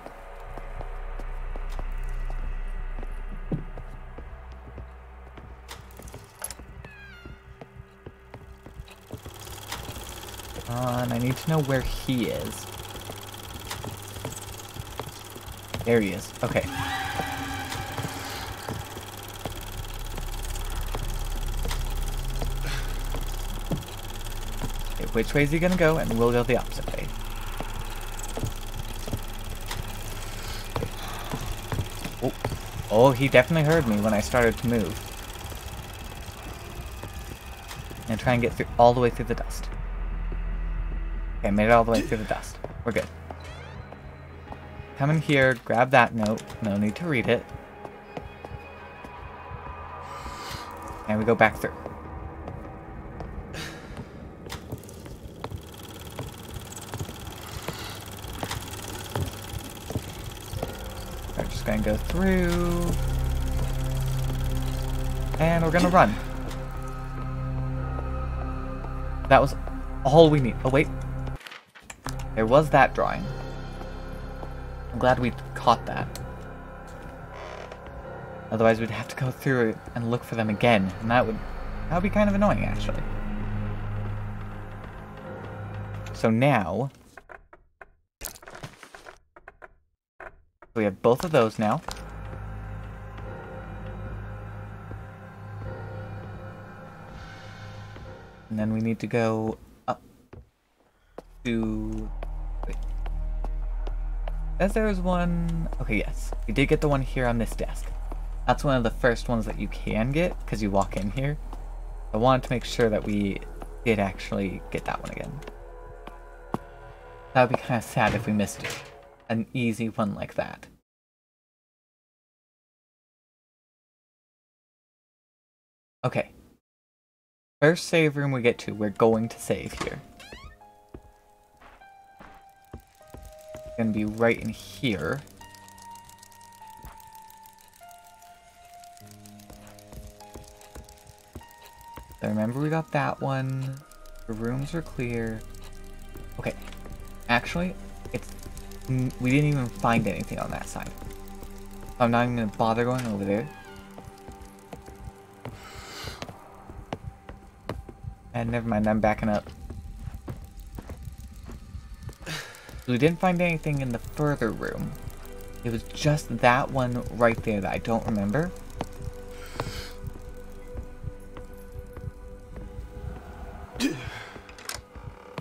I need to know where he is. There he is. Okay. okay which way is he gonna go? And we'll go the opposite way. Oh. oh, he definitely heard me when I started to move. And try and get through all the way through the dust. Okay, made it all the way through the dust. We're good. Come in here, grab that note. No need to read it. And we go back through. We're just gonna go through. And we're gonna run. That was all we need. Oh, wait. There was that drawing. I'm glad we caught that. Otherwise, we'd have to go through it and look for them again, and that would that would be kind of annoying, actually. So now, we have both of those now. And then we need to go to... Wait. As there was one... Okay, yes. We did get the one here on this desk. That's one of the first ones that you can get, because you walk in here. I wanted to make sure that we did actually get that one again. That would be kind of sad if we missed it. An easy one like that. Okay. First save room we get to, we're going to save here. It's gonna be right in here. I remember we got that one. The rooms are clear. Okay. Actually, it's we didn't even find anything on that side. I'm not even gonna bother going over there. And never mind, I'm backing up. We didn't find anything in the further room. It was just that one right there that I don't remember.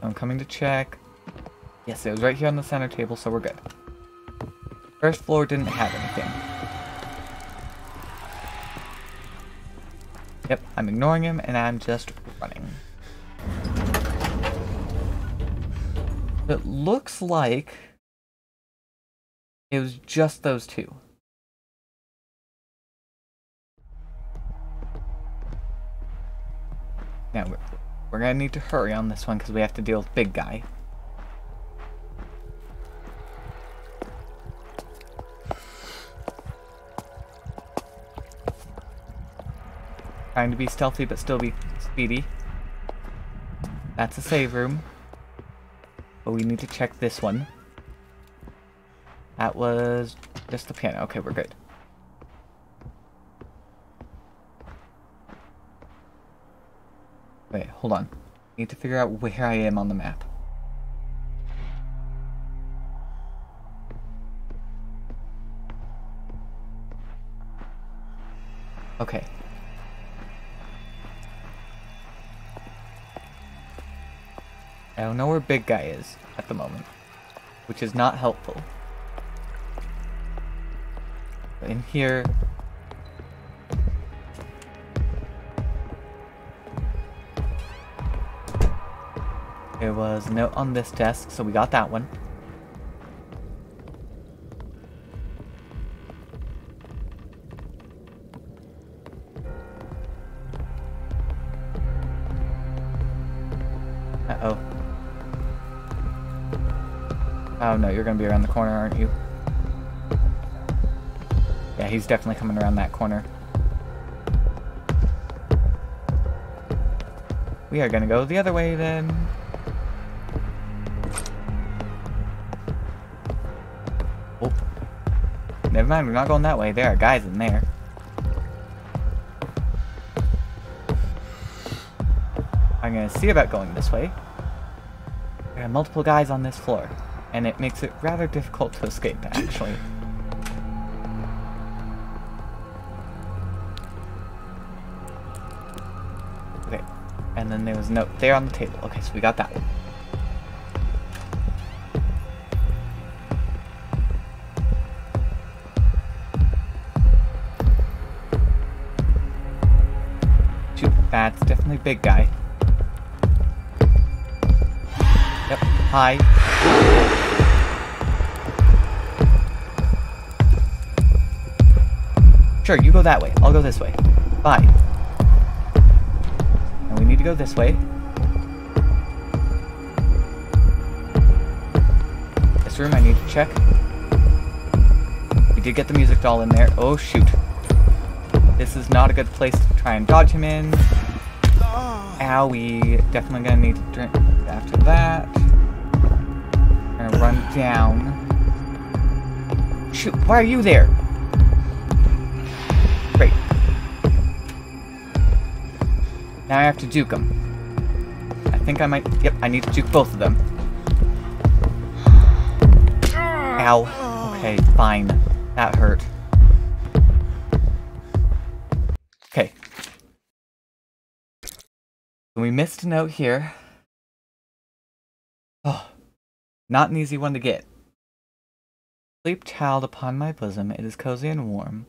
I'm coming to check. Yes, it was right here on the center table, so we're good. First floor didn't have anything. Yep, I'm ignoring him and I'm just It looks like it was just those two. Now, we're, we're gonna need to hurry on this one because we have to deal with Big Guy. Trying to be stealthy but still be speedy. That's a save room. But we need to check this one. That was just the piano. Okay, we're good. Wait, hold on. I Need to figure out where I am on the map. Okay. I don't know where Big Guy is at the moment, which is not helpful. But in here... There was a note on this desk, so we got that one. No, you're gonna be around the corner, aren't you? Yeah, he's definitely coming around that corner. We are gonna go the other way then. Oh. Never mind, we're not going that way. There are guys in there. I'm gonna see about going this way. There are multiple guys on this floor, and it makes it rather difficult to escape, actually. Okay, and then there was no- there on the table. Okay, so we got that one. That's definitely big guy. Yep, hi. Sure, you go that way. I'll go this way. Bye. And we need to go this way. This room I need to check. We did get the music doll in there. Oh, shoot. This is not a good place to try and dodge him in. Owie. Definitely gonna need to drink after that. Gonna run down. Shoot, why are you there? Now I have to juke them. I think I might... Yep, I need to juke both of them. Ow. Okay, fine. That hurt. Okay. We missed a note here. Oh, not an easy one to get. Sleep, child, upon my bosom. It is cozy and warm.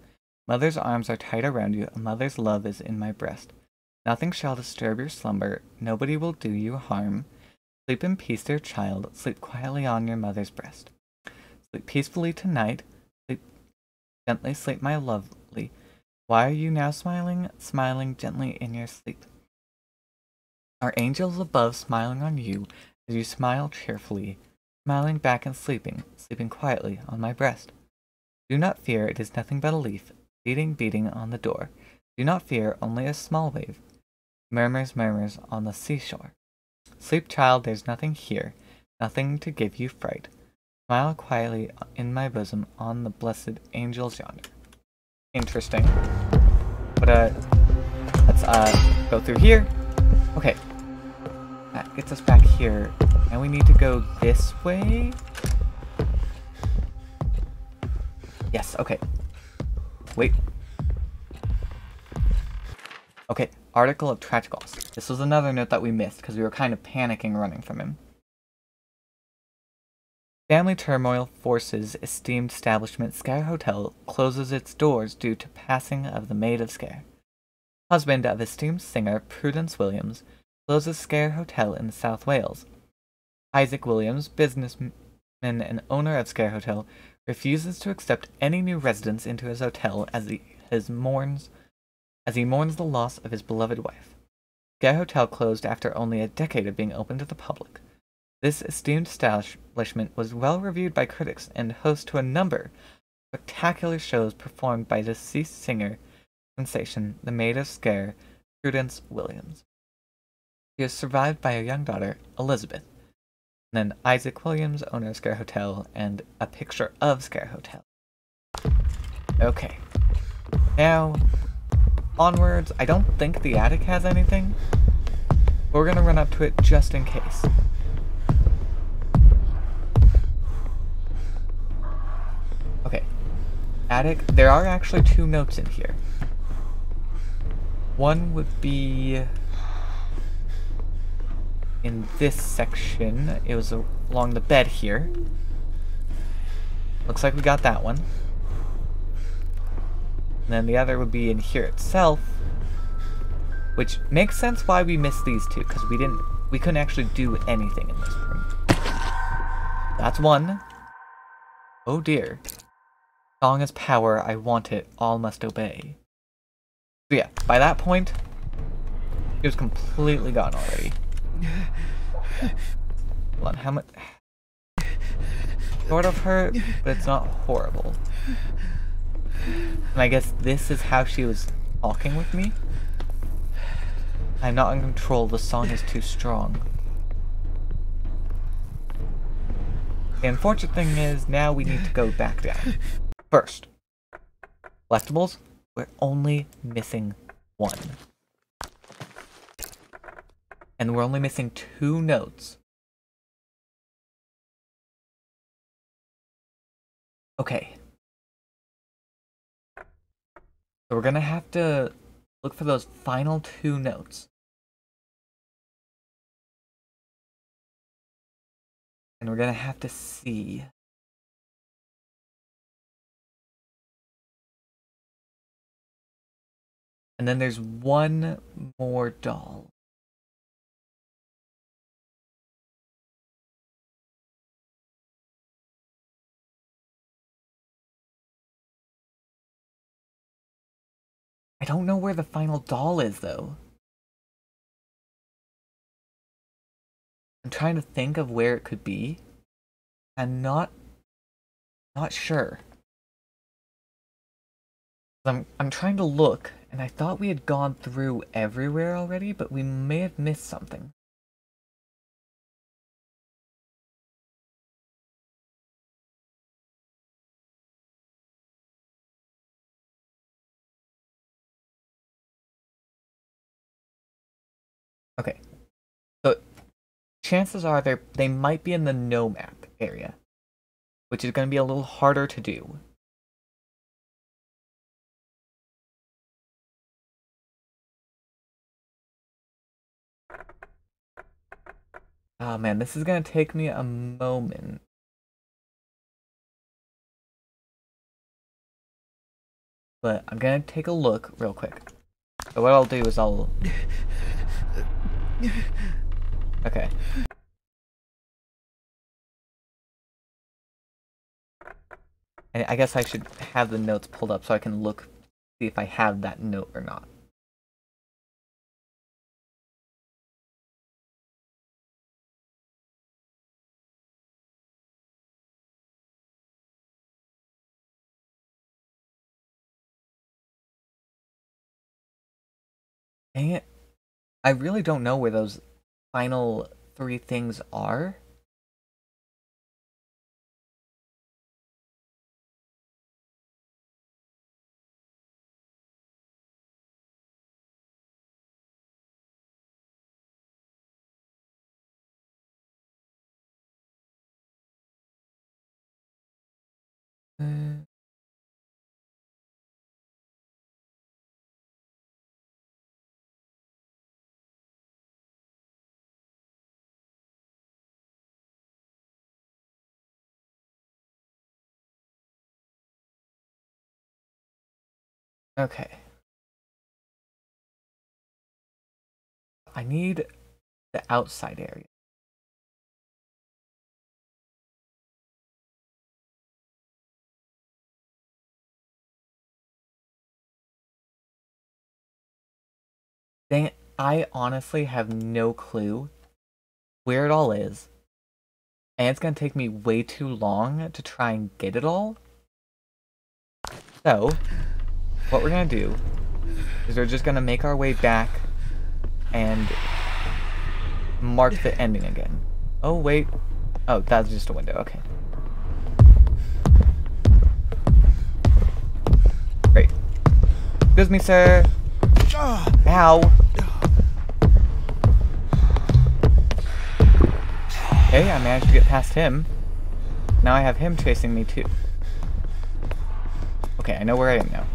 Mother's arms are tight around you. A mother's love is in my breast. Nothing shall disturb your slumber. Nobody will do you harm. Sleep in peace, dear child. Sleep quietly on your mother's breast. Sleep peacefully tonight. Sleep gently, sleep, my lovely. Why are you now smiling? Smiling gently in your sleep. Are angels above smiling on you as you smile cheerfully, smiling back and sleeping, sleeping quietly on my breast? Do not fear, it is nothing but a leaf, beating, beating on the door. Do not fear, only a small wave, murmurs, murmurs on the seashore. Sleep, child, there's nothing here, nothing to give you fright. Smile quietly in my bosom on the blessed angels yonder. Interesting. But, uh, let's, uh, go through here. Okay. That gets us back here. And we need to go this way? Yes, okay. Wait. Okay, Article of Tragicals. This was another note that we missed because we were kind of panicking running from him. Family turmoil forces esteemed establishment Sker Hotel closes its doors due to passing of the Maid of Sker. Husband of esteemed singer Prudence Williams closes Sker Hotel in South Wales. Isaac Williams, businessman and owner of Sker Hotel, refuses to accept any new residents into his hotel as he his mourns as he mourns the loss of his beloved wife. Sker Hotel closed after only a decade of being open to the public. This esteemed establishment was well reviewed by critics and host to a number of spectacular shows performed by deceased singer sensation, the Maid of Sker, Prudence Williams. He is survived by a young daughter, Elizabeth, and then Isaac Williams, owner of Sker Hotel, and a picture of Sker Hotel. Okay. Now, onwards. I don't think the attic has anything. We're gonna run up to it just in case. Okay. Attic. There are actually two notes in here. One would be in this section. It was along the bed here. Looks like we got that one. And then the other would be in here itself. Which makes sense why we missed these two, because we didn't we couldn't actually do anything in this room. That's one. Oh dear. Song is power, I want it, all must obey. So yeah, by that point, he was completely gone already. Hold on, how much... Sort of hurt, but it's not horrible. And I guess this is how she was talking with me? I'm not in control, the song is too strong. The unfortunate thing is, now we need to go back down. First, collectibles, we're only missing one. And we're only missing two notes. Okay. So we're gonna have to look for those final two notes. And we're gonna have to see. And then there's one more doll. I don't know where the final doll is, though. I'm trying to think of where it could be. I'm not not sure. I'm I'm trying to look, and I thought we had gone through everywhere already, but we may have missed something. Okay. So chances are they they might be in the no map area, which is going to be a little harder to do. Oh man, this is going to take me a moment. But I'm going to take a look real quick. So what I'll do is I'll Okay. I guess I should have the notes pulled up so I can look, see if I have that note or not. Dang it. I really don't know where those final three things are. Okay. I need the outside area. Dang it, I honestly have no clue where it all is. And it's gonna take me way too long to try and get it all. So, what we're gonna do is we're just gonna make our way back and mark the ending again. Oh, wait. Oh, that's just a window. Okay. Great. Excuse me, sir. Ow. Okay, I managed to get past him. Now I have him chasing me too. Okay, I know where I am now.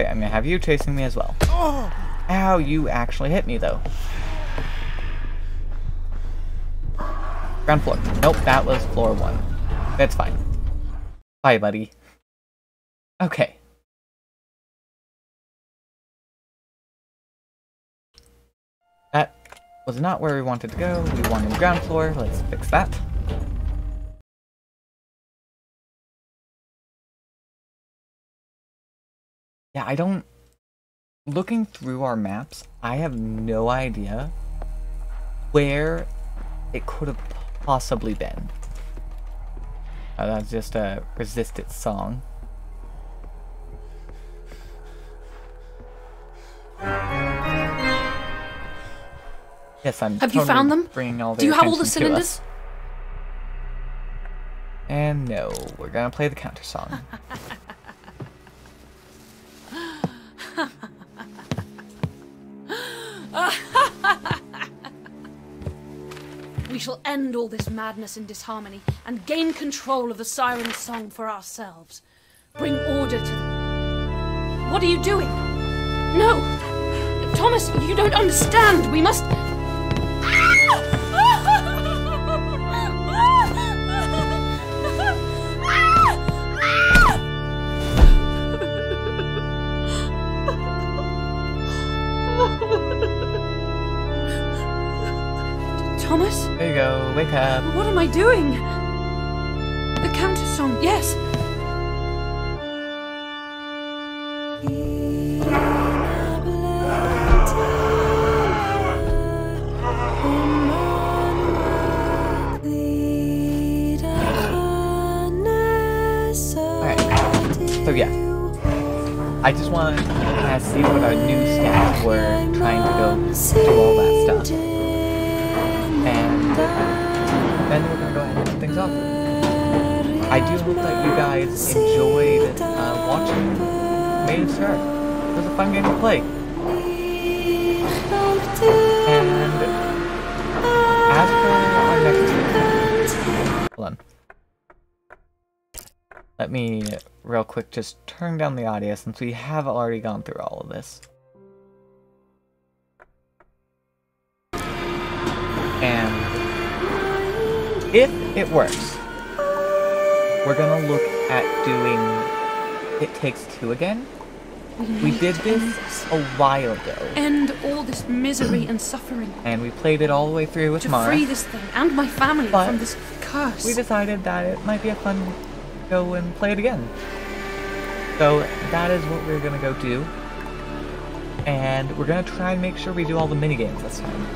Okay, I'm gonna have you chasing me as well. Ow, you actually hit me though. Ground floor. Nope, that was floor one. That's fine. Bye, buddy. Okay. That was not where we wanted to go. We wanted ground floor. Let's fix that. Yeah, I don't... Looking through our maps, I have no idea where it could have possibly been. Uh, that's just a resisted song. Yes, I'm. Have you found them? Bringing all Do you have all the cylinders? And no, we're gonna play the counter song. We shall end all this madness and disharmony and gain control of the siren's song for ourselves. Bring order to them. What are you doing? No! Thomas, you don't understand. We must. There you go. Wake up. What am I doing? The counter song, yes. So yeah. I just want to kind of see what our new stats were trying to go do all that stuff. Then we're gonna go ahead and end things off. I do hope that you guys enjoyed uh, watching Made of. It was a fun game to play. And as for our next hold on. Let me real quick just turn down the audio since we have already gone through all of this. And if it works, we're gonna look at doing It Takes Two again. We mm-hmm. did this mm-hmm. a while ago, End all this misery and suffering. and we played it all the way through with To Mara. free this thing and my family But from this curse. we decided that it might be a fun go and play it again. So that is what we're gonna go do. And we're gonna try and make sure we do all the mini games this time.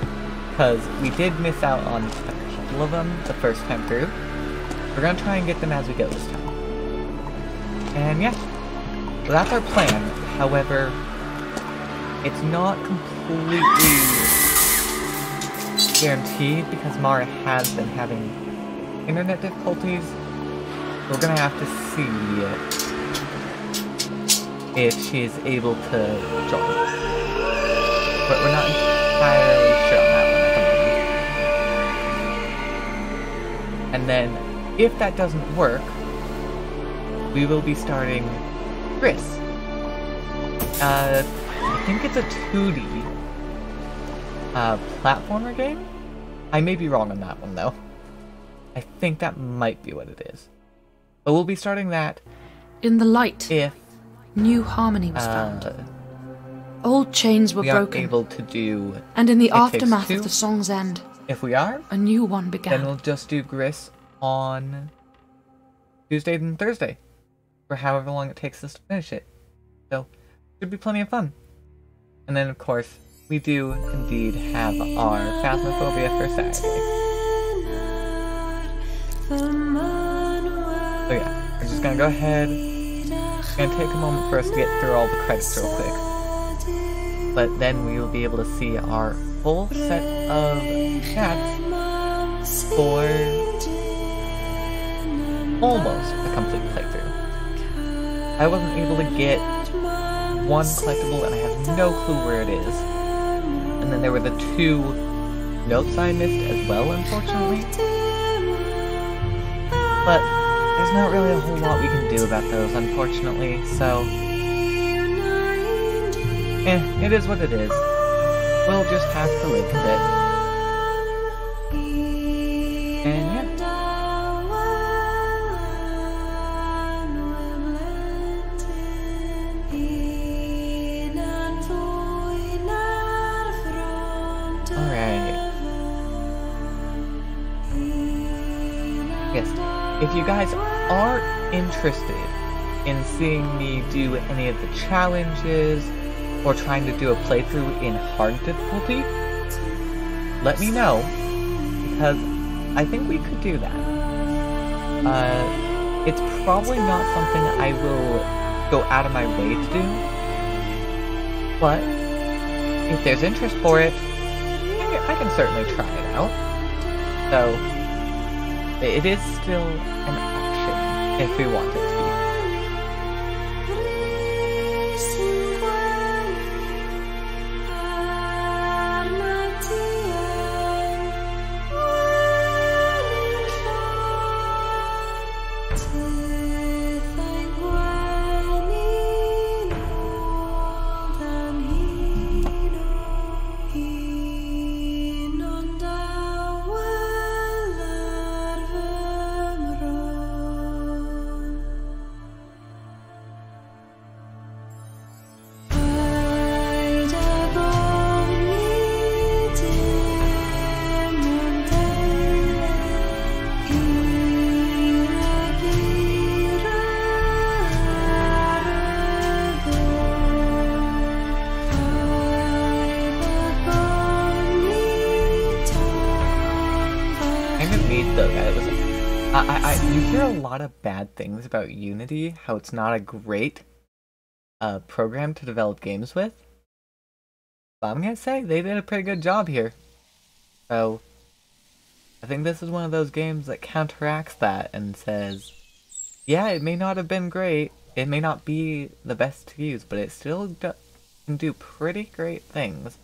Because we did miss out on couple of them the first time through. We're gonna try and get them as we go this time. And yeah, that's our plan. However, it's not completely guaranteed because Mara has been having internet difficulties. We're gonna have to see if she is able to join. But we're not entirely sure And then, if that doesn't work, we will be starting Gris. Uh, I think it's a 2D uh, platformer game? I may be wrong on that one though. I think that might be what it is. But we'll be starting that In the light, if new harmony was found. uh, Old chains were we broken, able to do. and in the aftermath of the song's end, If we are, a new one began. then we'll just do Gris on Tuesday and Thursday, for however long it takes us to finish it. So, should be plenty of fun. And then, of course, we do indeed have our Phasmophobia for Saturday. So yeah, we're just gonna go ahead. It's gonna take a moment for us to get through all the credits real quick. But then we will be able to see our full set of stats for almost a complete playthrough. I wasn't able to get one collectible and I have no clue where it is. And then there were the two notes I missed as well, unfortunately. But there's not really a whole lot we can do about those, unfortunately, so... Eh, it is what it is. We'll just have to live with it. And yeah. Alright. Yes. If you guys are interested in seeing me do any of the challenges or trying to do a playthrough in hard difficulty, let me know because I think we could do that. Uh, it's probably not something I will go out of my way to do, but if there's interest for it, I can- certainly try it out. So, it is still an option if we want it about Unity, how it's not a great uh, program to develop games with. But I'm gonna say they did a pretty good job here. So, I think this is one of those games that counteracts that and says, yeah, it may not have been great, it may not be the best to use, but it still do can do pretty great things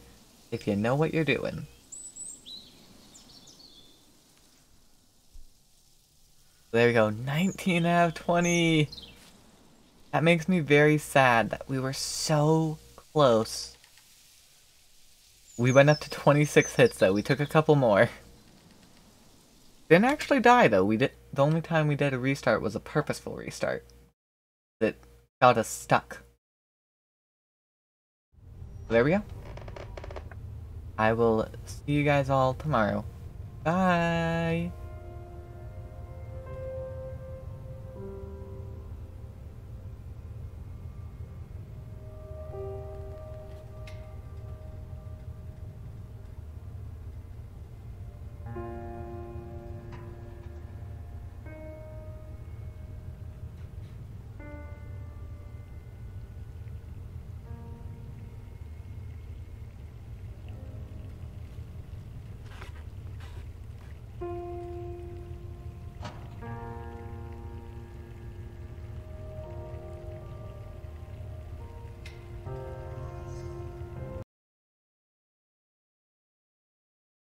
if you know what you're doing. There we go, 19 out of 20! That makes me very sad that we were so close. We went up to 26 hits though, we took a couple more. Didn't actually die though, we did- the only time we did a restart was a purposeful restart. That got us stuck. There we go. I will see you guys all tomorrow. Bye!